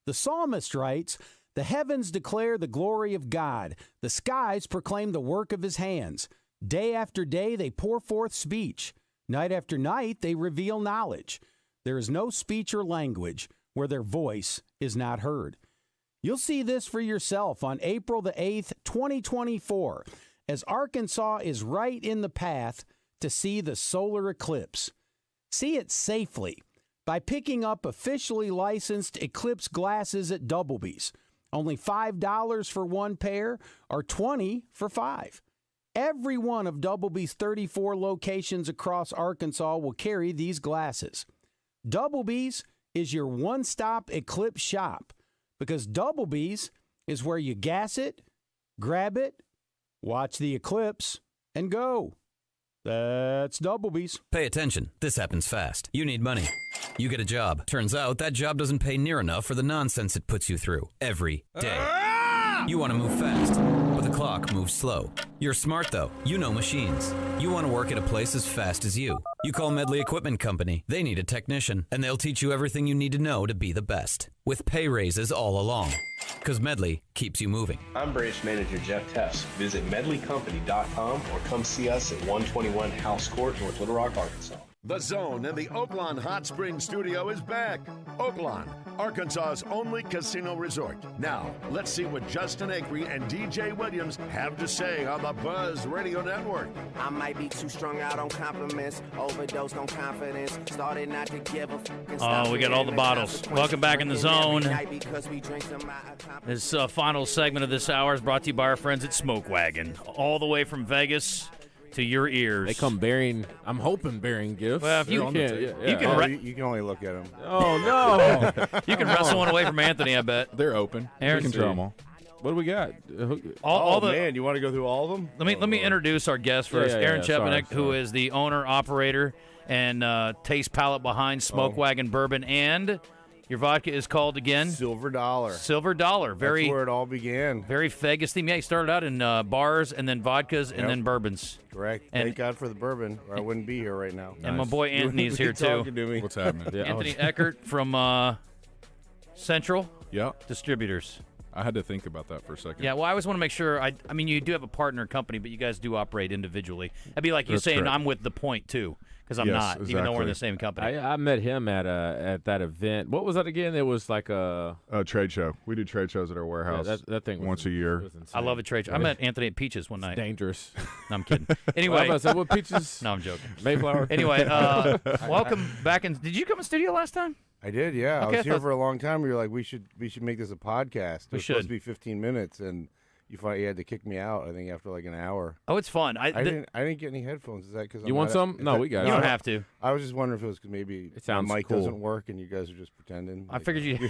The psalmist writes, The heavens declare the glory of God, the skies proclaim the work of his hands. Day after day they pour forth speech, night after night they reveal knowledge. There is no speech or language where their voice is not heard. You'll see this for yourself on April the 8th, 2024, as Arkansas is right in the path to see the solar eclipse. See it safely by picking up officially licensed Eclipse glasses at Doublebee's. Only $5 for one pair or 20 for 5. Every one of Doublebee's 34 locations across Arkansas will carry these glasses. Doublebee's is your one-stop Eclipse shop because Doublebee's is where you gas it, grab it, watch the eclipse and go. That's Doublebee's. Pay attention. This happens fast. You need money. You get a job. Turns out that job doesn't pay near enough for the nonsense it puts you through every day. You want to move fast, but the clock moves slow. You're smart though. You know machines. You want to work at a place as fast as you. You call Medley Equipment Company. They need a technician, and they'll teach you everything you need to know to be the best. With pay raises all along. Because Medley keeps you moving. I'm branch manager Jeff Tess. Visit medleycompany.com or come see us at 121 House Court, North Little Rock, Arkansas. The Zone and the Oaklawn Hot Springs studio is back. Oaklawn, Arkansas's only casino resort. Now, let's see what Justin Acri and DJ Williams have to say on the Buzz Radio Network. I might be too strung out on compliments, overdosed on confidence, started not to give a f- Oh, we got all the bottles. Welcome back in the zone. night because we drink some my accomplishments. This uh, final segment of this hour is brought to you by our friends at Smoke Wagon, all the way from Vegas to your ears. They come bearing. I'm hoping bearing gifts. Well, if you- They're Yeah, you can yeah. re- Oh, you, you can only look at them. Oh no! you can wrestle one away from Anthony. I bet they're open. Aaron, we can try them all. What do we got? All, oh the, man, you want to go through all of them? Let me let me introduce our guest first, yeah, Aaron yeah, sorry, Chepenik, who is the owner, operator, and uh, taste palette behind Smoke Oh. Wagon Bourbon. And your vodka is called again Silver Dollar. Silver Dollar. Very That's where it all began. very Vegas theme. Yeah, he started out in uh, bars and then vodkas and Yep. then bourbons. Correct. And- Thank God for the bourbon, or I wouldn't be here right now. And my boy Anthony's here too. Talking to me. What's happening? Anthony Eckert from uh, Central Yeah. Distributors. I had to think about that for a second. Yeah, well, I always want to make sure. I, I mean, you do have a partner company, but you guys do operate individually. That'd be like you That's saying correct. I'm with the Point too, because I'm Yes, not, even though we're in the same company. I, I met him at a at that event. What was that again? It was like a A trade show. We do trade shows at our warehouse. that- that thing was once a in- year. I love a trade show. I met Anthony at Peaches one night. dangerous. No, I'm kidding. Well, Anyway, I was about to what peaches? no, I'm joking. Mayflower. Anyway, uh, welcome back. And did you come in studio last time? I did, yeah. Okay, I I was here for a long time. We were like, we should we should make this a podcast. It We was supposed should. to be 15 minutes, and you find you had to kick me out. I think after like an hour. Oh, it's fun. I, I the- didn't. I didn't get any headphones. Is that because You want some? No, we got You it. don't have to. I was just wondering if it was because maybe It sounds my mic cool. doesn't work and you guys are just pretending. I figured you. you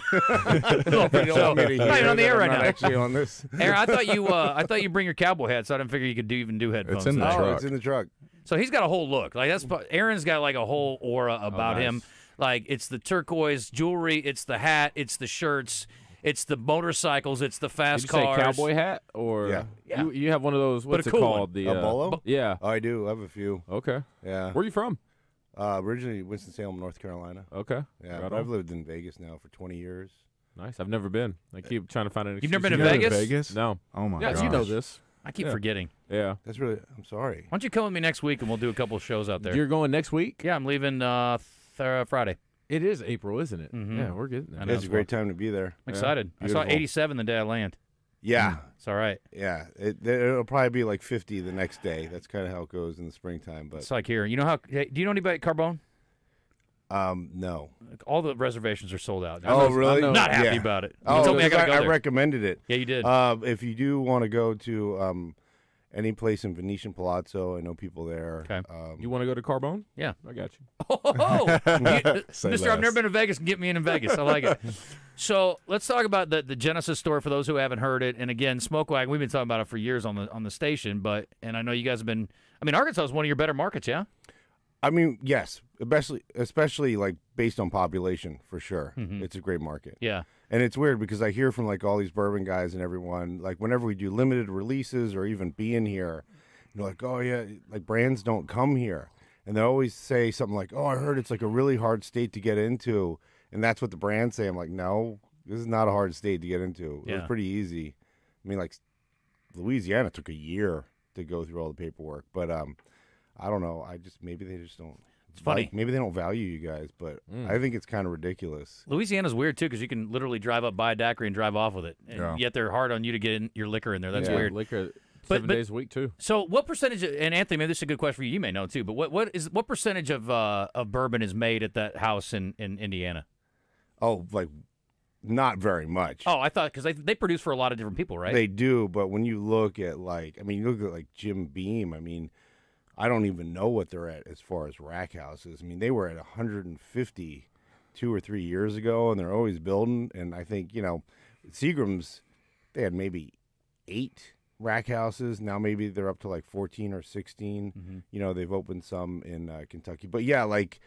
don't want me to Not even on the that air I'm right not now. Actually, on this. Aaron, I thought you. Uh, I thought you bring your cowboy hat, so I didn't figure you could do even do headphones. in the today. Oh, truck. it's in the truck. So he's got a whole look. Like that's Aaron's got like a whole aura about nice. him. Like it's the turquoise jewelry, it's the hat, it's the shirts, it's the motorcycles, it's the fast Did you cars. say cowboy hat or Yeah. Yeah. You, you have one of those. What's a it cool one. called? The A uh, bolo? Yeah. Oh, I do. I have a few. Okay. Yeah. Where are you from? Uh, originally Winston Salem, North Carolina. Okay. Yeah, Right. I've lived in Vegas now for 20 years. Nice. I've never been. I keep trying to find an. You've never been to to. Vegas? Vegas? No. Oh my Yes, gosh. you know this. I keep Yeah. forgetting. Yeah. That's really. I'm sorry. Why don't you come with me next week and we'll do a couple of shows out there? You're going next week. yeah, I'm leaving uh, th- Friday. It is April, isn't it? Mhm. Yeah, we're getting I there. know. It's a great time to be there. I'm excited. I saw Beautiful. 87 the day I land. Yeah. It's all right. Yeah. It, it'll probably be like 50 the next day. That's kind of how it goes in the springtime. But It's like here. You know how? hey, Do you know anybody at Carbone? um, no. All the reservations are sold out. I Oh, was really? Not happy Yeah. about it. Oh, told me I 'cause got to go I, there. recommended it. Yeah, you did. Uh, if you do want to go to um, any place in Venetian Palazzo, I know people there. Okay. Um, You want to go to Carbone? Yeah. I got you. Oh, you- Say Mister, I've never been to Vegas. Get me in Vegas. I like it. So let's talk about the, the Genesis story for those who haven't heard it. And again, Smoke Wagon, we've been talking about it for years on the on the station. But and I know you guys have been. I mean, Arkansas is one of your better markets, yeah. I mean, yes, especially especially like based on population for sure. Mhm. It's a great market. Yeah. And it's weird because I hear from like all these bourbon guys and everyone, like whenever we do limited releases or even being here, know, like, oh yeah, like brands don't come here. And they always say something like, Oh, I heard it's like a really hard state to get into and that's what the brands say. I'm like, No, this is not a hard state to get into. It Yeah. was pretty easy. I mean, like Louisiana took a year to go through all the paperwork. But um I don't know. I just maybe they just don't It's funny. like- maybe they don't value you guys, but Mm. I think it's kind of ridiculous. Louisiana's weird too because you can literally drive up, buy a daiquiri, and drive off with it. And Yeah. Yet they're hard on you to get in your liquor in there. That's Yeah, weird. Liquor But- seven but- days a week too. So, what percentage? Of, and Anthony, maybe this is a good question for you. You may know too. But what what is what percentage of uh, of bourbon is made at that house in, in Indiana? Oh, like not very much. Oh, I thought because they they produce for a lot of different people, right? They do, but when you look at like, I mean, you look at like Jim Beam. I mean, I don't even know what they're at as far as rack houses. I mean, they were at 150 two or three years ago, and they're always building. And I think you know, Seagram's they had maybe eight rack houses. Now maybe they're up to like 14 or 16. Mm-hmm. You know, they've opened some in uh, Kentucky, but yeah, like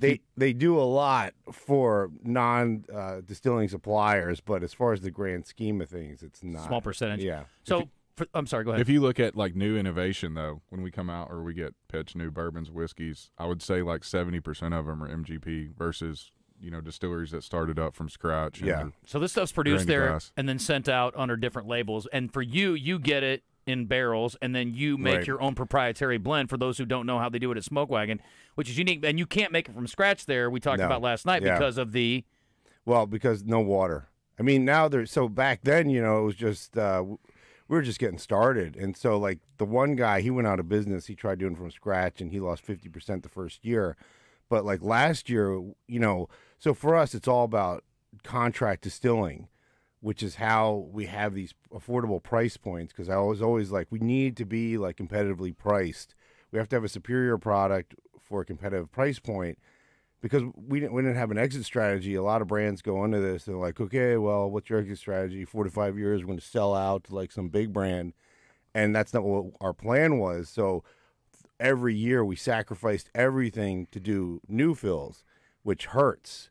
they they do a lot for non uh, distilling suppliers, but as far as the grand scheme of things, it's not Small percentage. Yeah. So I'm sorry. Go ahead. If you look at like new innovation though, when we come out or we get pitched new bourbons, whiskeys, I would say like seventy percent of them are MGP versus you know distilleries that started up from scratch. Yeah. So this stuff's produced there glass. and then sent out under different labels. And for you, you get it in barrels, and then you make Right. your own proprietary blend. For those who don't know how they do it at Smoke Wagon, which is unique, and you can't make it from scratch there. We talked No. about last night Yeah. because of the Well, because no water. I mean, now there's so back then, you know, it was just uh, w- we were just getting started, and so like the one guy, he went out of business. He tried doing from scratch, and he lost fifty percent the first year. But like last year, you know, so for us, it's all about contract distilling, which is how we have these affordable price points. Because I was always like, we need to be like competitively priced. We have to have a superior product for a competitive price point because we didn't we didn't have an exit strategy. A lot of brands go into this. They're like, okay, well, what's your exit strategy? Four to five years, we're going to sell out to like some big brand, and that's not what our plan was. So every year we sacrificed everything to do new fills, which hurts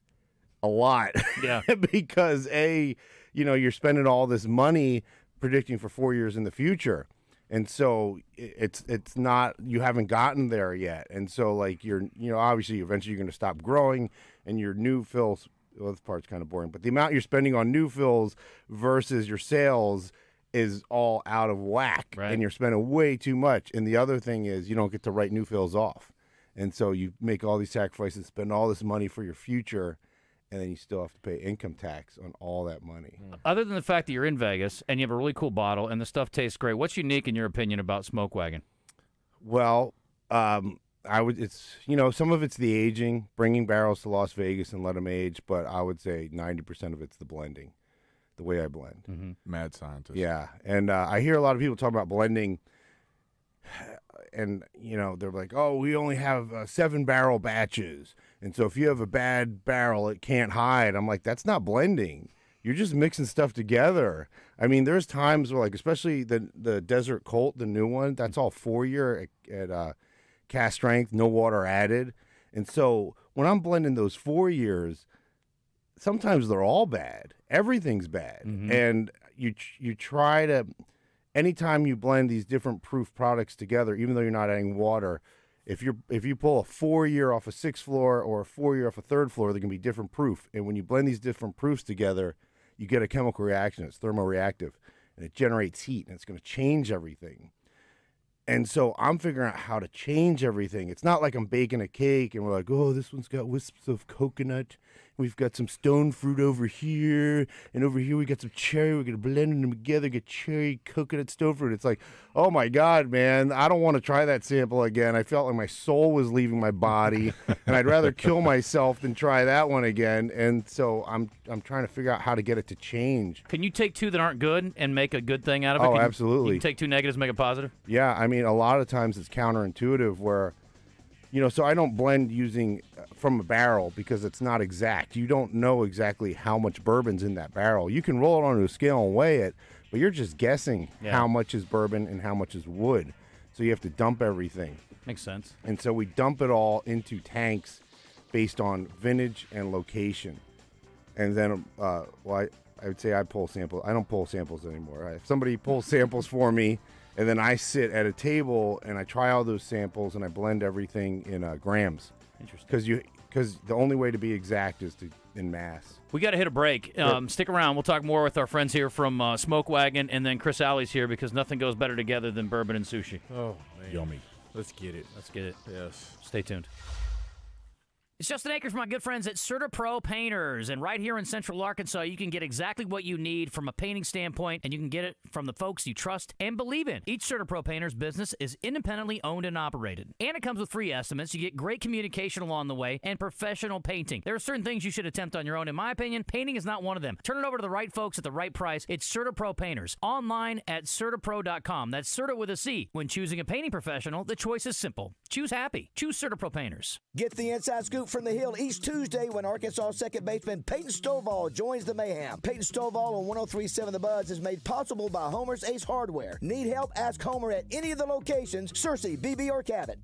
a lot. Yeah. because a, you know, you're spending all this money predicting for four years in the future. And so it's it's not you haven't gotten there yet, and so like you're you know obviously eventually you're going to stop growing, and your new fills. Well, this part's kind of boring, but the amount you're spending on new fills versus your sales is all out of whack, and you're spending way too much. And the other thing is you don't get to write new fills off, and so you make all these sacrifices, spend all this money for your future, and then you still have to pay income tax on all that money. other than the fact that you're in Vegas and you have a really cool bottle and the stuff tastes great. What's unique in your opinion about Smoke Wagon? Well, um, I would. It's you know some of it's the aging, bringing barrels to Las Vegas and let them age, but I would say ninety percent of it's the blending, the way I blend. Mm-hmm. Mad scientist. Yeah, and uh, I hear a lot of people talk about blending, and you know they're like, "Oh, we only have uh, seven barrel batches, and so if you have a bad barrel, it can't hide." I'm like, "That's not blending. You're just mixing stuff together." I mean, there's times where, like, especially the the Desert Colt, the new one, that's all four year at, at uh, cask strength, no water added, and so when I'm blending those four years, sometimes they're all bad. Everything's bad, Mhm. and you you try to. Anytime you blend these different proof products together, even though you're not adding water, if you're if you pull a four year off a sixth floor or a four year off a third floor, they're going to be different proof. And when you blend these different proofs together, you get a chemical reaction. It's thermoreactive, and it generates heat, and it's going to change everything. And so I'm figuring out how to change everything. It's not like I'm baking a cake and we're like, oh, this one's got wisps of coconut. We've got some stone fruit over here. And over here we got some cherry. We're going to blend them together, get cherry, coconut, stone fruit. It's like, oh my God, man. I don't want to try that sample again. I felt like my soul was leaving my body. and I'd rather kill myself than try that one again. And so I'm, I'm trying to figure out how to get it to change. Can you take two that aren't good and make a good thing out of it? Oh, Can absolutely. You can take two negatives, and make a positive. Yeah, I mean, a lot of times it's counterintuitive where, you know, so I don't blend using uh, from a barrel because it's not exact. You don't know exactly how much bourbon's in that barrel. You can roll it onto a scale and weigh it, but you're just guessing Yeah. how much is bourbon and how much is wood. So you have to dump everything. Makes sense. And so we dump it all into tanks based on vintage and location. And then, uh, well, I, I would say I pull samples. I don't pull samples anymore. I, somebody pulls samples for me, and then I sit at a table and I try all those samples and I blend everything in uh, grams. Interesting. Because you, because the only way to be exact is to in mass. We got to hit a break. Um, stick around. We'll talk more with our friends here from uh, Smoke Wagon, and then Chris Alley's here because nothing goes better together than bourbon and sushi. Oh, man. Yummy. Let's get it. Let's get it. Yes. Stay tuned. It's Justin Acri from my good friends at CertaPro Painters. And right here in Central Arkansas, you can get exactly what you need from a painting standpoint, and you can get it from the folks you trust and believe in. Each CertaPro Painters business is independently owned and operated. And it comes with free estimates. You get great communication along the way and professional painting. There are certain things you should attempt on your own. In my opinion, painting is not one of them. Turn it over to the right folks at the right price. It's CertaPro Painters. Online at CertaPro.com. That's Certa with a C. When choosing a painting professional, the choice is simple. Choose happy. Choose CertaPro Painters. Get the inside scoop from the Hill each Tuesday when Arkansas second baseman Peyton Stovall joins the mayhem. Peyton Stovall on 1037 The Buzz is made possible by Homer's Ace Hardware. Need help? Ask Homer at any of the locations, Searcy, BB, or Cabot.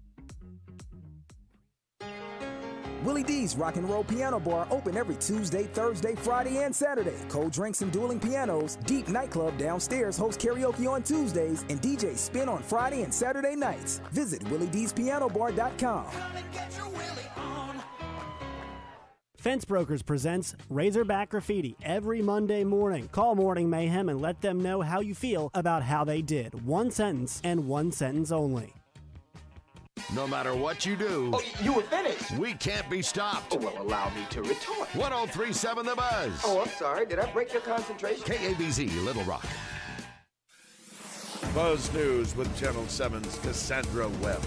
Willie D's Rock and Roll Piano Bar open every Tuesday, Thursday, Friday, and Saturday. Cold drinks and dueling pianos. Deep Nightclub downstairs hosts karaoke on Tuesdays and DJ spin on Friday and Saturday nights. Visit WillieD'sPianoBar.com. Fence Brokers presents Razorback Graffiti every Monday morning. Call Morning Mayhem and let them know how you feel about how they did. One sentence and one sentence only. No matter what you do, Oh, you were finished. we can't be stopped. Oh, well, allow me to retort. 1037 The Buzz. Oh, I'm sorry. Did I break your concentration? KABZ, Little Rock. Buzz News with Channel 7's Cassandra Webb.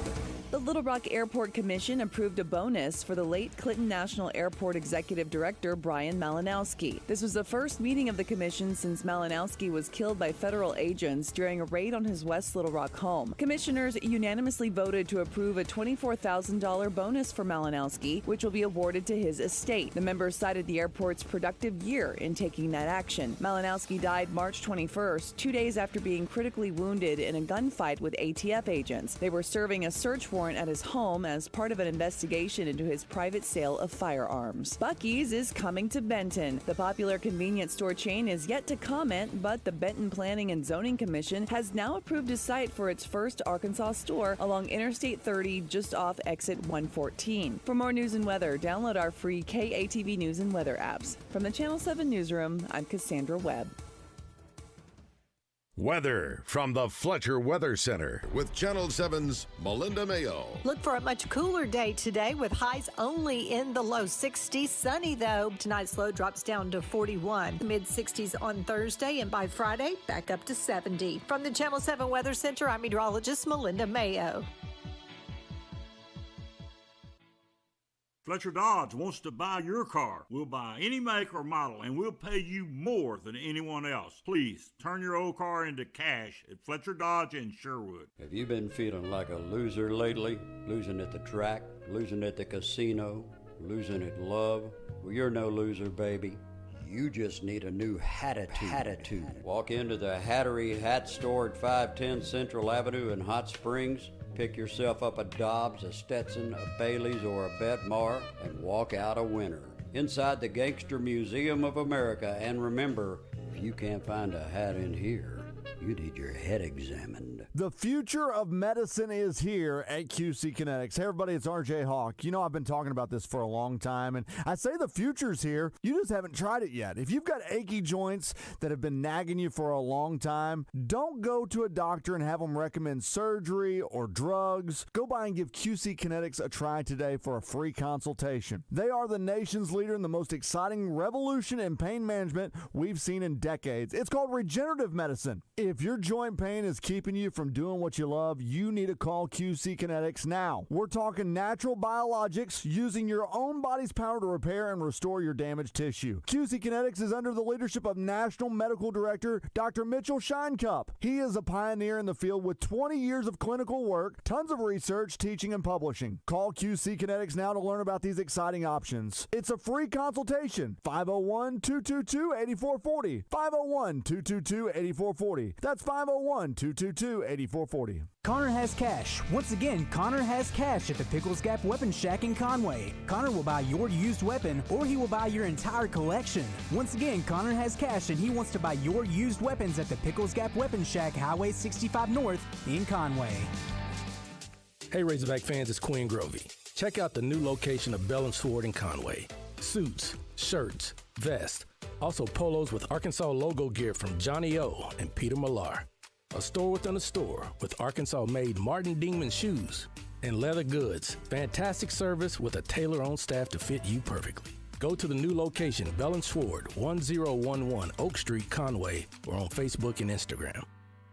The Little Rock Airport Commission approved a bonus for the late Clinton National Airport Executive Director Bryan Malinowski. This was the first meeting of the commission since Malinowski was killed by federal agents during a raid on his West Little Rock home. Commissioners unanimously voted to approve a $24,000 bonus for Malinowski, which will be awarded to his estate. The members cited the airport's productive year in taking that action. Malinowski died March 21st, two days after being critically wounded in a gunfight with ATF agents. They were serving a search warrant at his home as part of an investigation into his private sale of firearms. Buc-ee's is coming to Benton. The popular convenience store chain is yet to comment, but the Benton Planning and Zoning Commission has now approved a site for its first Arkansas store along Interstate 30 just off exit 114. For more news and weather, download our free KATV News and Weather apps. From the Channel 7 Newsroom, I'm Cassandra Webb. Weather from the Fletcher Weather Center with Channel 7's Melinda Mayo. Look for a much cooler day today with highs only in the low 60s. Sunny though. Tonight's low drops down to 41. Mid 60s on Thursday and by Friday back up to 70. From the Channel 7 Weather Center, I'm meteorologist Melinda Mayo. Fletcher Dodge wants to buy your car. We'll buy any make or model and we'll pay you more than anyone else. Please turn your old car into cash at Fletcher Dodge in Sherwood. Have you been feeling like a loser lately? Losing at the track, losing at the casino, losing at love? Well, you're no loser, baby. You just need a new attitude. attitude. Walk into the Hattery Hat Store at 510 Central Avenue in Hot Springs. Pick yourself up a Dobbs, a Stetson, a Bailey's, or a Betmar, and walk out a winner. Inside the Gangster Museum of America, and remember, if you can't find a hat in here, you need your head examined. The future of medicine is here at QC Kinetix. Hey, everybody, it's RJ Hawk. You know, I've been talking about this for a long time, and I say the future's here. You just haven't tried it yet. If you've got achy joints that have been nagging you for a long time, don't go to a doctor and have them recommend surgery or drugs. Go by and give QC Kinetix a try today for a free consultation. They are the nation's leader in the most exciting revolution in pain management we've seen in decades. It's called regenerative medicine. If your joint pain is keeping you from doing what you love, you need to call QC Kinetix now. We're talking natural biologics using your own body's power to repair and restore your damaged tissue. QC Kinetix is under the leadership of National Medical Director Dr. Mitchell Shinecup. He is a pioneer in the field with 20 years of clinical work, tons of research, teaching, and publishing. Call QC Kinetix now to learn about these exciting options. It's a free consultation. 501 222 8440. 501 222 8440. That's 501 222 8440. Connor has cash. Once again, Connor has cash at the Pickles Gap Weapon Shack in Conway. Connor will buy your used weapon or he will buy your entire collection. Once again, Connor has cash and he wants to buy your used weapons at the Pickles Gap Weapon Shack, Highway 65 North in Conway. Hey Razorback fans, it's Quinn Grovey. Check out the new location of Bell and Sword in Conway. Suits, shirts, vests, also polos with Arkansas logo gear from Johnny O and Peter Millar. A store within a store with Arkansas made Martin Dingman shoes and leather goods. Fantastic service with a tailor on staff to fit you perfectly. Go to the new location, Bell and Sword, 1011 Oak Street, Conway, or on Facebook and Instagram.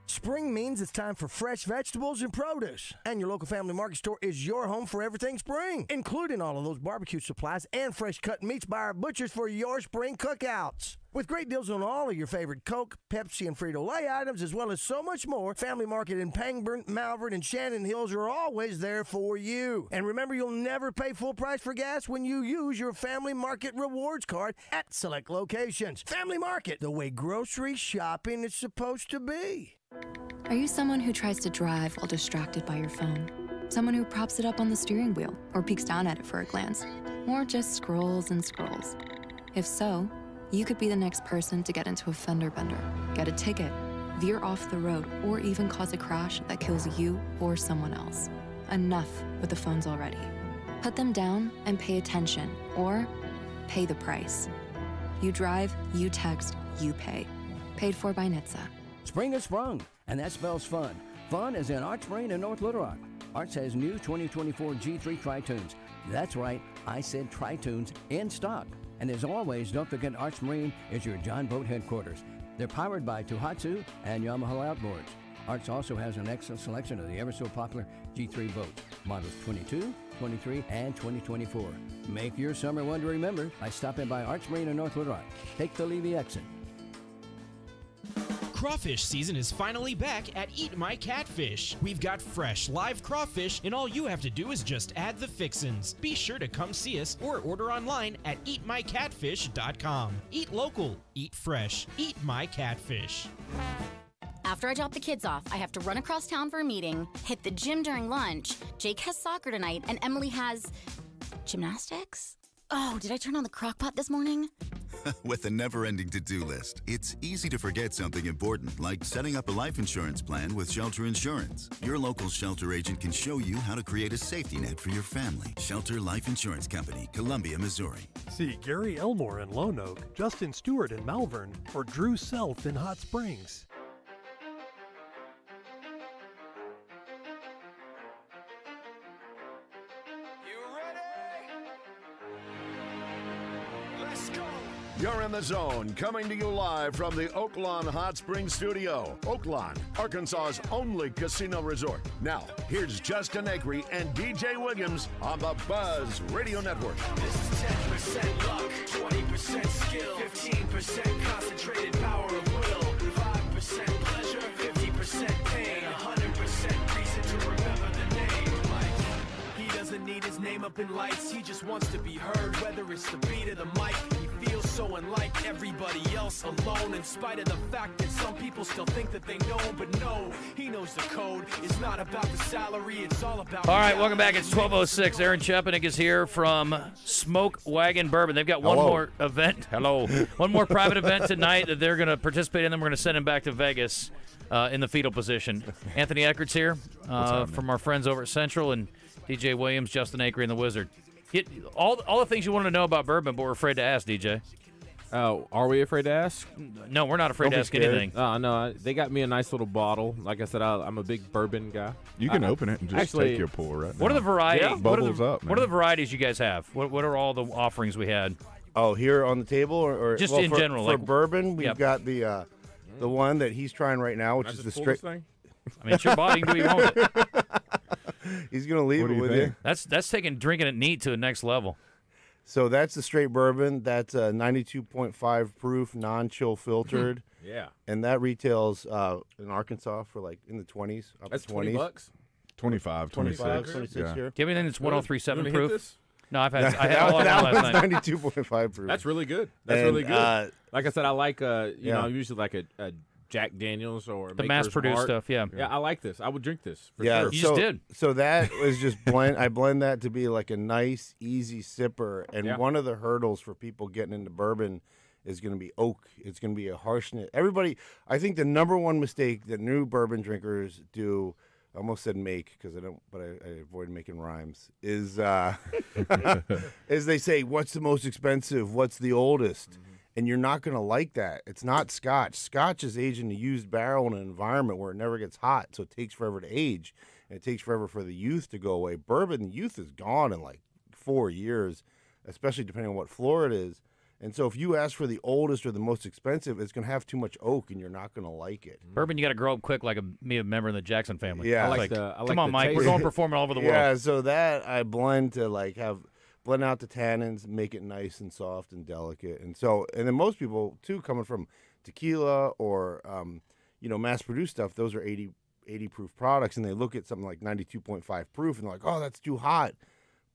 Spring means it's time for fresh vegetables and produce. And your local family market store is your home for everything spring, including all of those barbecue supplies and fresh cut meats by our butchers for your spring cookouts. With great deals on all of your favorite Coke, Pepsi, and Frito Lay items, as well as so much more, Family Market in Pangburn, Malvern, and Shannon Hills are always there for you. And remember, you'll never pay full price for gas when you use your Family Market rewards card at select locations. Family Market, the way grocery shopping is supposed to be. Are you someone who tries to drive while distracted by your phone? Someone who props it up on the steering wheel or peeks down at it for a glance? or just scrolls and scrolls? If so, you could be the next person to get into a fender bender, get a ticket, veer off the road, or even cause a crash that kills you or someone else. Enough with the phones already. Put them down and pay attention, or pay the price. You drive, you text, you pay. Paid for by NHTSA. Spring is sprung, and that spells fun. Fun is in Arts Marine in North Little Rock. Arts has new 2024 G3 Tritoons. That's right, I said Tritoons in stock. And as always, don't forget Arts Marine is your John Boat headquarters. They're powered by Tohatsu and Yamaha outboards. Arts also has an excellent selection of the ever so popular G3 boats, models 22, 23, and 2024. Make your summer one to remember by stopping by Arts Marine in North Little Rock. Take the Levy exit. Crawfish season is finally back at Eat My Catfish. We've got fresh, live crawfish, and all you have to do is just add the fixins. Be sure to come see us or order online at eatmycatfish.com. Eat local, eat fresh, eat my catfish. After I drop the kids off, I have to run across town for a meeting, hit the gym during lunch. Jake has soccer tonight, and Emily has gymnastics? Oh, did I turn on the crock pot this morning? With a never ending to do list, it's easy to forget something important like setting up a life insurance plan with Shelter Insurance. Your local shelter agent can show you how to create a safety net for your family. Shelter Life Insurance Company, Columbia, Missouri. See Gary Elmore in Lone Oak, Justin Stewart in Malvern, or Drew Self in Hot Springs. You're in the zone, coming to you live from the Oaklawn Hot Springs Studio. Oaklawn, Arkansas's only casino resort. Now, here's Justin Acri and DJ Williams on the Buzz Radio Network. This is 10% luck, 20% skill, 15% concentrated power of will, 5% pleasure, 50% pain, 100% reason to remember the name. Like, he doesn't need his name up in lights, he just wants to be heard, whether it's the beat of the mic. He feels so unlike everybody else alone, in spite of the fact that some people still think that they know him, but no, he knows the code. It's not about the salary, it's all about. All right, welcome back. It's 1206. Aaron Chepenik is here from Smoke Wagon Bourbon. They've got one Hello. more event. Hello. one more private event tonight that they're going to participate in. Then we're going to send him back to Vegas uh, in the fetal position. Anthony Eckert's here uh, from our friends over at Central, and DJ Williams, Justin Acri, and the Wizard. Get all, all the things you wanted to know about bourbon, but we're afraid to ask, DJ. Oh, are we afraid to ask? No, we're not afraid to ask anything. Oh no, I- they got me a nice little bottle. Like I said, I, I'm a big bourbon guy. You can I- open it and just actually, take your pour right What are the varieties? Yeah. What are Bubbles the, up, What are the varieties you guys have? What, what are all the offerings we had? Oh, here on the table, or, or Just well, in for, general, for like- bourbon, we've Yep. got the uh, the one that he's trying right now, which is the straight. thing? I mean, it's your body. You can do what you want with it. He's gonna leave What it you with think? you. That's that's taking drinking it neat to the next level. So that's the straight bourbon. That's uh, 92.5 proof, non-chill filtered. Yeah. And that retails uh, in Arkansas for like in the 20s, up That's to 20s. twenty bucks. 25, 25, 26. 26 yeah. here. Do you have anything that's 1037 You want me to hit proof? this? No, I've had I had that all of that them last night. 92.5 proof. That's really good. That's And, really good. uh, like I said, I like uh, you yeah. know, usually like a, a Jack Daniels or The mass-produced Mark. stuff, yeah. Yeah, I like this. I would drink this for yeah, sure. You so, just did. So that was just blend. I blend that to be like a nice, easy sipper. And Yeah. one of the hurdles for people getting into bourbon is going to be oak. It's going to be a harshness. Everybody, I think the number one mistake that new bourbon drinkers do. I almost said make because I don't, but I, I avoid making rhymes. Is uh, is they say what's the most expensive? What's the oldest? And you're not going to like that. It's not Scotch. Scotch is aged in a used barrel in an environment where it never gets hot, so it takes forever to age, and it takes forever for the youth to go away. Bourbon, the youth is gone in like four years, especially depending on what floor it is. And so if you ask for the oldest or the most expensive, it's going to have too much oak, and you're not going to like it. Mm. Bourbon, you got to grow up quick like a me a member of the Jackson family. Yeah. I It's like the- I come on, the Mike. We're taste. going performing all over the world. Yeah, so that I blend to like have blend out the tannins, make it nice and soft and delicate. And so, and then most people too, coming from tequila or um, you know mass produced stuff, those are 80, 80 proof products, and they look at something like ninety two point five proof, and they're like, oh, that's too hot,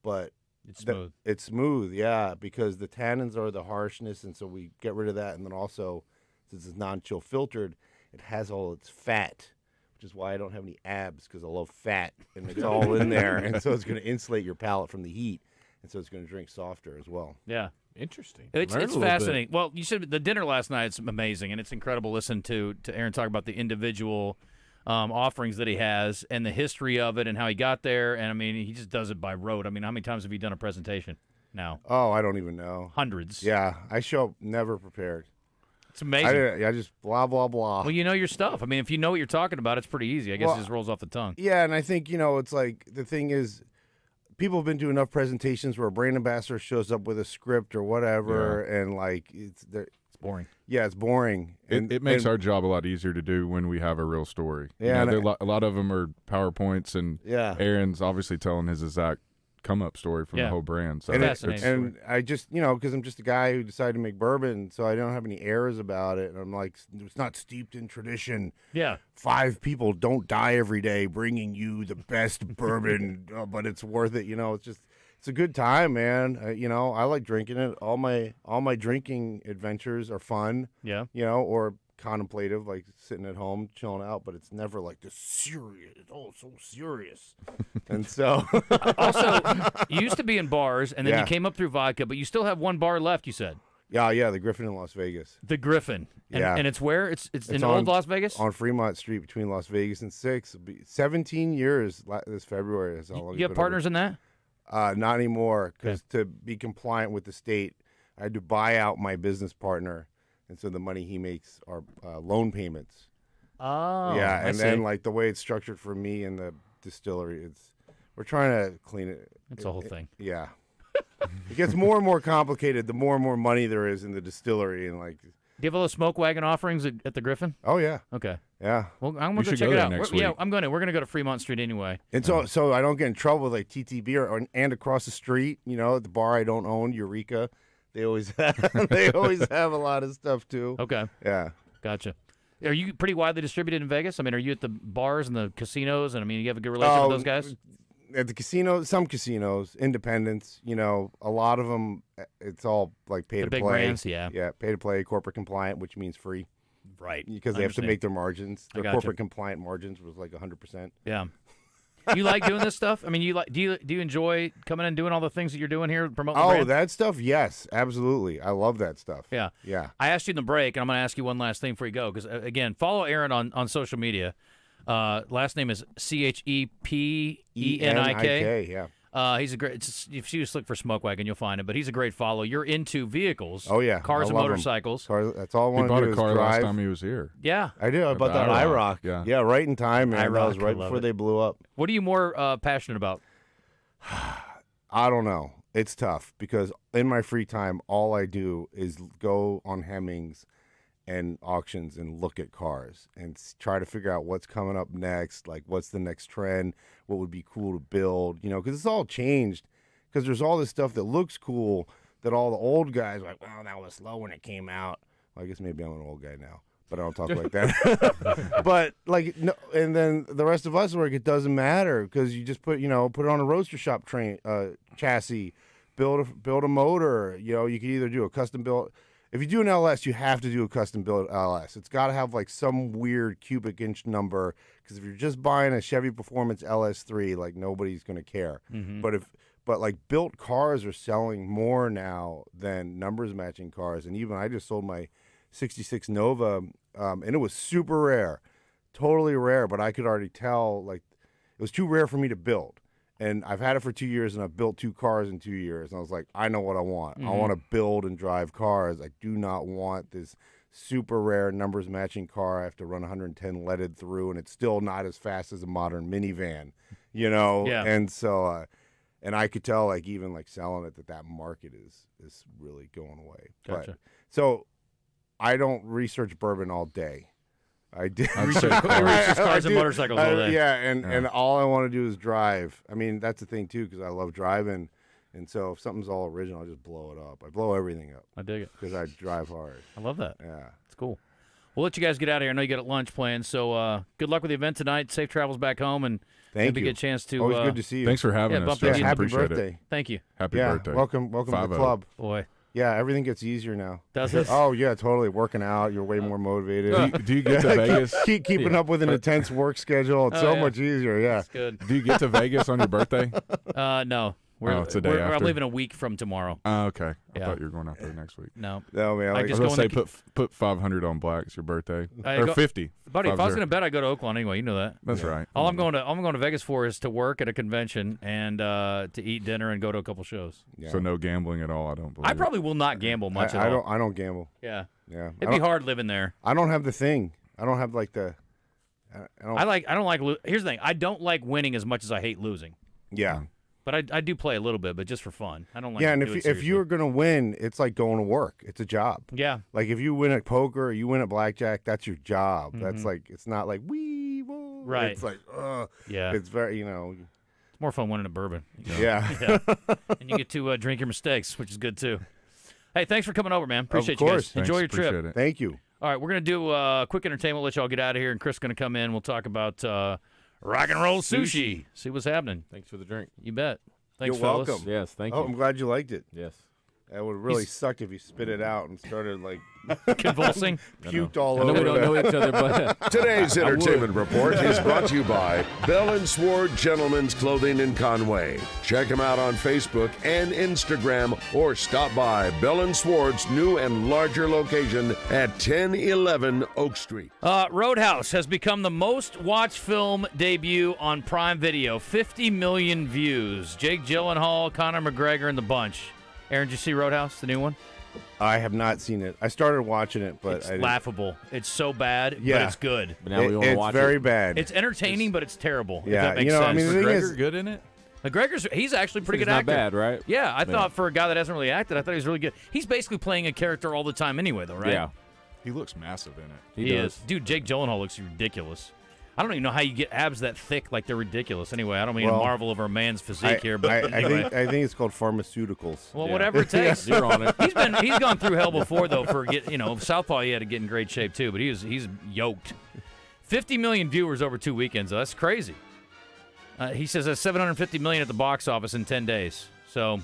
but It's the- smooth. it's smooth, yeah, because the tannins are the harshness, and so we get rid of that, and then also since it's non chill filtered, it has all its fat. Which is why I don't have any abs because I love fat and it's all in there, and so it's going to insulate your palate from the heat. And so it's going to drink softer as well. Yeah. Interesting. It's, it's a little bit. fascinating. Well, you said the dinner last night is amazing, and it's incredible. to Listen to to Aaron talk about the individual um, offerings that he has and the history of it and how he got there. And I mean, he just does it by rote. I mean, how many times have you done a presentation now? Oh, I don't even know. Hundreds. Yeah, I show up never prepared. It's amazing. I, I just blah blah blah. Well, you know your stuff. I mean, if you know what you're talking about, it's pretty easy. I guess Well, it just rolls off the tongue. Yeah, and I think you know it's like the thing is, people have been doing enough presentations where a brand ambassador shows up with a script or whatever, and like it's it's boring. Yeah, it's boring. It, And it makes and- our job a lot easier to do when we have a real story. You Yeah, know, and there I- a lot of them are powerpoints, and Yeah. Aaron's obviously telling his exact come up story from Yeah. the whole brand. So and, it- and I just, you know, because I'm just a guy who decided to make bourbon, so I don't have any airs about it. And I'm like, it's not steeped in tradition. Yeah. Five people don't die every day bringing you the best bourbon, uh, but it's worth it. You know, it's just, it's a good time, man. Uh, you know, I like drinking it. All my, all my drinking adventures are fun. Yeah. You know, or contemplative, like sitting at home chilling out, but it's never like this serious. It's all so serious. and so, also, you used to be in bars, and then Yeah. you came up through vodka, but you still have one bar left. You said Yeah, yeah, the Griffin in Las Vegas. the Griffin. And, yeah, and it's where it's it's, in on- old Las Vegas. on Fremont Street between Las Vegas and Six. Seventeen years this February. Is how long you have partners open. in that? Uh, not anymore, because to be compliant with the state, I had to buy out my business partner, and so the money he makes are uh, loan payments. Oh, yeah, I and then like the way it's structured for me and the distillery, it's we're trying to clean it. It's a whole it- thing. Yeah, it gets more and more complicated the more and more money there is in the distillery, and like Do you have all the smoke wagon offerings at, at the Griffin? Oh yeah. Okay. Yeah. Well, I'm We gonna go should check go it there out. next We're- Yeah. I'm going to. We're going to go to Fremont Street anyway. And so, so I don't get in trouble with like TTB or, or and across the street, you know, at the bar I don't own, Eureka. They always have, they always have a lot of stuff too. Okay. Yeah. Gotcha. Are you pretty widely distributed in Vegas? I mean, are you at the bars and the casinos? And I mean, you have a good relationship with oh, those guys? Oh, At the casino, some casinos, independents, you know, a lot of them, uh, it's all like pay The to big play. brands, yeah. Yeah, pay to play, corporate compliant, which means free. Right. Because they have to make their margins. Their corporate compliant margins was like 100%. Yeah. You like doing this stuff? I mean, you like do you do you enjoy coming and doing all the things that you're doing here, promoting Oh, that stuff, yes, absolutely. I love that stuff. Yeah. Yeah. I asked you in the break, and I'm going to ask you one last thing before you go. Because, again, follow Aaron on, on social media. Uh, last name is C H E P E N I K. Yeah. Uh, he's a great. If you just look for Smoke Wagon, you'll find him. But he's a great follow. You're into vehicles. Oh yeah, cars I and motorcycles. Cars, that's all I He want to bought do a car drive. last time he was here. Yeah, I did. I The bought that IROC, IROC. yeah. yeah, right in time, man. That was right before it. they blew up. What are you more uh, passionate about? I don't know. It's tough because in my free time, all I do is go on Hemmings and auctions and look at cars and try to figure out what's coming up next. Like, what's the next trend? What would be cool to build? You know, because it's all changed. Because there's all this stuff that looks cool that all the old guys like, well, that was slow when it came out. Well, I guess maybe I'm an old guy now, but I don't talk like that. but like, no, and then the rest of us work, it doesn't matter because you just put, you know, put it on a roadster shop train uh, chassis, build a build a motor. You know, you can either do a custom built. If you do an LS, you have to do a custom built LS. It's got to have like some weird cubic inch number because if you're just buying a Chevy Performance LS3, like nobody's gonna care. Mhm. But if but like built cars are selling more now than numbers matching cars, and even I just sold my '66 Nova, um, and it was super rare, totally rare. But I could already tell like it was too rare for me to build. And I've had it for two years, and I've built two cars in two years. And I was like, I know what I want. I Mhm. want to build and drive cars. I do not want this super rare numbers matching car. I have to run 110 leaded through, and it's still not as fast as a modern minivan, you know. Yeah. And so, uh, and I could tell, like even like selling it, that that market is is really going away. But- Gotcha. so, I don't research bourbon all day. I did I research cars. You research cars and motorcycles I- all day. Yeah, and Yeah. and all I want to do is drive. I mean, that's the thing too, because I love driving. And so, if something's all original, I just blow it up. I blow everything up. I dig it because I drive hard. I love that. Yeah, it's cool. We'll let you guys get out of here. I know you got at lunch plans, so uh, good luck with the event tonight. Safe travels back home, and Thank maybe you. get a chance to. Always uh, good to see you. Thanks for having yeah, us, bump into Justin. you. happy Appreciate it. birthday. Thank you. Happy yeah, birthday. Welcome, welcome to the club. Boy. Yeah, everything gets easier now. Does it? Oh yeah, totally. Working out, you're way more motivated. Do you- do you get to Vegas? Keep keeping Yeah. up with an intense work schedule. It's Oh, so yeah. much easier. Yeah. That's good. Do you get to Vegas on your birthday? Uh, no. We're, Oh, it's the day we're- I'm leaving a week from tomorrow. Oh, okay. I Yeah. thought you were going out there next week. No. No, man, I I like- I just was gonna say the- put put five hundred on black. It's your birthday I or go- fifty, buddy. If I was going to bet, I go to Oaklawn anyway. You know that. That's right. All I'm going to, all I'm going to Vegas for is to work at a convention and uh, to eat dinner and go to a couple shows. So no gambling at all. I don't believe. I probably will not gamble much I, at I all. don't. I don't gamble. Yeah. Yeah. It'd be hard living there. I don't have the thing. I don't have like the. I, I don't. I like. I don't like. Lo- Here's the thing. I don't like winning as much as I hate losing. Yeah. But I, I do play a little bit, but just for fun. I don't like. yeah, and do if it you, if you're gonna win, it's like going to work. It's a job. Yeah. Like if you win at poker, or you win at blackjack. That's your job. That's Mhm. like it's not like we woo. Right. It's like uh. Yeah. It's very you know. It's more fun winning a bourbon. you know? Yeah. yeah. And you get to uh, drink your mistakes, which is good too. Hey, thanks for coming over, man. Appreciate you course. guys. Enjoy Thanks. your trip. It. Thank you. All right, we're gonna do uh, quick entertainment. Let y'all get out of here, and Chris gonna come in. We'll talk about uh, rock and roll sushi. Sushi. See what's happening. Thanks for the drink. You bet. Thanks, You're fellas. welcome. Yes, thank oh, you. I'm glad you liked it. Yes. That would really He's- sucked if you spit it out and started like Convulsing? puked all I know over. we don't know each other, but Today's entertainment report is brought to you by Bell and Sword Gentlemen's Clothing in Conway. Check them out on Facebook and Instagram or stop by Bell and Sword's new and larger location at 1011 Oak Street. Uh, Roadhouse has become the most watched film debut on Prime Video. 50 million views. Jake Gyllenhaal, Conor McGregor, and the bunch. Aaron, did you see Roadhouse, the new one? I have not seen it. I started watching it, but it's I laughable. It's so bad, but it's good. But now we wanna it's watch very it. bad. It's entertaining, but it's terrible. if Yeah, that makes you know, I mean, the thing McGregor is- good in it. McGregor's he's actually pretty He's good not actor. bad, right? Yeah, I Yeah. thought for a guy that hasn't really acted, I thought he was really good. He's basically playing a character all the time anyway, though, right? Yeah. He looks massive in it. He, is. Dude, Jake Gyllenhaal looks ridiculous. I don't even know how you get abs that thick like they're ridiculous. Anyway, I don't mean Well, to marvel over a man's physique I, here, but I, I anyway. think I think it's called pharmaceuticals. Well, whatever it takes. You're on it. He's been he's gone through hell before though for get you know Southpaw he had to get in great shape too, but he was he's yoked. Fifty million viewers over two weekends. though. That's crazy. Uh, he says that's 750 million at the box office in 10 days. So,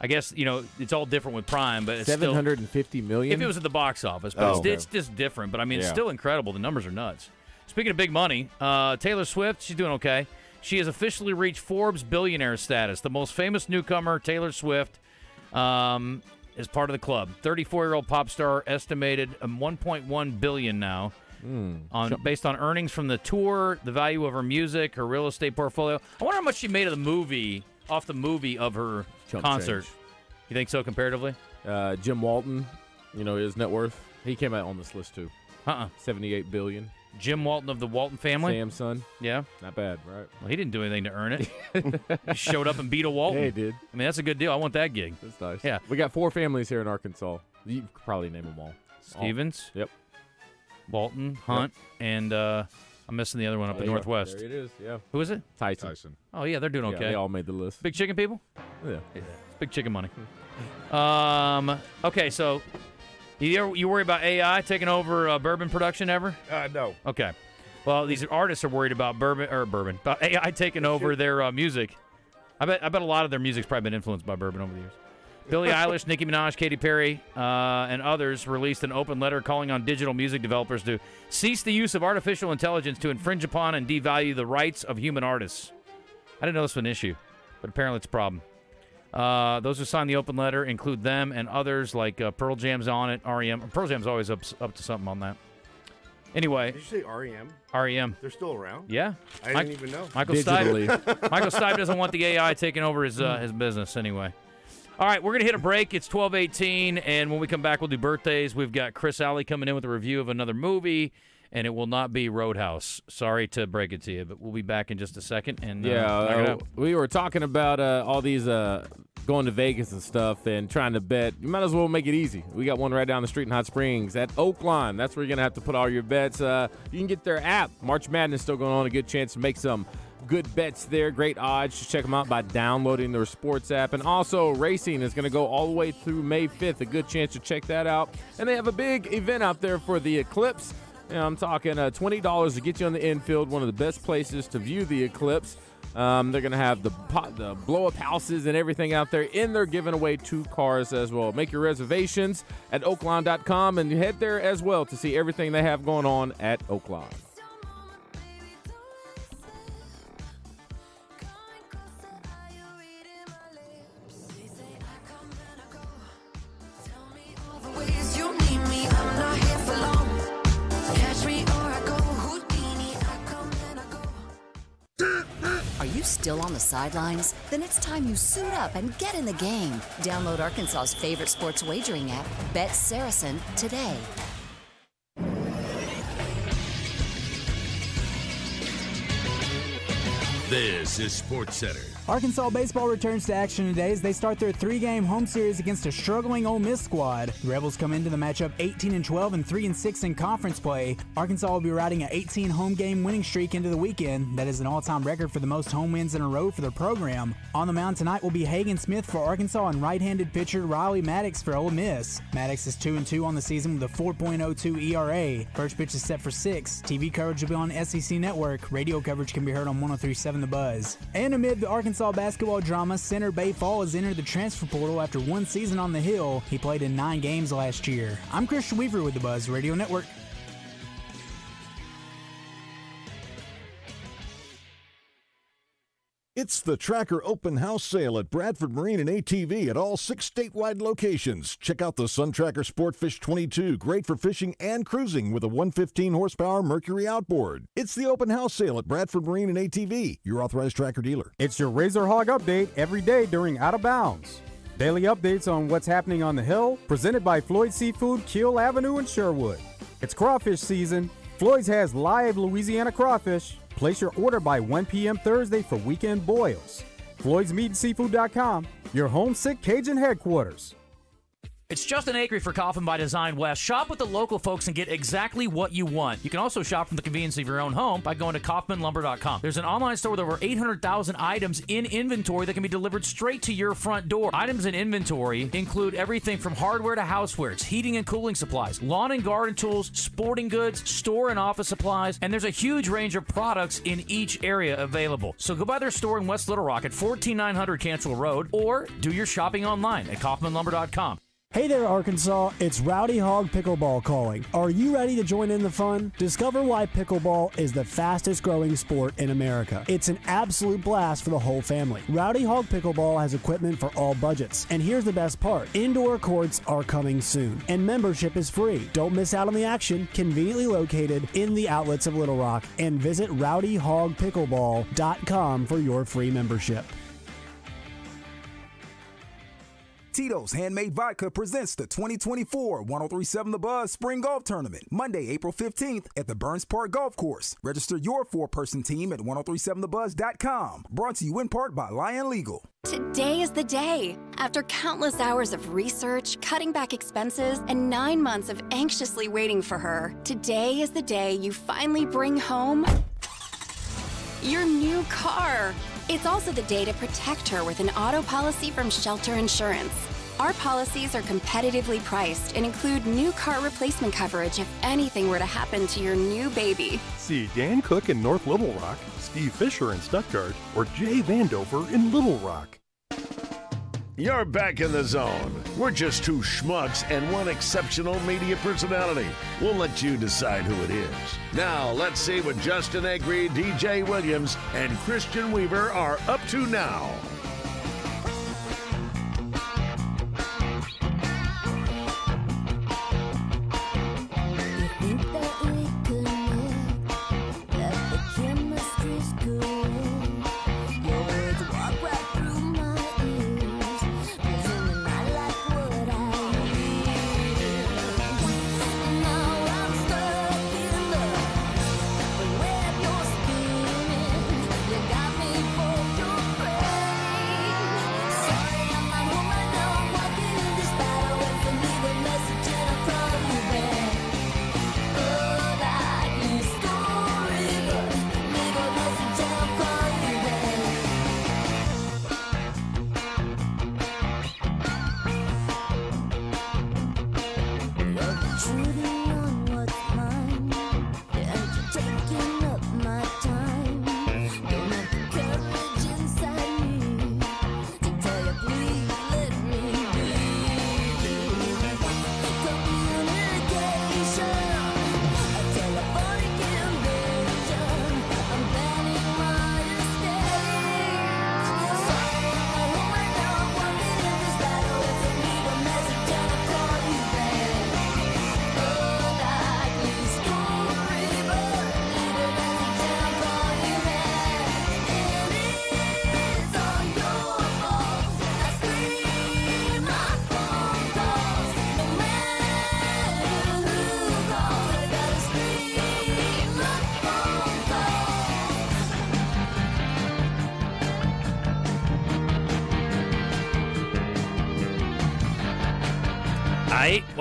I guess you know it's all different with Prime, but it's still- Seven hundred and fifty million. if it was at the box office, but Oh, it's, okay. it's just different. But I mean, it's still incredible. The numbers are nuts. Speaking of big money, uh, Taylor Swift, she's doing okay. She has officially reached Forbes billionaire status. The most famous newcomer, Taylor Swift, um, is part of the club. 34-year-old pop star estimated um, 1.1 billion now. Hmm. On based on earnings from the tour, the value of her music, her real estate portfolio. I wonder how much she made of the movie, off the movie of her Chump concert. change. You think so comparatively? Uh, Jim Walton, you know his net worth. He came out on this list too. Uh-uh. Seventy-eight billion. Jim Walton of the Walton family. Sam's son. Yeah. Not bad, right? Well, he didn't do anything to earn it. he showed up and beat a Walton. Yeah, he did. I mean, that's a good deal. I want that gig. That's nice. Yeah. We got four families here in Arkansas. You could probably name them all. Stephens. Yep. Walton, Hunt, and uh, I'm missing the other one up Oh, in yeah. Northwest. There it is. Yeah. Who is it? Tyson. Tyson. Oh yeah, they're doing Yeah, okay. they all made the list. Big chicken people. Yeah. It's big chicken money. um. Okay, so you you worry about AI taking over uh, bourbon production ever? Uh, no. Okay. Well, these artists are worried about bourbon or bourbon about AI taking over their uh, music. I bet I bet a lot of their music's probably been influenced by bourbon over the years. Billie Eilish, Nicki Minaj, Katy Perry, uh, and others released an open letter calling on digital music developers to cease the use of artificial intelligence to infringe upon and devalue the rights of human artists. I didn't know this was an issue, but apparently it's a problem. Uh, those who signed the open letter include them and others like uh, Pearl Jam's on it, REM. Pearl Jam's always up, up to something on that. Anyway, Did you say REM? REM. They're still around. Yeah, I Mike- didn't even know. Michael Stipe. Michael Stipe doesn't want the AI taking over his uh, his business anyway. All right, we're gonna hit a break. It's twelve eighteen, and when we come back, we'll do birthdays. We've got Chris Alley coming in with a review of another movie, and it will not be Roadhouse. Sorry to break it to you, but we'll be back in just a second. And uh, Yeah, uh, we were talking about uh, all these uh, going to Vegas and stuff and trying to bet. You might as well make it easy. We got one right down the street in Hot Springs at Oaklawn. That's where you're gonna have to put all your bets. Uh, you can get their app. March Madness still going on. A good chance to make some good bets there. Great odds. Just check them out by downloading their sports app. And also, racing is going to go all the way through May 5th. A good chance to check that out. And they have a big event out there for the eclipse. Know, I'm talking uh, $20 to get you on the infield, one of the best places to view the eclipse. Um, they're going to have the the blow up houses and everything out there, and they're giving away two cars as well. Make your reservations at oaklawn.com and head there as well to see everything they have going on at Oaklawn. Still on the sidelines? Then it's time you suit up and get in the game. Download Arkansas's favorite sports wagering app, Bet Saracen, today. This is Sports Center. Arkansas baseball returns to action today as they start their three-game home series against a struggling Ole Miss squad. The Rebels come into the matchup 18 and 12 and 3 and 6 in conference play. Arkansas will be riding an 18 home game winning streak into the weekend. That is an all-time record for the most home wins in a row for their program. On the mound tonight will be Hagen Smith for Arkansas and right-handed pitcher Riley Maddox for Ole Miss. Maddox is 2 and 2 on the season with a 4.02 ERA. First pitch is set for 6. TV coverage will be on SEC Network. Radio coverage can be heard on 1037 The Buzz. And amid the Arkansas basketball drama, center Baye Fall has entered the transfer portal after one season on the Hill. He played in nine games last year. I'm Christian Weaver with the Buzz Radio Network. It's the Tracker Open House Sale at Bradford Marine and ATV at all six statewide locations. Check out the Sun Tracker Sportfish 22, great for fishing and cruising with a 115 horsepower Mercury outboard. It's the Open House Sale at Bradford Marine and ATV, your authorized tracker dealer. It's your Razor Hog update every day during Out of Bounds. Daily updates on what's happening on the Hill, presented by Floyd Seafood, Kiehl Avenue in Sherwood. It's crawfish season. Floyd's has live Louisiana crawfish. Place your order by 1 p.m. Thursday for weekend boils. Floyd'sMeatandSeafood.com, your homesick Cajun headquarters. It's Justin Acri for Coffin by Design West. Shop with the local folks and get exactly what you want. You can also shop from the convenience of your own home by going to KaufmanLumber.com. There's an online store with over 800,000 items in inventory that can be delivered straight to your front door. Items in inventory include everything from hardware to housewares, heating and cooling supplies, lawn and garden tools, sporting goods, store and office supplies, and there's a huge range of products in each area available. So go by their store in West Little Rock at 14900 Cantrell Road or do your shopping online at KaufmanLumber.com. Hey there, Arkansas. It's Rowdy Hog Pickleball calling. Are you ready to join in the fun? Discover why pickleball is the fastest growing sport in America. It's an absolute blast for the whole family. Rowdy Hog Pickleball has equipment for all budgets. And here's the best part indoor courts are coming soon, and membership is free. Don't miss out on the action, conveniently located in the outlets of Little Rock. And visit rowdyhogpickleball.com for your free membership. Tito's Handmade Vodka presents the 2024 1037 The Buzz Spring Golf Tournament, Monday, April 15th at the Burns Park Golf Course. Register your four person team at 1037thebuzz.com. Brought to you in part by Lion Legal. Today is the day. After countless hours of research, cutting back expenses, and nine months of anxiously waiting for her, today is the day you finally bring home your new car. It's also the day to protect her with an auto policy from Shelter Insurance. Our policies are competitively priced and include new car replacement coverage if anything were to happen to your new baby. See Dan Cook in North Little Rock, Steve Fisher in Stuttgart, or Jay Vandover in Little Rock. You're back in the zone. We're just two schmucks and one exceptional media personality. We'll let you decide who it is. Now, let's see what Justin Acri, DJ Williams, and Christian Weaver are up to now.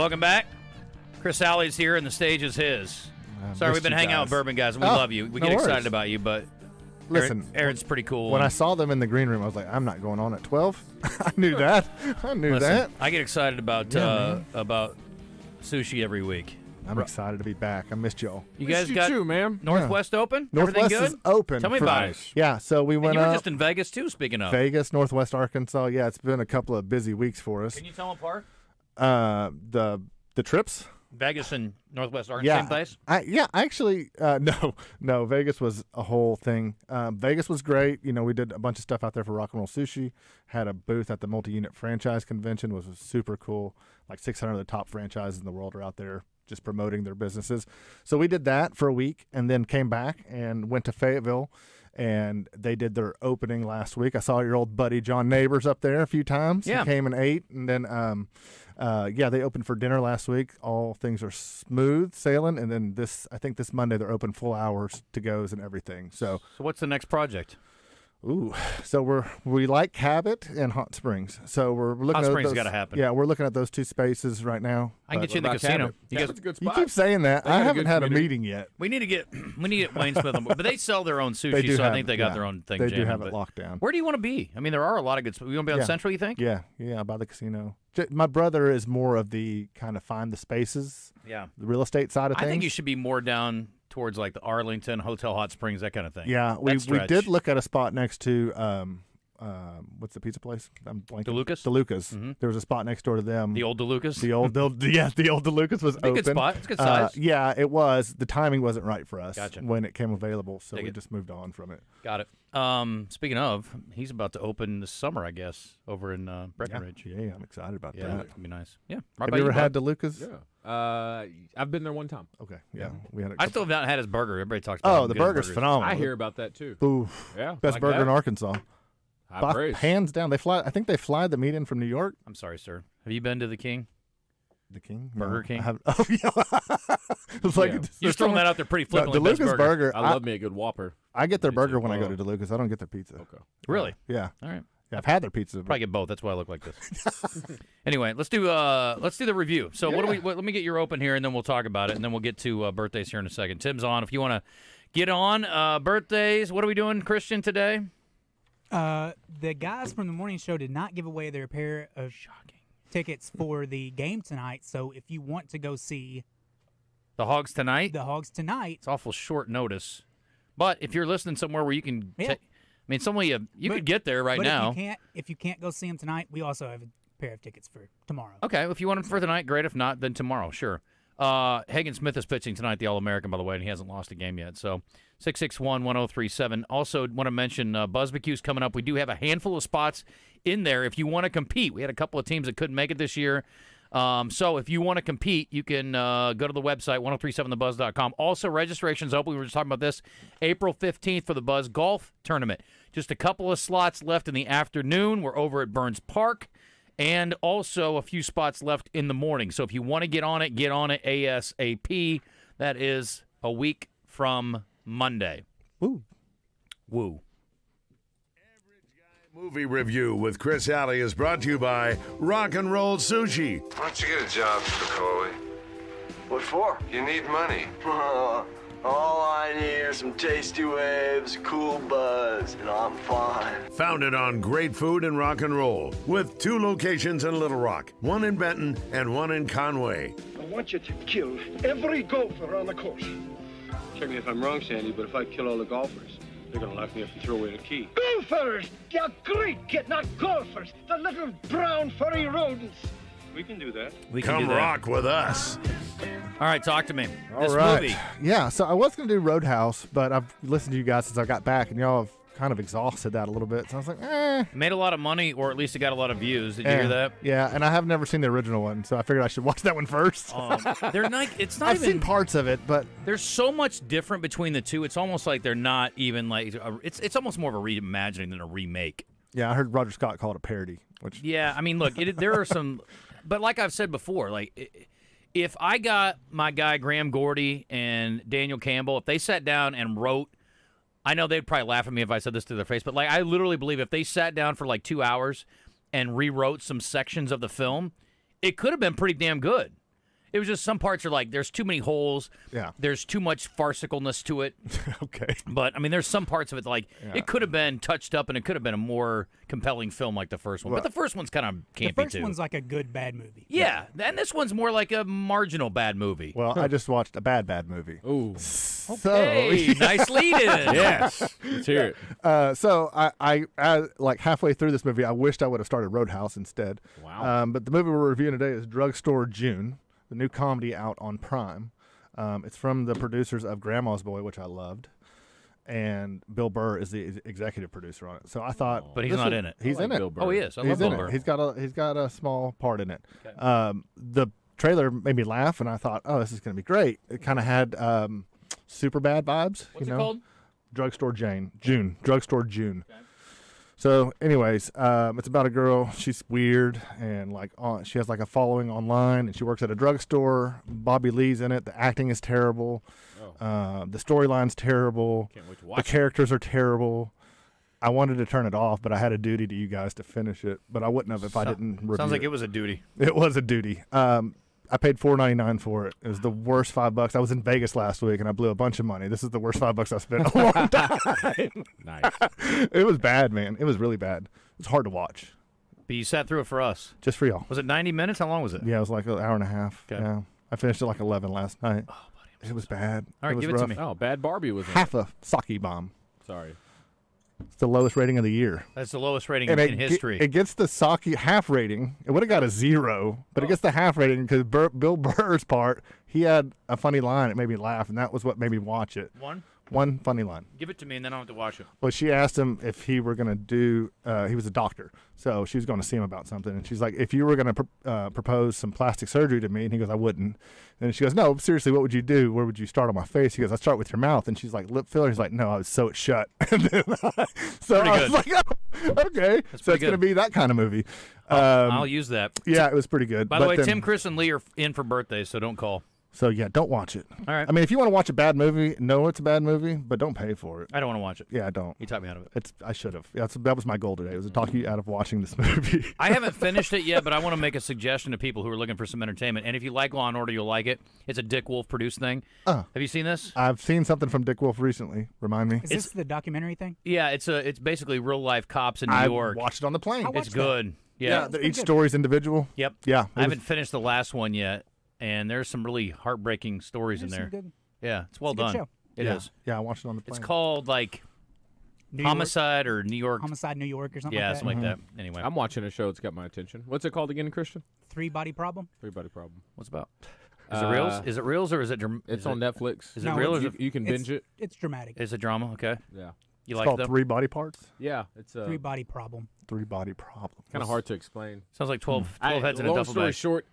Welcome back. Chris Alley's here, and the stage is his. I Sorry, we've been hanging out with guys. Bourbon guys, and we Oh, love you. We no get worries. excited about you, but Listen, Aaron, Aaron's pretty cool. When I saw them in the green room, I was like, I'm not going on at 12. I knew that. I knew Listen, that. I get excited about Yeah, uh, man. about sushi every week. I'm Ru- excited to be back. I missed y'all. You guys you got Northwest open? Northwest Everything is open. Tell me for- about it. Yeah, so we And went you were up. just in Vegas too. Speaking of Vegas, Northwest Arkansas. Yeah, it's been a couple of busy weeks for us. can you tell them apart? Uh, the the trips. Vegas and Northwest Arkansas, Yeah, same place. I, yeah, I actually, uh, no, no. Vegas was a whole thing. Um, Vegas was great. You know, we did a bunch of stuff out there for Rock and Roll Sushi. Had a booth at the multi-unit franchise convention, was super cool. Like 600 of the top franchises in the world are out there just promoting their businesses. So we did that for a week, and then came back and went to Fayetteville. And they did their opening last week. I saw your old buddy John Neighbors up there a few times. Yeah. He came and ate, and then um, uh, yeah, they opened for dinner last week. All things are smooth sailing, and then this, I think this Monday they're open full hours to goes and everything. So, So what's the next project? Ooh, so we're we like Cabot and Hot Springs. So we're looking Hot at Springs those, gotta happen. Yeah, we're looking at those two spaces right now. I can get you in the casino. You guys, You keep saying that. I haven't had a meeting yet. We need to get we need to get Wayne Smith on board, but they sell their own sushi, They do so I think they got yeah, their own thing. they do have it but locked down. Where do you want to be? I mean, there are a lot of good. spots. You want to be on Yeah. Central? You think? Yeah, yeah, by the casino. My brother is more of the kind of find the spaces, Yeah. the real estate side of things. I think you should be more down towards like the Arlington Hotel Hot Springs, that kind of thing. Yeah, we we did look at a spot next to um, um, what's the pizza place? I'm blanking. DeLucas? DeLucas. Mhm. There was a spot next door to them. The old DeLucas? The old, the, yeah, the old DeLucas was Be a open. good spot. It's a good Uh, size. yeah, it was. The timing wasn't right for us Gotcha. when it came available, so Dig we it. just moved on from it. Got it. Um, speaking of, he's about to open this summer, I guess, over in uh, Breckenridge. Yeah, yeah, I'm excited about yeah, that. That's gonna be nice. Yeah. Right Have you ever bud. had DeLucas? Yeah. Uh, I've been there one time. Okay. Yeah. We had. A I still have not had his burger. Everybody talks about. Oh, the good burger's burger is. phenomenal. I hear about that too. Oof. Yeah, Best like burger that. in Arkansas. High praise. Hands down. They fly. I think they fly the meat in from New York. I'm sorry, sir. Have you been to the King? The King? Burger No, King? Have- oh, yeah. it's like Yeah. You're throwing that out there pretty No, flippantly, best DeLucas burger. burger. I love me a good Whopper. I get their burger when I go Oh. to DeLucas. I don't get their pizza. Okay. Really? Yeah. All right. Yeah, I've had their pizza. but- Probably get both. That's why I look like this. anyway, let's do uh let's do the review. So what do we? What, let me get your open here, and then we'll talk about it, and then we'll get to uh, birthdays here in a second. Tim's on. If you want to get on uh, birthdays, what are we doing, Christian, today? Uh, the guys from the morning show did not give away their pair of shocking tickets for the game tonight. So if you want to go see The Hogs tonight. the Hogs tonight, It's awful short notice, but if you're listening somewhere where you can, Yeah. ta- I mean, somewhere you, you But- could get there right now. if you can't, if you can't go see them tonight, we also have a pair of tickets for tomorrow. Okay, if you want them for tonight, great. If not, then tomorrow, sure. Uh, Hagen Smith is pitching tonight, the All American, by the way, and he hasn't lost a game yet. So 661 1037. Also, want to mention uh, Buzzbecue's coming up. We do have a handful of spots in there if you want to compete. We had a couple of teams that couldn't make it this year. Um, so if you want to compete, you can uh, go to the website, 1037thebuzz.com. Also, registration's open. We were just talking about this April 15th for the Buzz Golf Tournament. Just a couple of slots left in the afternoon. We're over at Burns Park and also a few spots left in the morning. So if you want to get on it, get on it ASAP. That is a week from Monday. Woo. Woo. Movie review with Chris Alley is brought to you by Rock and Roll Sushi. Why don't you get a job, Spicoli? What for? You need money. All I need are some tasty waves, cool buzz, and I'm fine. Founded on great food and rock and roll, with two locations in Little Rock, one in Benton and one in Conway. I want you to kill every golfer on the course. Check me if I'm wrong, Sandy, but if I kill all the golfers, they're gonna lock me up and throw away the key. Golfers! They're great kid, not golfers. The little brown furry rodents. We can do that. We can Come do that. rock with us. All right, talk to me. All this right. movie. Yeah, so I was going to do Roadhouse, but I've listened to you guys since I got back, and y'all have kind of exhausted that a little bit. So I was like, eh. Made a lot of money, or at least it got a lot of views. Did you eh. hear that? Yeah, and I have never seen the original one, so I figured I should watch that one first. Um, they're not. It's not I've even. seen parts of it, but There's so much different between the two. It's almost like they're not even like. A, it's it's almost more of a reimagining than a remake. yeah, I heard Roger Scott call it a parody, which Yeah, I mean, look, it, there are some, but like I've said before, like i- if I got my guy Graham Gordy and Daniel Campbell, if they sat down and wrote, I know they'd probably laugh at me if I said this to their face, but like I literally believe if they sat down for like two hours and rewrote some sections of the film, it could have been pretty damn good. It was just some parts are like there's too many holes. Yeah. There's too much farcicalness to it. okay. But I mean, there's some parts of it like Yeah. it could have been touched up and it could have been a more compelling film like the first one. Well- but the first one's kind of The campy first too. one's like a good bad movie. yeah, and this one's more like a marginal bad movie. Well, I just watched a bad, bad movie. Ooh. Okay, nice lead-in. Yes. Let's hear it. Uh, so I, I, I, like halfway through this movie, I wished I would have started Roadhouse instead. Wow. Um, but the movie we're reviewing today is Drugstore June, the new comedy out on Prime. Um, it's from the producers of Grandma's Boy, which I loved, and Bill Burr is the executive producer on it. So I thought, But he's not was- in it. He's like in it. Bill Burr. Oh, he is. I he's love in Bill it. Burr. He's got a he's got a small part in it. Um, the trailer made me laugh, and I thought, oh, this is going to be great. It kind of had um, super bad vibes. What's you it know? called? Drugstore Jane. June. Drugstore June. So, anyways, um, it's about a girl. She's weird and like on, she has like a following online, and she works at a drugstore. Bobby Lee's in it. The acting is terrible. Uh, the storyline's terrible. Can't wait to the watch it. characters are terrible. I wanted to turn it off, but I had a duty to you guys to finish it. But I wouldn't have if I didn't. Review sounds like it was a duty. It was a duty. Um, I paid four ninety nine for it. It was the worst five bucks. I was in Vegas last week and I blew a bunch of money. This is the worst five bucks I spent in a long time. Nice. it was bad, man. It was really bad. It's hard to watch. But you sat through it for us. Just for y'all. Was it 90 minutes? How long was it? Yeah, it was like an hour and a half. Okay. Yeah. I finished at like eleven last night. Oh, buddy, it was bad. All right, was give it to me. Oh, Bad Barbie was Half it. a sake bomb. Sorry. It's the lowest rating of the year. That's the lowest rating And in it, history. it gets the sake half rating. It would have got a zero, but it gets the half rating because Bur- Bill Burr's part, he had a funny line. It made me laugh, and that was what made me watch it. One? One funny line. Give it to me and then I don't have to watch it. Well, she asked him if he were going to do. Uh, he was a doctor, so she was going to see him about something, and she's like, "If you were going to pr- uh, propose some plastic surgery to me," and he goes, "I wouldn't." And she goes, "No, seriously, what would you do? Where would you start on my face?" He goes, "I start with your mouth," and she's like, "Lip filler." He's like, "No, I would sew it shut." and then, so Pretty I was like, oh, "Okay, so pretty it's going to be that kind of movie." I'll, Um, I'll use that. yeah, it was pretty good. By the way, then- Tim, Chris, and Lee are in for birthdays, so don't call. So yeah, don't watch it. All right. I mean, if you want to watch a bad movie, know it's a bad movie, but don't pay for it. I don't want to watch it. Yeah, I don't. You talked me out of it. It's I should have. That's that was my goal today. Was to talk mm-hmm. you out of watching this movie. I haven't finished it yet, but I want to make a suggestion to people who are looking for some entertainment. And if you like Law and Order, you'll like it. It's a Dick Wolf produced thing. Oh. Have you seen this? I've seen something from Dick Wolf recently. Remind me. Is this the documentary thing? Yeah, it's a it's basically real life cops in New I York. watched it on the plane. It's watched that. good. Yeah. the- each story's individual. Yep. Yeah, I haven't finished the last one yet, and there's some really heartbreaking stories in There's some there. good- Yeah, it's well it's a good done. show. It is. yeah. Yeah, I watched it on the plane. It's called like New York- Homicide or New York. Homicide New York or something yeah, like that. something like mm-hmm. that. Anyway, I'm watching a show that's got my attention. What's it called again, Christian? Three body problem. Three Body Problem. what's it about? Is it reels? Uh, Is it reels or is it? dram- It's is on it, Netflix. Is No, it real or is you, you can It's- binge it. It's dramatic. Is it drama? Okay. Yeah. You it's like called that? Three Body Parts. Yeah, it's a Three body problem. Three Body Problem. kind of hard to explain. Sounds like 12, hmm. 12 I- heads in a duffel bag. long story short,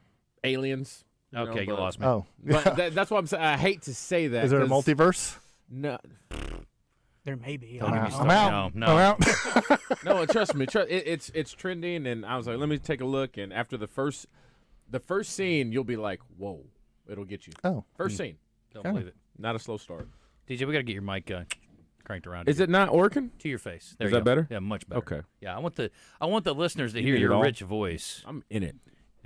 aliens. You Okay, you but- lost me. Oh, But that, that's what I'm saying. I hate to say that. is there a multiverse? No, There may be. I get me don't I'm out. No, I'm no. out. no, trust me. Trust, it, it's it's trending, and I was like, let me take a look. And after the first, the first scene, you'll be like, whoa, it'll get you. oh, First scene, Don't Okay. believe it. not a slow start. DJ, we got to get your mic uh, cranked around. Is here. it not working? to your face? There Is you that go. better? Yeah, much better. Okay. Yeah, I want the I want the listeners to You hear your rich voice. I'm in it.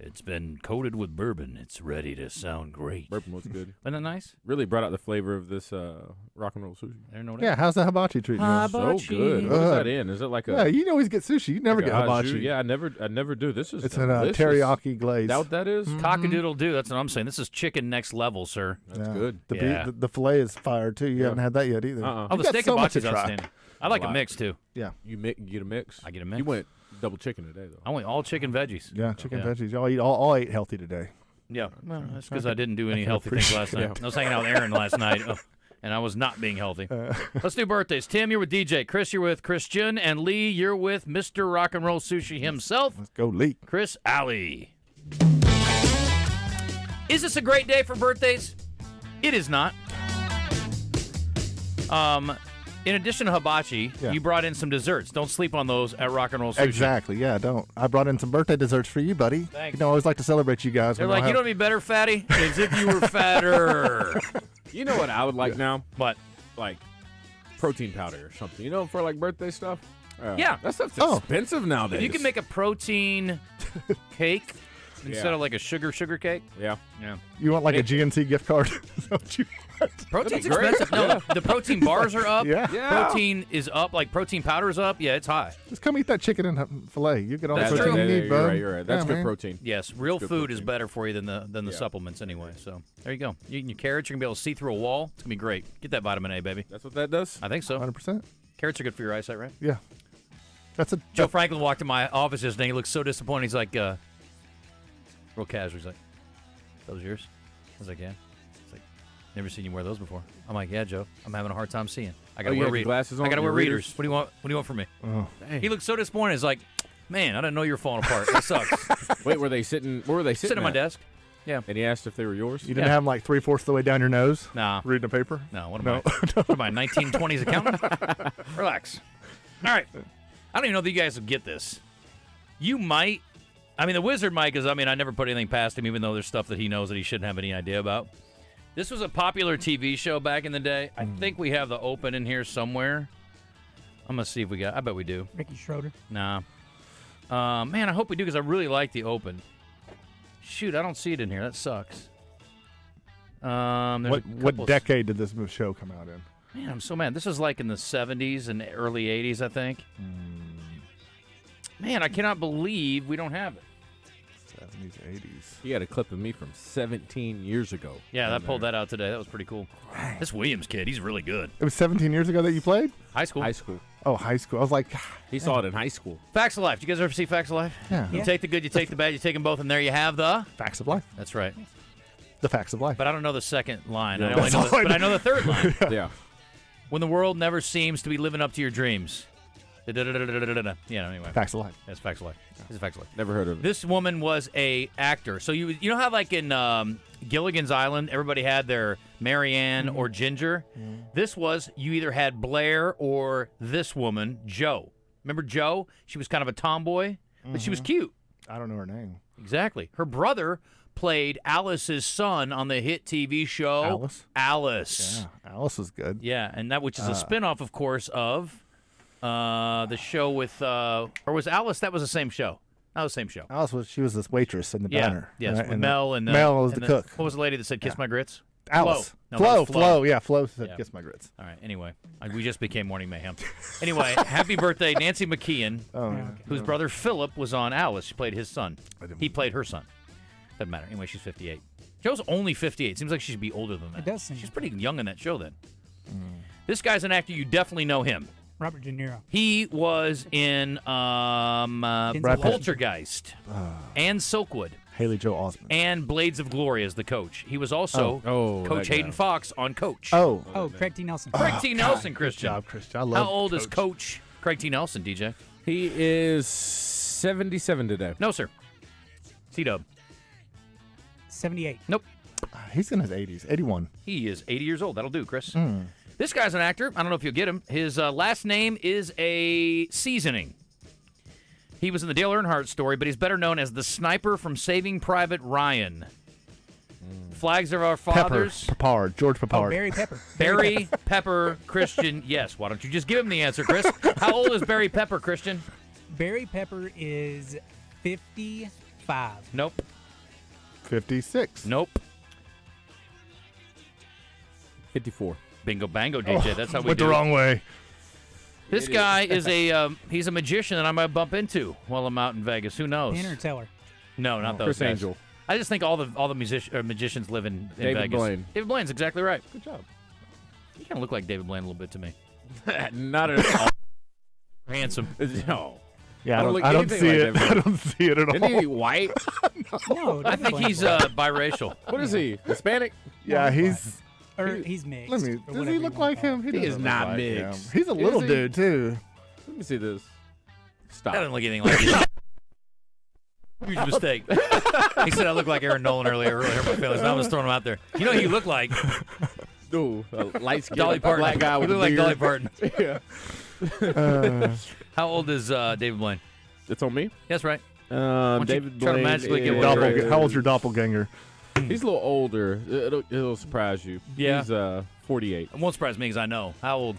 It's been coated with bourbon. It's ready to sound great. Bourbon was good. Isn't that nice? Really brought out the flavor of this uh, rock and roll sushi. There, no doubt. yeah. How's the hibachi treating you? So good. What is that in? Is it like a? Yeah, you always get sushi. You never like get a hibachi. au? Yeah, I never, I never do. This is It's an uh, delicious. teriyaki glaze. That what that is? Cockadoodle do. That's what I'm saying. This is chicken next level, sir. That's Yeah. good. The, Yeah. beef, the, the fillet is fire too. You Yeah. haven't had that yet either. Uh-uh. Oh, You the got steak so and much to is try. outstanding. I like a lot. mix too. Yeah, You mi- you get a mix. I get a mix. You went double chicken today though. I went all chicken veggies. yeah. Chicken Yeah. veggies. Y'all eat all, all ate healthy today. Yeah, well, that's because I didn't do any healthy things last night. it. I was hanging out with Aaron last night, oh, and I was not being healthy. Let's do birthdays. Tim, you're with DJ. Chris, you're with Christian, and Lee, you're with Mr. Rock and Roll Sushi himself, Let's go, Lee. Chris Alley. Is this a great day for birthdays? It is not. Um, in addition to hibachi, Yeah. you brought in some desserts. Don't sleep on those at Rock and Roll Sushi. Exactly. Yeah. Don't. I brought in some birthday desserts for you, buddy. Thanks. You know, I always like to celebrate you guys. They're like, I you know have- what'd be better, fatty? As if you were fatter. You know what I would like now? But Like protein powder or something. You know, for like birthday stuff. Uh, Yeah. that stuff's Oh. expensive nowadays. If you can make a protein cake instead Yeah. of like a sugar sugar cake. Yeah. Yeah. You want like a It- GNC gift card? Is that what you want? Protein's That'd be great. expensive. No, Yeah. the, the protein bars are up. Yeah. Yeah. Protein is up. Like protein powder is up. Yeah, it's high. Just come eat that chicken and fillet. You get all That's the protein true. you Yeah, need, you're right, you're right. That's Yeah, good man. protein. Yes, real Good food is protein. better for you than the than the Yeah. supplements anyway. So there you go. You eating your carrots, you're gonna be able to see through a wall. It's gonna be great. Get that vitamin A, baby. That's what that does. I think so. 100%. Carrots are good for your eyesight, right? Yeah. That's a Joe Franklin walked in my office yesterday. He looked so disappointed. He's like, uh, real casual. He's like, "Those yours?" I was like, "Yeah." He's like, "Never seen you wear those before." I'm like, "Yeah, Joe. I'm having a hard time seeing. I gotta Oh, wear have your readers. glasses I gotta wear readers. readers? What do you want? What do you want from me?" Oh. He looked so disappointed. He's like, "Man, I didn't know you were falling apart. That sucks." Wait, were they sitting? Where were they sitting? Sitting at my desk. Yeah. And he asked if they were yours. You didn't Yeah. have them like three fourths of the way down your nose? Nah. Reading a paper? No, what am No. I? What am I, 1920s accountant? Relax. All right. I don't even know if you guys will get this. You might. I mean, the wizard might, because I mean, I never put anything past him, even though there's stuff that he knows that he shouldn't have any idea about. This was a popular TV show back in the day. I think we have the open in here somewhere. I'm gonna see if we got. I bet we do. Ricky Schroder. Nah. Uh, man, I hope we do because I really like the open. Shoot, I don't see it in here. That sucks. Um, What what decade did this show come out in? Man, I'm so mad. This is like in the 70s and early 80s, I think. Man, I cannot believe we don't have it. 70s, 80s. He had a clip of me from 17 years ago. Yeah, in that pulled uh, that out today. That was pretty cool. This Williams kid, he's really good. It was 17 years ago that you played? High school. High school. Oh, high school. I was like, ah, He saw it in high school. Facts of Life. Did you guys ever see Facts of Life? Yeah. You Yeah. take the good, you take the bad, you take them both, and there you have the facts of life. That's right. The facts of life. But I don't know the second line. Yeah, I only that's know the, all I but I know know. the third line. yeah. When the world never seems to be living up to your dreams. Yeah, anyway. Facts of life. That's Facts of Life. Is Facts of Life. Never heard of it. This woman was a actor. So you you know how like in um, Gilligan's Island, everybody had their Mary Ann or Ginger. This was you either had Blair or this woman Jo. Remember Jo? She was kind of a tomboy, but she was cute. I don't know her name. Exactly. Her brother played Alice's son on the hit TV show Alice? Alice. Yeah, Alice was good. Yeah, and that which is a Uh, spin-off, of course, of uh, the show with uh, or was Alice? That was the same show. That was the same show. Alice was she was this waitress in the Yeah, diner. yes, right? with And Mel and uh, Mel was and the cook. What was the lady that said "Kiss my grits"? Alice. Flo. No, Flo, that Flo, yeah, Flo said Yeah. kiss my grits. All right. Anyway, I- we just became morning mayhem. Anyway, happy birthday, Nancy McKeon, Oh, yeah. whose brother Philip was on Alice. She played his son. He played her son. Doesn't matter. Anyway, she's 58. Jo's only 58. Seems like she should be older than that. It does seem She's pretty young in that show then. This guy's an actor. You definitely know him. Robert De Niro. He was in um, uh, Brad Pitt. Poltergeist and Silkwood Haley Joel Osment. and Blades of Glory as the coach. He was also Oh. Oh, Coach that guy. Hayden Fox on Coach. Oh, Oh, Craig T. Nelson. Craig T. Nelson, good Christian. job, Christian. I love How old is Coach. Coach Craig T. Nelson, DJ? He is 77 today. No, sir. C Dub. 78. Nope. He's in his 80s. 81. He is 80 years old. That'll do, Chris. This guy's an actor. I don't know if you'll get him. His uh, last name is a seasoning. He was in the Dale Earnhardt story, but he's better known as the sniper from Saving Private Ryan. Flags of Our fathers. Pepper. Fathers. Papard. George Oh, Barry Pepper. Barry Pepper Christian. Yes. Why don't you just give him the answer, Chris? How old is Barry Pepper Christian? Barry Pepper is 55. Nope. 56. Nope. 54. Bingo bango, DJ. That's how we Went do. the wrong way. This guy is a um, he's a magician that I might bump into while I'm out in Vegas. Who knows? Penn or Teller. No, not those Chris guys. Angel. I just think all the all the music, uh, magicians live in, in David Vegas. Blaine. David Blaine's exactly right. Good job. You kind of look like David Blaine a little bit to me. Not at all. Handsome. no. Yeah, I I don't don't, I don't see like it. that, I don't see it at all. Isn't he white? No, I think he's uh, biracial. What is he? Hispanic? yeah, he's. Or he's mixed. Let me. Does he look like him? He doesn't is not like him. mixed. He's a little he? dude too. Let me see this. Stop. That doesn't look anything like you. Huge mistake. he said I look like Aaron Nolan earlier. I Really hurt my feelings. Now I'm just throwing him out there. You know who you look like? Ooh, a light skin Dolly Parton. black guy you with look like Dolly beard. Parton. yeah. Uh, How old is uh, David Blaine? It's on me. That's right. Don't you David try to Blaine magically get is- how old's your doppelganger? He's a little older. It'll, it'll surprise you. Yeah. He's uh 48. It won't surprise me because I know. How old?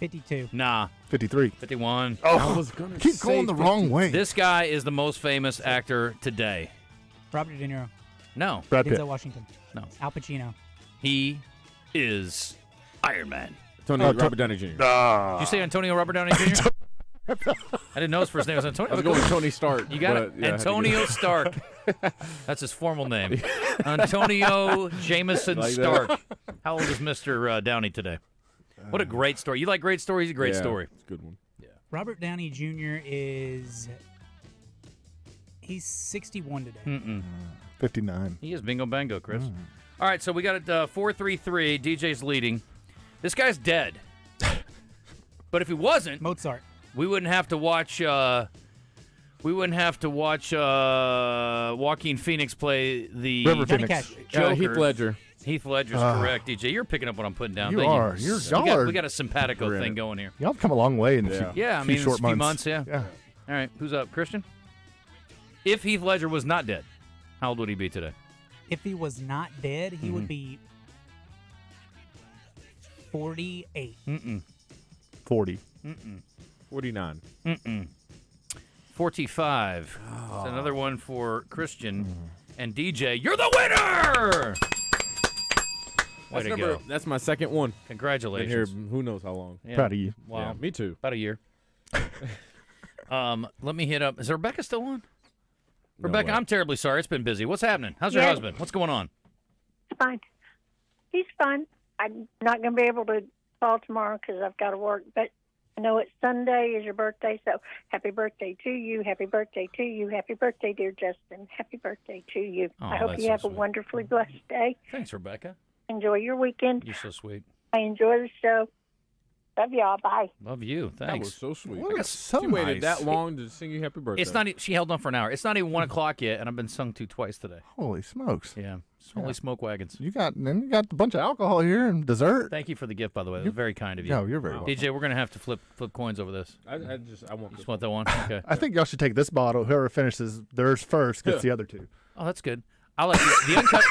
52. Nah. 53. 51. Oh, I was gonna keep say going the wrong way. This guy is the most famous actor today. Robert De Niro. No. Brad Pitt. Denzel Washington. No. Al Pacino. He is Iron Man. Antonio Oh, to- Robert Downey Jr. Did you say Antonio Robert Downey Jr.? I didn't know his first name was Antonio. I was going with Tony Stark. You got it. yeah, I go- Antonio Stark. That's his formal name. Antonio Jameson Like that. Stark. How old is Mr. Uh, Downey today? What a great story. You like great stories? A great Yeah, story. It's a good one. Yeah. Robert Downey Jr. is he's 61 today. Mm-mm. 59. He is bingo bango, Chris. Mm. All right, so we got it uh, 4-3-3. DJ's leading. This guy's dead. but if he wasn't, Mozart. We wouldn't have to watch. Uh, we wouldn't have to watch uh, Joaquin Phoenix play the River Phoenix. Cash. Joker. Uh, Heath Ledger. Heath Ledger's Ah. correct, DJ. You're picking up what I'm putting down. You Thank are. You're- we, y'all got, are- we got a simpatico thing it. going here. Y'all have come a long way in a Yeah. few, Yeah, I few mean, short it's few months. months. Yeah. All right, who's up? Christian. If Heath Ledger was not dead, how old would he be today? If he was not dead, he Mhm. would be 48. Mm-mm. 40. Mm-mm. 49. Mm-mm. 45. It's another one for Christian and DJ. You're the winner! Way That's, to number- go. that's my second one. Been Congratulations. here who knows how long. Yeah. Proud of you. Wow. Yeah, me too. About a year. um, let me hit up. Is Rebecca still on? No Rebecca, way. I'm terribly sorry. It's been busy. What's happening? How's your Yeah. husband? What's going on? fine. He's fine. I'm not going to be able to call tomorrow because I've got to work. But I know it's Sunday is your birthday, so happy birthday to you. Happy birthday to you. Happy birthday, dear Justin. Happy birthday to you. Oh, I hope you so have sweet. a wonderfully blessed day. Thanks, Rebecca. Enjoy your weekend. You're so sweet. I enjoy the show. Love y'all. Bye. Love you. Thanks. That was so sweet. What? So she waited nice. that long to sing you happy birthday. It's not. She held on for an hour. It's not even one o'clock yet, and I've been sung to twice today. Holy smokes. Yeah, holy smoke wagons. You got then you got a bunch of alcohol here and dessert. Thank you for the gift, by the way. That was very kind of you. No, you're very welcome. DJ, we're gonna have to flip flip coins over this. I, I just I want You just want that one? Okay. I think y'all should take this bottle. Whoever finishes theirs first gets the other two. Oh, that's good. I like the, the uncut.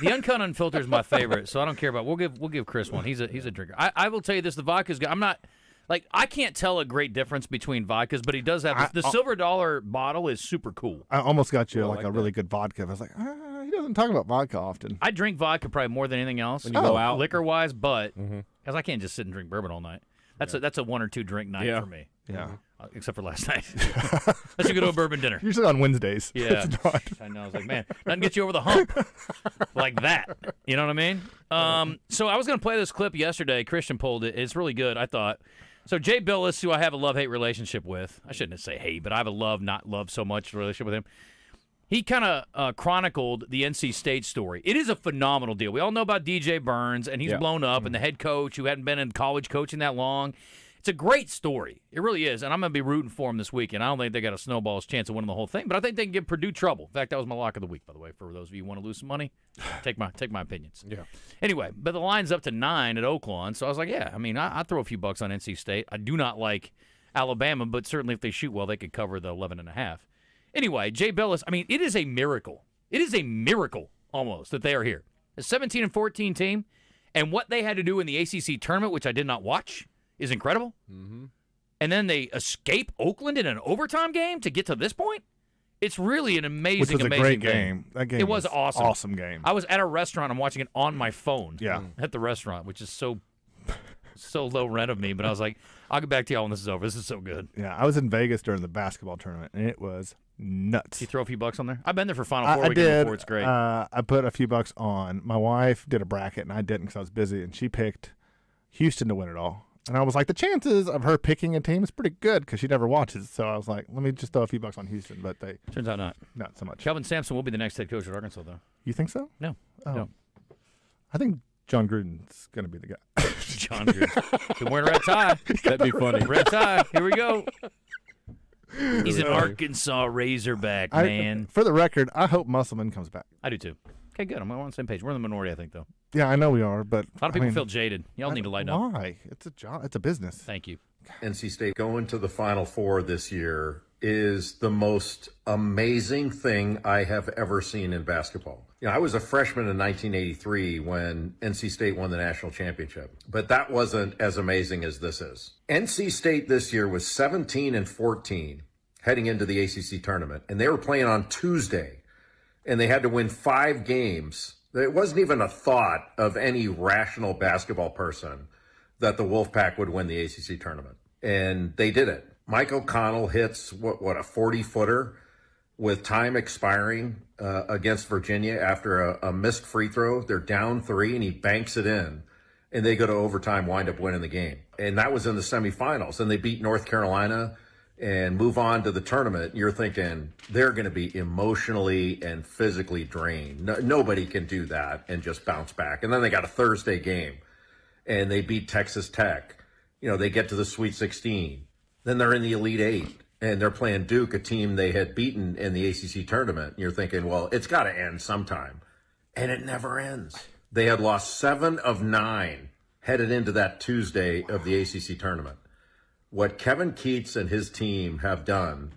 The uncut unfiltered is my favorite, so I don't care about. We'll give we'll give Chris one. He's a he's a drinker. I, I will tell you this: the vodka's good. I'm not like I can't tell a great difference between vodkas, but he does have I- the I'll- silver dollar bottle is super cool. I almost got you Oh, like, like a really good vodka. I was like, ah, he doesn't talk about vodka often. I drink vodka probably more than anything else When you go out? liquor wise, but because Mhm. I can't just sit and drink bourbon all night. That's a that's a one or two drink night Yeah. for me. Yeah. Uh, except for last night. Let's go to a bourbon dinner. Usually on Wednesdays. Yeah. I know. I was like, man, nothing gets you over the hump like that. You know what I mean? Um, so I was going to play this clip yesterday. Christian pulled it. It's really good. I thought. So Jay Bilas, who I have a love hate relationship with, I shouldn't say hate, but I have a love not love so much relationship with him. He kind of uh, chronicled the NC State story. It is a phenomenal deal. We all know about DJ Burns, and he's Yeah. blown up, and the head coach who hadn't been in college coaching that long. It's a great story. It really is, and I'm going to be rooting for them this weekend. I don't think they got a snowball's chance of winning the whole thing, but I think they can give Purdue trouble. In fact, that was my lock of the week, by the way. For those of you who want to lose some money, take my take my opinions. Yeah. Anyway, but the line's up to nine at Oaklawn, so I was like, yeah, I mean, I, I'd throw a few bucks on NC State. I do not like Alabama, but certainly if they shoot well, they could cover the 11 and a half. Anyway, Jay Bilas, I mean, it is a miracle. It is a miracle almost that they are here. A 17 and 14 team, and what they had to do in the ACC tournament, which I did not watch, is incredible. Mm-hmm. And then they escape Oakland in an overtime game to get to this point. It's really an amazing, Which was a amazing great thing. game. That game it was, was awesome. awesome game. I was at a restaurant. I'm watching it on my phone. Yeah. At the restaurant, which is so so low rent of me. But I was like, I'll get back to y'all when this is over. This is so good. Yeah, I was in Vegas during the basketball tournament, and it was nuts. You throw a few bucks on there. I've been there for Final I, Four I weekend did. before. It's great. Uh, I put a few bucks on. My wife did a bracket, and I didn't because I was busy, and she picked Houston to win it all. And I was like, the chances of her picking a team is pretty good because she never watches. So I was like, let me just throw a few bucks on Houston, but they Turns out not. not so much. Kelvin Sampson will be the next head coach at Arkansas, though. You think so? No. Oh. No. I think Jon Gruden's going to be the guy. John Gruden. Been wearing a red tie. That'd be funny. Red tie. Here we go. He's an Arkansas Razorback, I- man. For the record, I hope Musselman comes back. I do too. Okay, good. I'm on the same page. We're in the minority, I think, though. Yeah, I know we are, but A lot of I people mean, feel jaded. Y'all I- need to lighten up. Why? It's a job. It's a business. Thank you. NC State going to the Final Four this year is the most amazing thing I have ever seen in basketball. You know, I was a freshman in 1983 when NC State won the national championship, but that wasn't as amazing as this is. NC State this year was 17 and 14 heading into the ACC tournament, and they were playing on Tuesday and they had to win five games. It wasn't even a thought of any rational basketball person that the Wolfpack would win the ACC tournament, and they did it. Mike O'Connell hits what what a forty footer with time expiring uh, against Virginia after a, a missed free throw. They're down three, and he banks it in, and they go to overtime, wind up winning the game. And that was in the semifinals. And they beat North Carolina and move on to the tournament. You're thinking they're going to be emotionally and physically drained. No, nobody can do that and just bounce back. And then they got a Thursday game, and they beat Texas Tech. You know, they get to the Sweet 16. Then they're in the Elite Eight and they're playing Duke, a team they had beaten in the ACC tournament. You're thinking, well, it's got to end sometime. And it never ends. They had lost seven of nine headed into that Tuesday of the ACC tournament. What Kevin Keatts and his team have done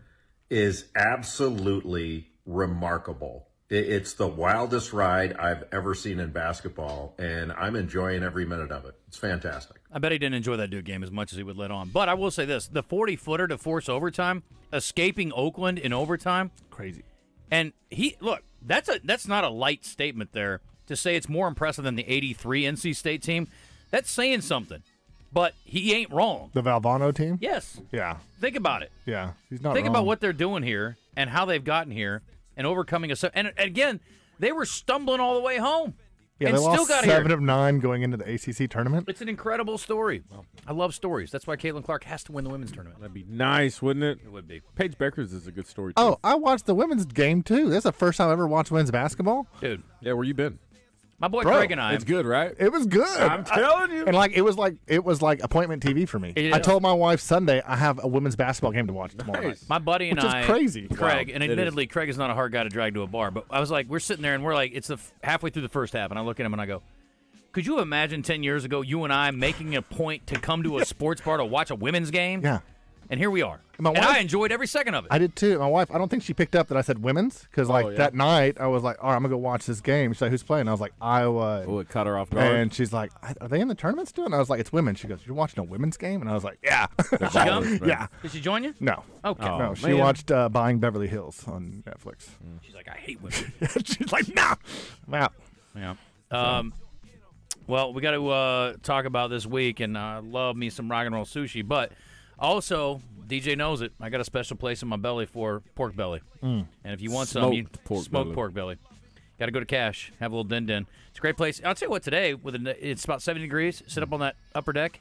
is absolutely remarkable. It's the wildest ride I've ever seen in basketball, and I'm enjoying every minute of it. It's fantastic. I bet he didn't enjoy that Duke game as much as he would let on. But I will say this: the forty-footer to force overtime, escaping Oakland in overtime, crazy. And he look, that's a that's not a light statement there to say it's more impressive than the '83 NC State team. That's saying something. But he ain't wrong. The Valvano team? Yes. Yeah. Think about it. Yeah. He's not Think wrong. about what they're doing here and how they've gotten here and overcoming a. se- And again, they were stumbling all the way home. Yeah, and they still lost got seven here. of nine going into the ACC tournament. It's an incredible story. Well, I love stories. That's why Caitlin Clark has to win the women's tournament. That'd be nice, wouldn't it? It would be. Paige Bueckers is a good story. Too. Oh, I watched the women's game too. That's the first time I ever watched women's basketball. Dude. Yeah, where you been? My boy Bro, Craig and I. It's good, right? It was good. I'm telling you. And like it was like it was like appointment TV for me. It I told my wife Sunday I have a women's basketball game to watch tomorrow night. My buddy and Which is I, crazy. Craig, Wow. and It is. admittedly, Craig is not a hard guy to drag to a bar. But I was like, we're sitting there and we're like, it's the f- halfway through the first half, and I look at him and I go, could you imagine ten years ago you and I making a point to come to a sports bar to watch a women's game? Yeah. And here we are. And my and wife- I enjoyed every second of it. I did too. My wife, I don't think she picked up that I said women's because like Oh, yeah. that night I was like, all right, I'm gonna go watch this game. She's like, who's playing? I was like, Iowa. Oh, it caught her off guard. And she's like, are they in the tournament still? And I was like, it's women. She goes, you're watching a women's game? And I was like, yeah. Did she come? yeah. Did she join you? No. Okay. no, she man. watched uh, Buying Beverly Hills on Netflix. She's like, I hate women. she's like, nah, I'm out. Yeah. Um, well, we got to uh, talk about this week, and I love me some rock and roll sushi. But also, DJ knows it. I got a special place in my belly for pork belly. Mm. And if you want some, you Smoked pork smoked belly. pork belly. Got to go to Cache, have a little din din. It's a great place. I'll tell you what. Today, with a, it's about seventy degrees. Sit up on that upper deck.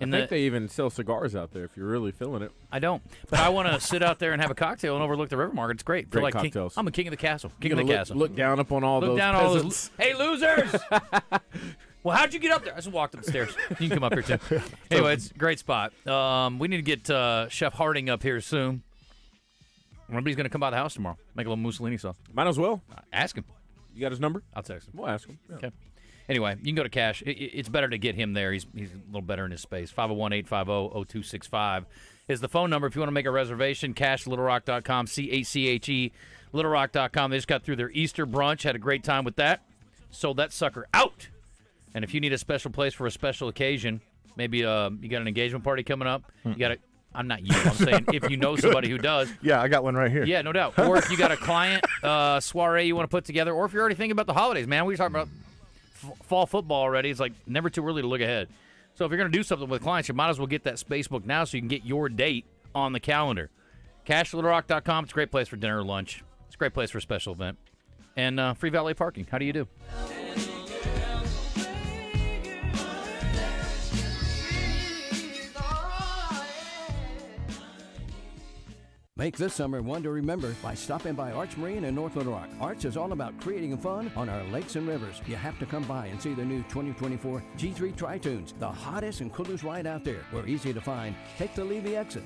I think the, they even sell cigars out there if you're really feeling it. I don't, but I want to sit out there and have a cocktail and overlook the river market. It's great. Great like king- cocktails. I'm a king of the castle. King of the gotta castle. Look, look down upon all Look those down at all peasants. those. Hey, losers! well, how'd you get up there? I just walked up the stairs. You can come up here too. Anyway, it's a great spot. Um, we need to get uh, Chef Harding up here soon. Nobody's going to come by the house tomorrow. Make a little Mussolini sauce. Might as well. Ask him. You got his number? I'll text him. We'll ask him. Yeah. Okay. Anyway, you can go to Cache. It, it- it's better to get him there. He's, he's a little better in his space. 501 850 0265 is the phone number if you want to make a reservation. CacheLittleRock.com, C A C H E, LittleRock.com. They just got through their Easter brunch, had a great time with that. Sold that sucker out. And if you need a special place for a special occasion, maybe uh, you got an engagement party coming up, you got a. I'm not you. I'm saying if you know somebody who does, Yeah, I got one right here. yeah, no doubt. Or if you got a client uh, soiree you want to put together, or if you're already thinking about the holidays, man, we were talking about f- fall football already. It's like never too early to look ahead. So if you're going to do something with clients, you might as well get that space book now so you can get your date on the calendar. CacheLittleRock.com. It's a great place for dinner or lunch. It's a great place for a special event. And uh, free valet parking. How do you do? Make this summer one to remember by stopping by Arch Marine in North Little Rock. Arch is all about creating fun on our lakes and rivers. You have to come by and see the new 2024 G3 Tritoons, the hottest and coolest ride out there. We're easy to find. Take the Levy exit.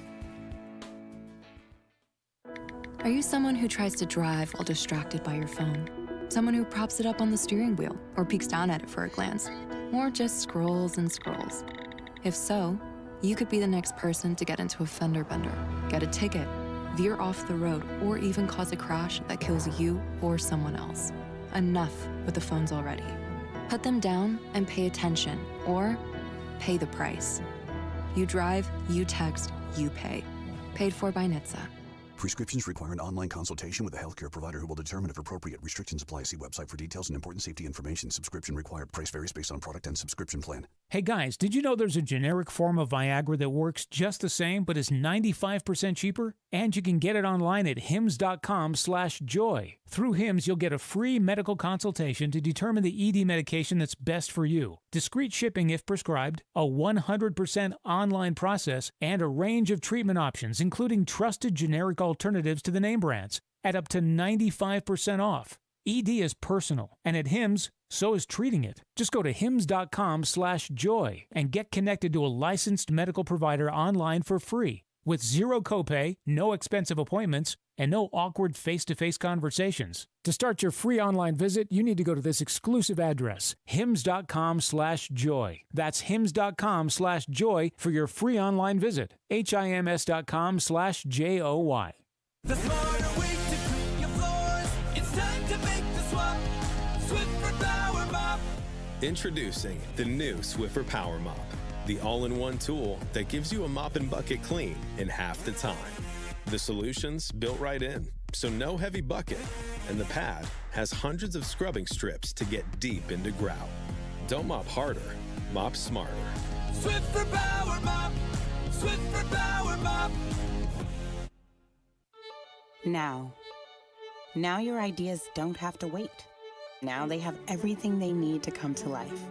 Are you someone who tries to drive while distracted by your phone? Someone who props it up on the steering wheel or peeks down at it for a glance? Or just scrolls and scrolls? If so, you could be the next person to get into a fender bender, get a ticket, veer off the road, or even cause a crash that kills you or someone else. Enough with the phones already. Put them down and pay attention, or pay the price. You drive, you text, you pay. Paid for by NHTSA. Prescriptions require an online consultation with a healthcare provider who will determine if appropriate. Restrictions apply. See website for details and important safety information. Subscription required. Price varies based on product and subscription plan. Hey guys, did you know there's a generic form of Viagra that works just the same but is 95% cheaper? And you can get it online at hims.com slash joy. Through Hims, you'll get a free medical consultation to determine the ED medication that's best for you, discreet shipping if prescribed, a 100% online process, and a range of treatment options, including trusted generic alternatives to the name brands, at up to 95% off. ED is personal, and at Hims, so is treating it. Just go to hims.com slash joy and get connected to a licensed medical provider online for free with zero copay, no expensive appointments, and no awkward face-to-face conversations. To start your free online visit, you need to go to this exclusive address, hims.com slash joy. That's hims.com slash joy for your free online visit. H-I-M-S.com slash J-O-Y. The smarter way to clean your floors. It's time to make the swap. Swiffer Power Mop. Introducing the new Swiffer Power Mop, the all in one tool that gives you a mop and bucket clean in half the time. The solution's built right in, so no heavy bucket, and the pad has hundreds of scrubbing strips to get deep into grout. Don't mop harder, mop smarter. Swiffer Power Mop. Swiffer Power Mop. Now. Now your ideas don't have to wait. Now they have everything they need to come to life.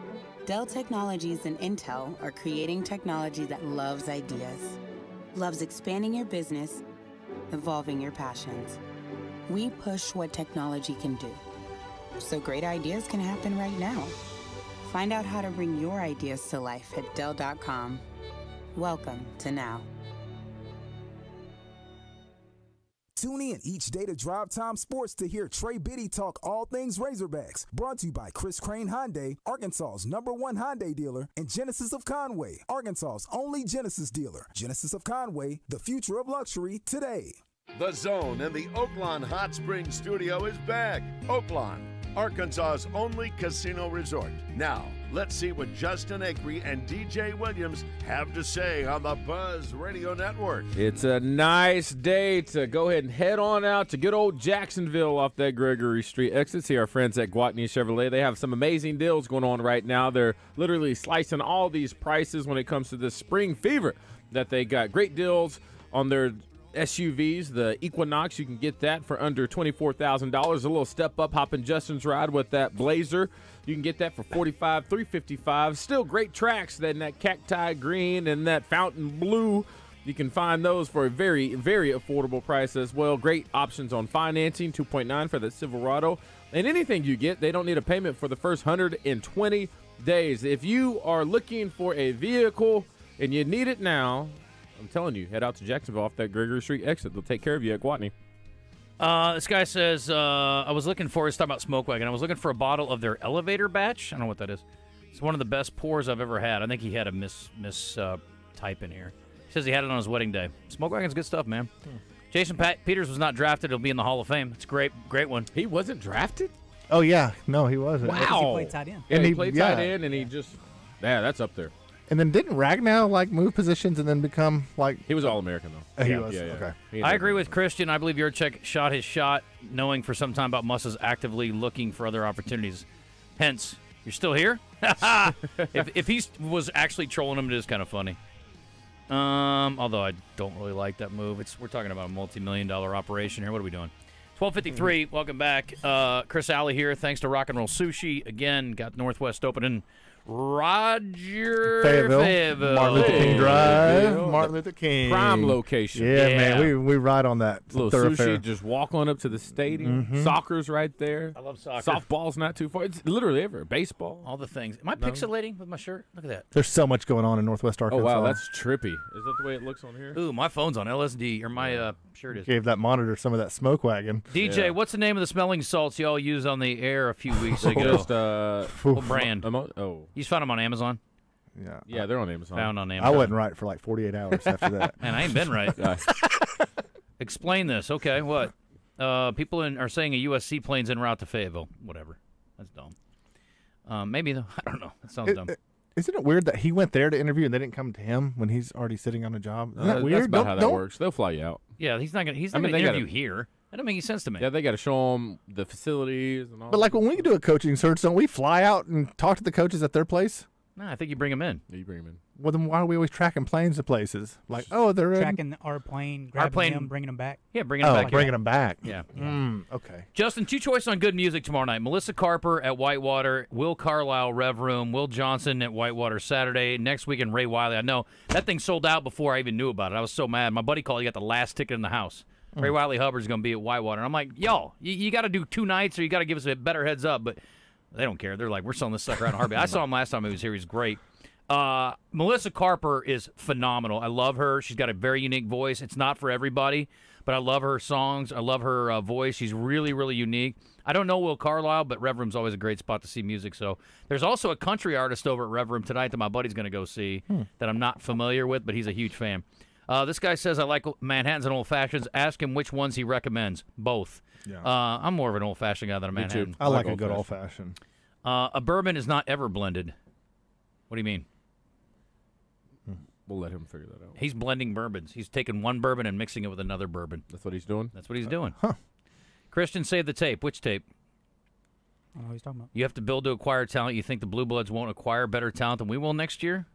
Dell Technologies and Intel are creating technology that loves ideas, loves expanding your business, evolving your passions. We push what technology can do. So great ideas can happen right now. Find out how to bring your ideas to life at Dell.com. Welcome to Now. Tune in each day to Drive Time Sports to hear Trey Biddy talk all things Razorbacks. Brought to you by Chris Crane Hyundai, Arkansas's number one Hyundai dealer, and Genesis of Conway, Arkansas's only Genesis dealer. Genesis of Conway, the future of luxury today. The Zone in the Oaklawn Hot Springs studio is back. Oaklawn, Arkansas's only casino resort. Now, let's see what Justin Acri and DJ Williams have to say on the Buzz Radio Network. It's a nice day to go ahead and head on out to good old Jacksonville off that Gregory Street exit. See our friends at Gwatney Chevrolet. They have some amazing deals going on right now. They're literally slicing all these prices when it comes to this spring fever that they got. Great deals on their SUVs, the Equinox, you can get that for under $24,000. A little step up hopping Justin's ride with that Blazer. You can get that for 45 355 Still great Trax then that cacti green and that fountain blue. You can find those for a very, very affordable price as well. Great options on financing, 2.9 for the Silverado. And anything you get, they don't need a payment for the first 120 days. If you are looking for a vehicle and you need it now, I'm telling you, head out to Jacksonville off that Gregory Street exit. They'll take care of you at Gwatney. Uh, this guy says, uh, I was looking for, he's talking about Smoke Wagon. I was looking for a bottle of their elevator batch. I don't know what that is. It's one of the best pours I've ever had. I think he had a miss, miss uh, type in here. He says he had it on his wedding day. Smoke Wagon's good stuff, man. Jason Pat- Peters was not drafted. He'll be in the Hall of Fame. It's a great, great one. He wasn't drafted? Oh yeah, no, he wasn't. Wow. He played tight end. Yeah, And he, he- played yeah. tight end, and he just, yeah, that's up there. And then didn't Ragnow like move positions and then become like he was All American though. he Yeah, was yeah, yeah. okay. He I agree with Christian. I believe Yurachek shot his shot, knowing for some time about Musses actively looking for other opportunities. Hence, you're still here. if if he was actually trolling him, it is kind of funny. Um, although I don't really like that move. It's we're talking about a multi-million dollar operation here. What are we doing? Twelve fifty-three. Welcome back, uh, Chris Alley here. Thanks to Rock and Roll Sushi again. Got Northwest open in Roger Fayetteville, Martin Luther King Drive, Fayetteville. Martin Luther King Prime location. Yeah, Yeah. man, we we ride on that little thoroughfare. sushi, just walk on up to the stadium. Mhm. Soccer's right there. I love soccer. Softball's not too far. It's literally everywhere. Baseball. All the things. Am I No. pixelating with my shirt? Look at that. There's so much going on in Northwest Arkansas. Oh Arkansas. wow, that's trippy. Is that the way it looks on here? Ooh, my phone's on LSD, or my uh, shirt is. gave that monitor some of that smoke wagon. DJ, what's the name of the smelling salts y'all used on the air a few weeks ago? Just, uh, what brand? emo- oh. You just found them on Amazon? Yeah. Yeah, they're on Amazon. Found on Amazon. I wasn't right for like 48 hours after that. And I ain't been right. Explain this. Okay, what? Uh, people in, are saying a USC plane's en route to Fayetteville. Whatever. That's dumb. Um, maybe, though. I don't know. That sounds It- dumb. it- Isn't it weird that he went there to interview and they didn't come to him when he's already sitting on a job? Isn't Uh, that that's about Don't- how that don't- works. They'll fly you out. Yeah, he's not gonna. He's I not mean, gonna they interview gotta- here. That don't make any sense to me. Yeah, they got to show them the facilities and all. But like when we do a coaching search, don't we fly out and talk to the coaches at their place? No, I think you bring them in. you bring him in. Well, then why are we always tracking planes to places? Like, oh, they're in. Tracking our plane, grabbing plane- them, bringing them back. Yeah, bringing him Oh, back. here. bringing them back. Yeah. Mm, okay. Justin, two choices on good music tomorrow night. Melissa Carper at Whitewater, Will Carlisle Rev Room, Will Johnson at Whitewater Saturday. Next weekend, Ray Wylie. I know that thing sold out before I even knew about it. I was so mad. My buddy called. He got the last ticket in the house. Ray Mm. Wylie Hubbard's going to be at Whitewater. And I'm like, y'all, you, you got to do two nights or you got to give us a better heads up. But they don't care. They're like, we're selling this sucker out in a heartbeat. I saw him last time he was here. He's great. Uh, Melissa Carper is phenomenal. I love her. She's got a very unique voice. It's not for everybody, but I love her songs. I love her uh, voice. She's really, really unique. I don't know Will Carlisle, but Rev Room's always a great spot to see music. So there's also a country artist over at Rev Room tonight that my buddy's going to go see that I'm not familiar with, but he's a huge fan. Uh, this guy says I like Manhattans and old fashions. Ask him which ones he recommends. Both. Yeah. Uh, I'm more of an old fashioned guy than a Me too. Manhattan. I like a good old fashioned. Uh, a bourbon is not ever blended. What do you mean? We'll let him figure that out. He's blending bourbons. He's taking one bourbon and mixing it with another bourbon. That's what he's doing. That's what he's doing. Huh. Christian, save the tape. Which tape? I don't know what he's talking about. You have to build to acquire talent. You think the Blue Bloods won't acquire better talent than we will next year?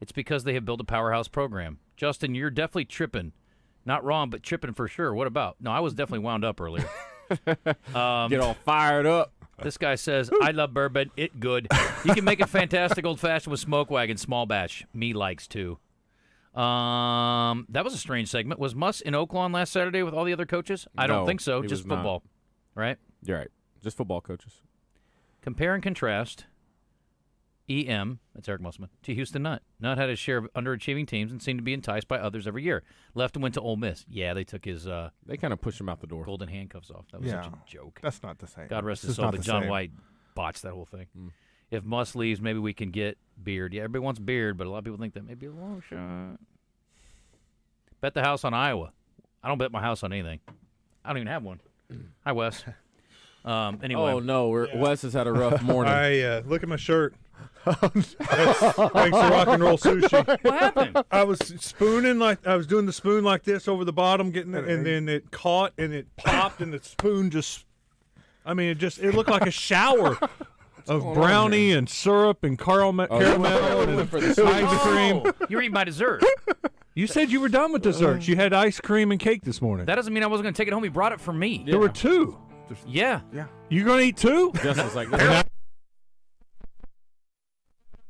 It's because they have built a powerhouse program. Justin, you're definitely tripping. Not wrong, but tripping for sure. What about? No, I was definitely wound up earlier. um, Get all fired up. This guy says, I love bourbon. It good. You can make a fantastic old fashioned with smoke wagon, small batch. Me likes too. Um, that was a strange segment. Was Muss in Oaklawn last Saturday with all the other coaches? I don't think so. Just was not. football, right? You're right. Just football coaches. Compare and contrast EM, that's Eric Musselman, to Houston Nutt. Nutt had his share of underachieving teams and seemed to be enticed by others every year. Left and went to Ole Miss. Yeah, they took his uh, They kind of pushed him out the door. golden handcuffs off. That was such a joke. That's not the same. God rest his soul, but John same. White botched that whole thing. Mm. If Muss leaves, maybe we can get Beard. Yeah, everybody wants Beard, but a lot of people think that may be a long shot. Bet the house on Iowa. I don't bet my house on anything. I don't even have one. Hi, Wes. Um, anyway. Oh no, we're, Wes has had a rough morning. I uh, look at my shirt. That's- thanks to rock and roll sushi. What happened? I was spooning like I was doing the spoon like this over the bottom, getting it, and then it caught and it popped, and the spoon just. I mean, it just it looked like a shower of going on brownie and syrup and caramel, Oh, you caramel went and for the ice cream. Oh, you were eating my dessert. You said you were done with desserts. You had ice cream and cake this morning. That doesn't mean I wasn't going to take it home. He brought it for me. There were two. Yeah. Yeah. You're gonna eat two? Justin's like,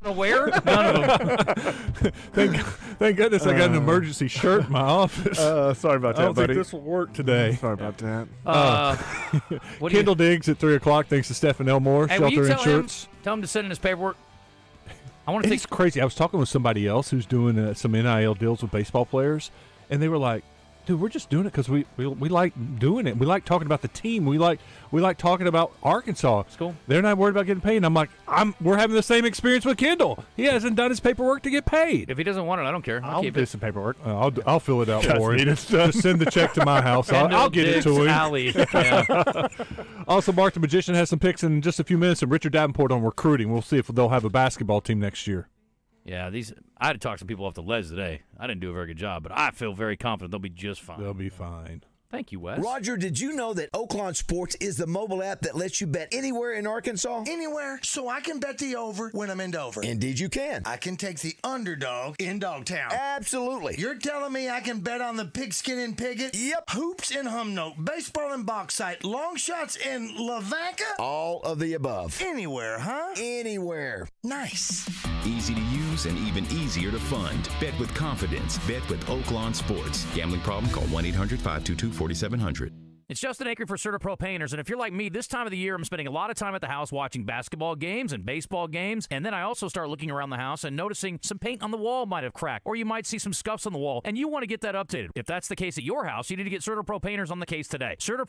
And I- Where? None of them. thank, thank goodness I got an emergency shirt in my office. Uh, sorry about I that, don't buddy. think this will work today. Sorry about that. Uh, what do you- Kendall Diggs at three o'clock. Thanks to Stephen Elmore, Hey, will Shelter you tell Insurance. him, tell him to send in his paperwork? I want to It's crazy. I was talking with somebody else who's doing uh, some NIL deals with baseball players, and they were like, "Dude, we're just doing it because we, we we like doing it. We like talking about the team. We like we like talking about Arkansas. It's cool. They're not worried about getting paid." And I'm like, "I'm we're having the same experience with Kendall. He hasn't done his paperwork to get paid. If he doesn't want it, I don't care. I'll, I'll keep do it. some paperwork. Uh, I'll I'll fill it out Just for him. need it done. Just send the check to my house. I'll, Kendall I'll get it to Diggs him. Alley. Yeah. Also, Mark the Magician has some picks in just a few minutes, and Richard Davenport on recruiting. We'll see if they'll have a basketball team next year. Yeah, these. I had to talk some people off the ledge today. I didn't do a very good job, but I feel very confident they'll be just fine. They'll be fine. Thank you, Wes. Roger, did you know that Oaklawn Sports is the mobile app that lets you bet anywhere in Arkansas? Anywhere, so I can bet the over when I'm in Dover. Indeed, you can. I can take the underdog in Dogtown. Absolutely. You're telling me I can bet on the pigskin and Piggott? Yep. Hoops in Humnoke, baseball in Bauxite, long shots in Lavaca? All of the above. Anywhere, huh? Anywhere. Nice. Easy to use and even easier to fund. Bet with confidence. Bet with Oaklawn Sports. Gambling problem? Call 1 800 522 4700. It's Justin Acri for CertaPro Painters, and if you're like me, this time of the year I'm spending a lot of time at the house watching basketball games and baseball games, and then I also start looking around the house and noticing some paint on the wall might have cracked, or you might see some scuffs on the wall, and you want to get that updated. If that's the case at your house, you need to get CertaPro Painters on the case today. CertaPro